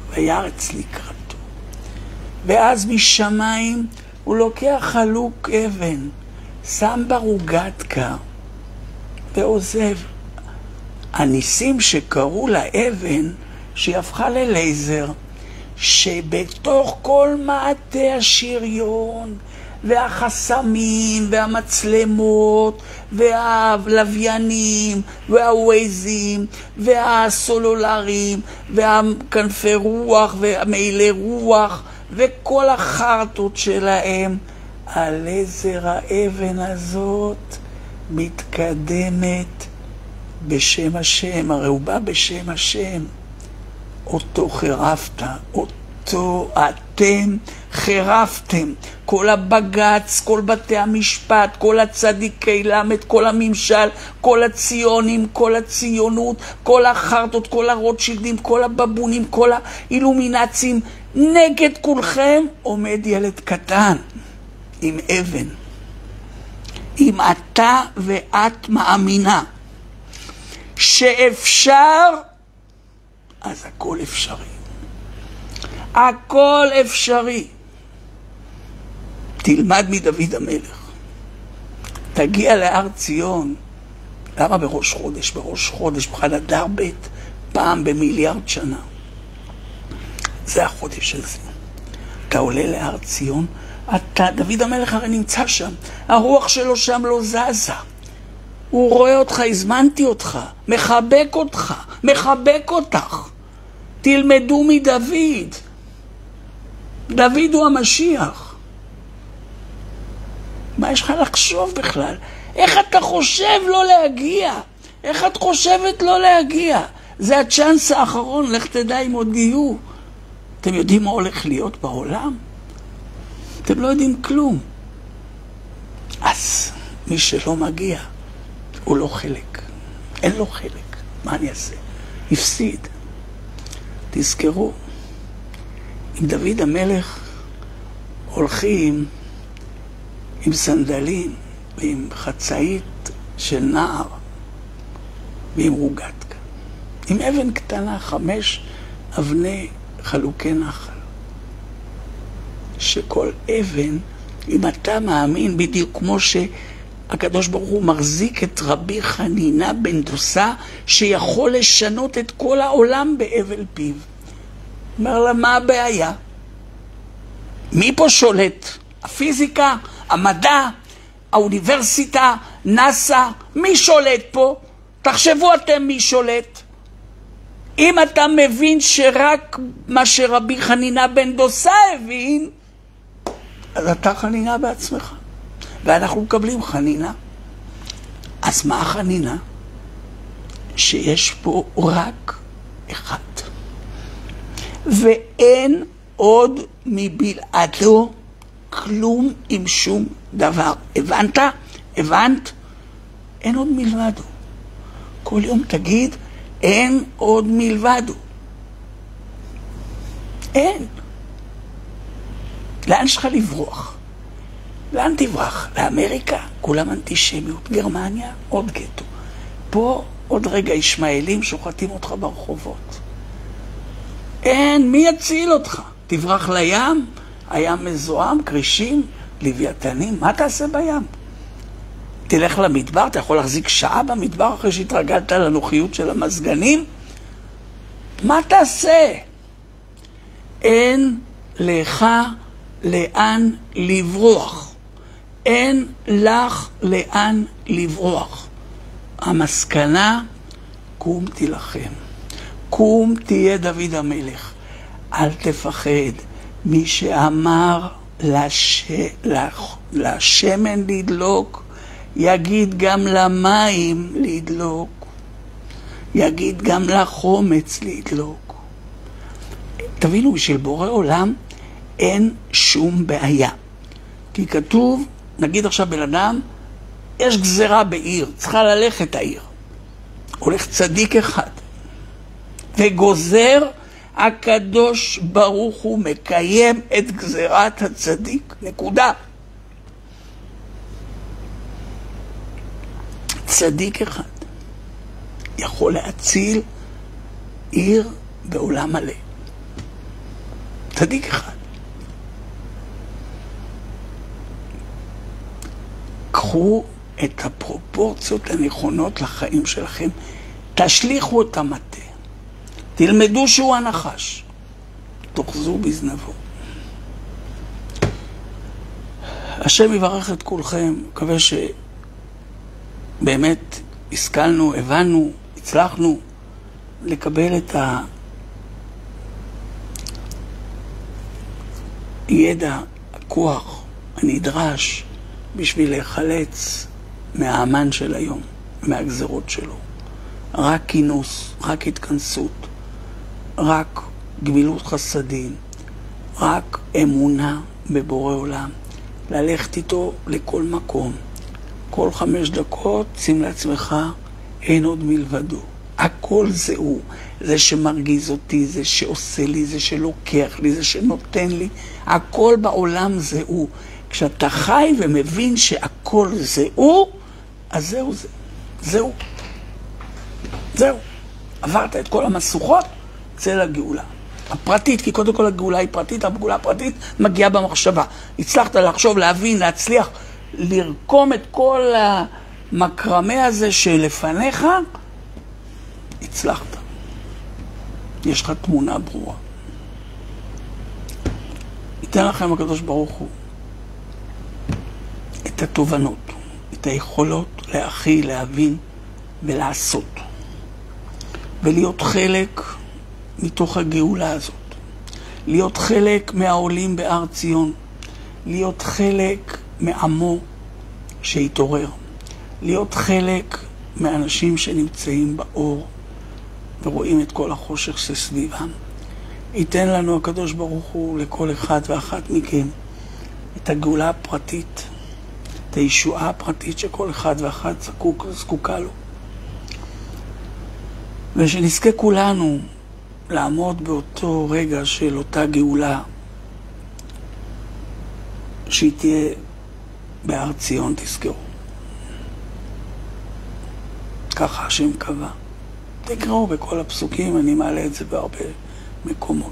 Speaker 1: וירץ לקראתו. ואז משמיים הוא לוקח חלוק אבן, שם ברוגטקה ועוזב. הניסים שקראו לאבן, שהיא הפכה ללייזר, שבתוך כל מעטה השריון והחסמים והמצלמות והלוויינים והווייזים והסולולרים והכנפי רוח והמעילי רוח וכל החרטות שלהם, על עזר האבן הזאת מתקדמת בשם השם, הרי הוא בא בשם השם. אותו חירפת, אותו אתם חירפתם. כל הבג"ץ, כל בתי המשפט, כל הצדיקי למד, כל הממשל, כל הציונים, כל הציונות, כל החרטות, כל הרוטשילדים, כל הבבונים, כל האילומינצים, נגד כולכם עומד ילד קטן. עם אבן. אם אתה ואת מאמינה שאפשר, אז הכל אפשרי. הכל אפשרי. תלמד מדוד המלך. תגיע להר ציון. למה בראש חודש? בראש חודש, בכלל אדר ב', פעם במיליארד שנה. זה החודש הזה. אתה עולה להר ציון, אתה, דוד המלך הרי נמצא שם, הרוח שלו שם לא זזה. הוא רואה אותך, הזמנתי אותך, מחבק אותך, מחבק אותך. תלמדו מדוד. דוד הוא המשיח. מה יש לך לחשוב בכלל? איך אתה חושב לא להגיע? איך את חושבת לא להגיע? זה הצ'אנס האחרון, לך תדע אם עוד יהיו. אתם יודעים מה הולך להיות בעולם? אתם לא יודעים כלום. אז מי שלא מגיע, הוא לא חלק. אין לו חלק. מה אני אעשה? הפסיד. תזכרו, עם דוד המלך הולכים עם סנדלים ועם חצאית של נער ועם רוגטקה. עם אבן קטנה, חמש אבני חלוקי נחל. שכל אבן, אם אתה מאמין בדיוק כמו שהקדוש ברוך הוא מחזיק את רבי חנינה בן דוסה, שיכול לשנות את כל העולם בהבל פיו. אומר לה, מה הבעיה? מי פה שולט? הפיזיקה? המדע? האוניברסיטה? נאסא? מי שולט פה? תחשבו אתם מי שולט. אם אתה מבין שרק מה שרבי חנינה בן דוסה הבין, אז אתה חנינה בעצמך. ואנחנו מקבלים חנינה. אז מה החנינה? שיש פה רק אחד. ואין עוד מבלעדו כלום עם שום דבר. הבנת? הבנת? אין עוד מלבדו. כל יום תגיד, אין עוד מלבדו. אין. לאן יש לך לברוח? לאן תברח? לאמריקה? כולם אנטישמיות. גרמניה? עוד גטו. פה עוד רגע ישמעאלים שוחטים אותך ברחובות. אין, מי יציל אותך? תברח לים? הים מזוהם, כרישים, לוויתנים, מה תעשה בים? תלך למדבר, אתה יכול להחזיק שעה במדבר אחרי שהתרגלת לנוחיות של המזגנים? מה תעשה? אין לך לאן לברוח. אין לך לאן לברוח. המסקנה, קום תילחם. קום תהיה דוד המלך. אל תפחד. מי שאמר לש... לש... לשמן לדלוק, יגיד גם למים לדלוק. יגיד גם לחומץ לדלוק. תבינו, בשביל בורא עולם אין שום בעיה. כי כתוב, נגיד עכשיו בן אדם, יש גזרה בעיר, צריכה ללכת העיר. הולך צדיק אחד, וגוזר הקדוש ברוך הוא מקיים את גזירת הצדיק. נקודה. צדיק אחד יכול להציל עיר בעולם מלא. צדיק אחד. קחו את הפרופורציות הנכונות לחיים שלכם, תשליכו את המטה, תלמדו שהוא הנחש, תאחזו בזנבו. השם יברך את כולכם, מקווה שבאמת השכלנו, הבנו, הצלחנו לקבל את הידע, הכוח הנדרש בשביל להיחלץ מהאמן של היום, מהגזרות שלו. רק כינוס, רק התכנסות, רק גמילות חסדים, רק אמונה בבורא עולם. ללכת איתו לכל מקום. כל חמש דקות שים לעצמך, אין עוד מלבדו. הכל זה הוא. זה שמרגיז אותי, זה שעושה לי, זה שלוקח לי, זה שנותן לי. הכל בעולם זה הוא. כשאתה חי ומבין שהכל זה הוא, אז זהו זה. זהו. זהו. עברת את כל המשוכות, צא לגאולה. הפרטית, כי קודם כל הגאולה היא פרטית, הגאולה הפרטית מגיעה במחשבה. הצלחת לחשוב, להבין, להצליח, לרקום את כל המקרמה הזה שלפניך, הצלחת. יש לך תמונה ברורה. ייתן לכם הקדוש ברוך הוא את התובנות, את היכולות להכיל, להבין ולעשות. ולהיות חלק מתוך הגאולה הזאת. להיות חלק מהעולים בהר ציון. להיות חלק מעמו שהתעורר. להיות חלק מאנשים שנמצאים באור ורואים את כל החושך שסביבם. ייתן לנו הקדוש ברוך הוא לכל אחד ואחת מכם את הגאולה הפרטית, את הישועה הפרטית שכל אחד ואחת זקוק, זקוקה לו. ושנזכה כולנו לעמוד באותו רגע של אותה גאולה, שהיא תהיה בהר ציון, תזכרו. ככה השם קבע. תקראו בכל הפסוקים, אני מעלה את זה בהרבה מקומות.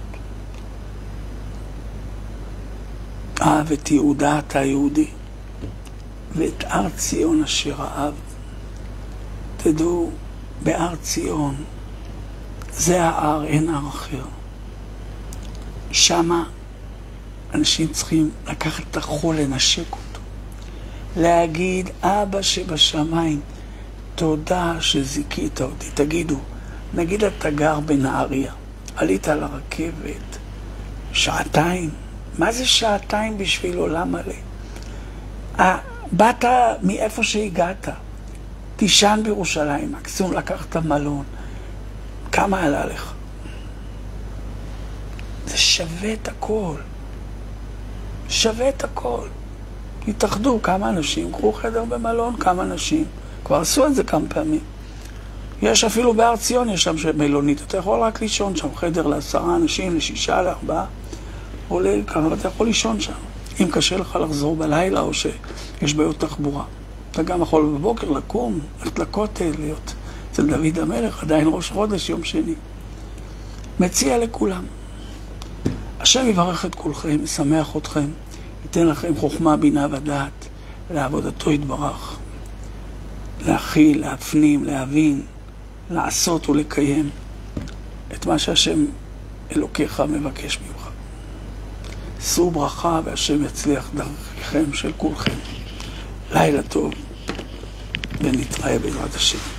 Speaker 1: אהב את יהודה אתה יהודי, ואת הר ציון אשר אהב. תדעו, בהר ציון זה ההר, אין הר אחר. שמה אנשים צריכים לקחת את החול, לנשק אותו. להגיד, אבא שבשמיים, תודה שזיכית אותי. תגידו, נגיד אתה גר בנהריה, עלית על הרכבת, שעתיים, מה זה שעתיים בשביל עולם מלא? אה, באת מאיפה שהגעת, תישן בירושלים, מקסימום לקחת מלון, כמה עלה לך? זה שווה את הכל. שווה את הכל. התאחדו כמה אנשים, קחו חדר במלון, כמה אנשים. כבר עשו את זה כמה פעמים. יש אפילו בהר ציון, יש שם מלונית, אתה יכול רק לישון שם, חדר לעשרה אנשים, לשישה, לארבעה, עולה כמה, ואתה יכול לישון שם. אם קשה לך לחזור בלילה או שיש בעיות תחבורה. אתה גם יכול בבוקר לקום, ללכת לכותל, להיות אצל דוד המלך, עדיין ראש חודש, יום שני. מציע לכולם. השם יברך את כולכם, ישמח אתכם, ייתן לכם חוכמה, בינה ודעת, לעבודתו יתברך. להכיל, להפנים, להבין, לעשות ולקיים את מה שהשם אלוקיך מבקש ממך. שאו ברכה והשם יצליח דרככם של כולכם. לילה טוב ונתראה בעזרת השם.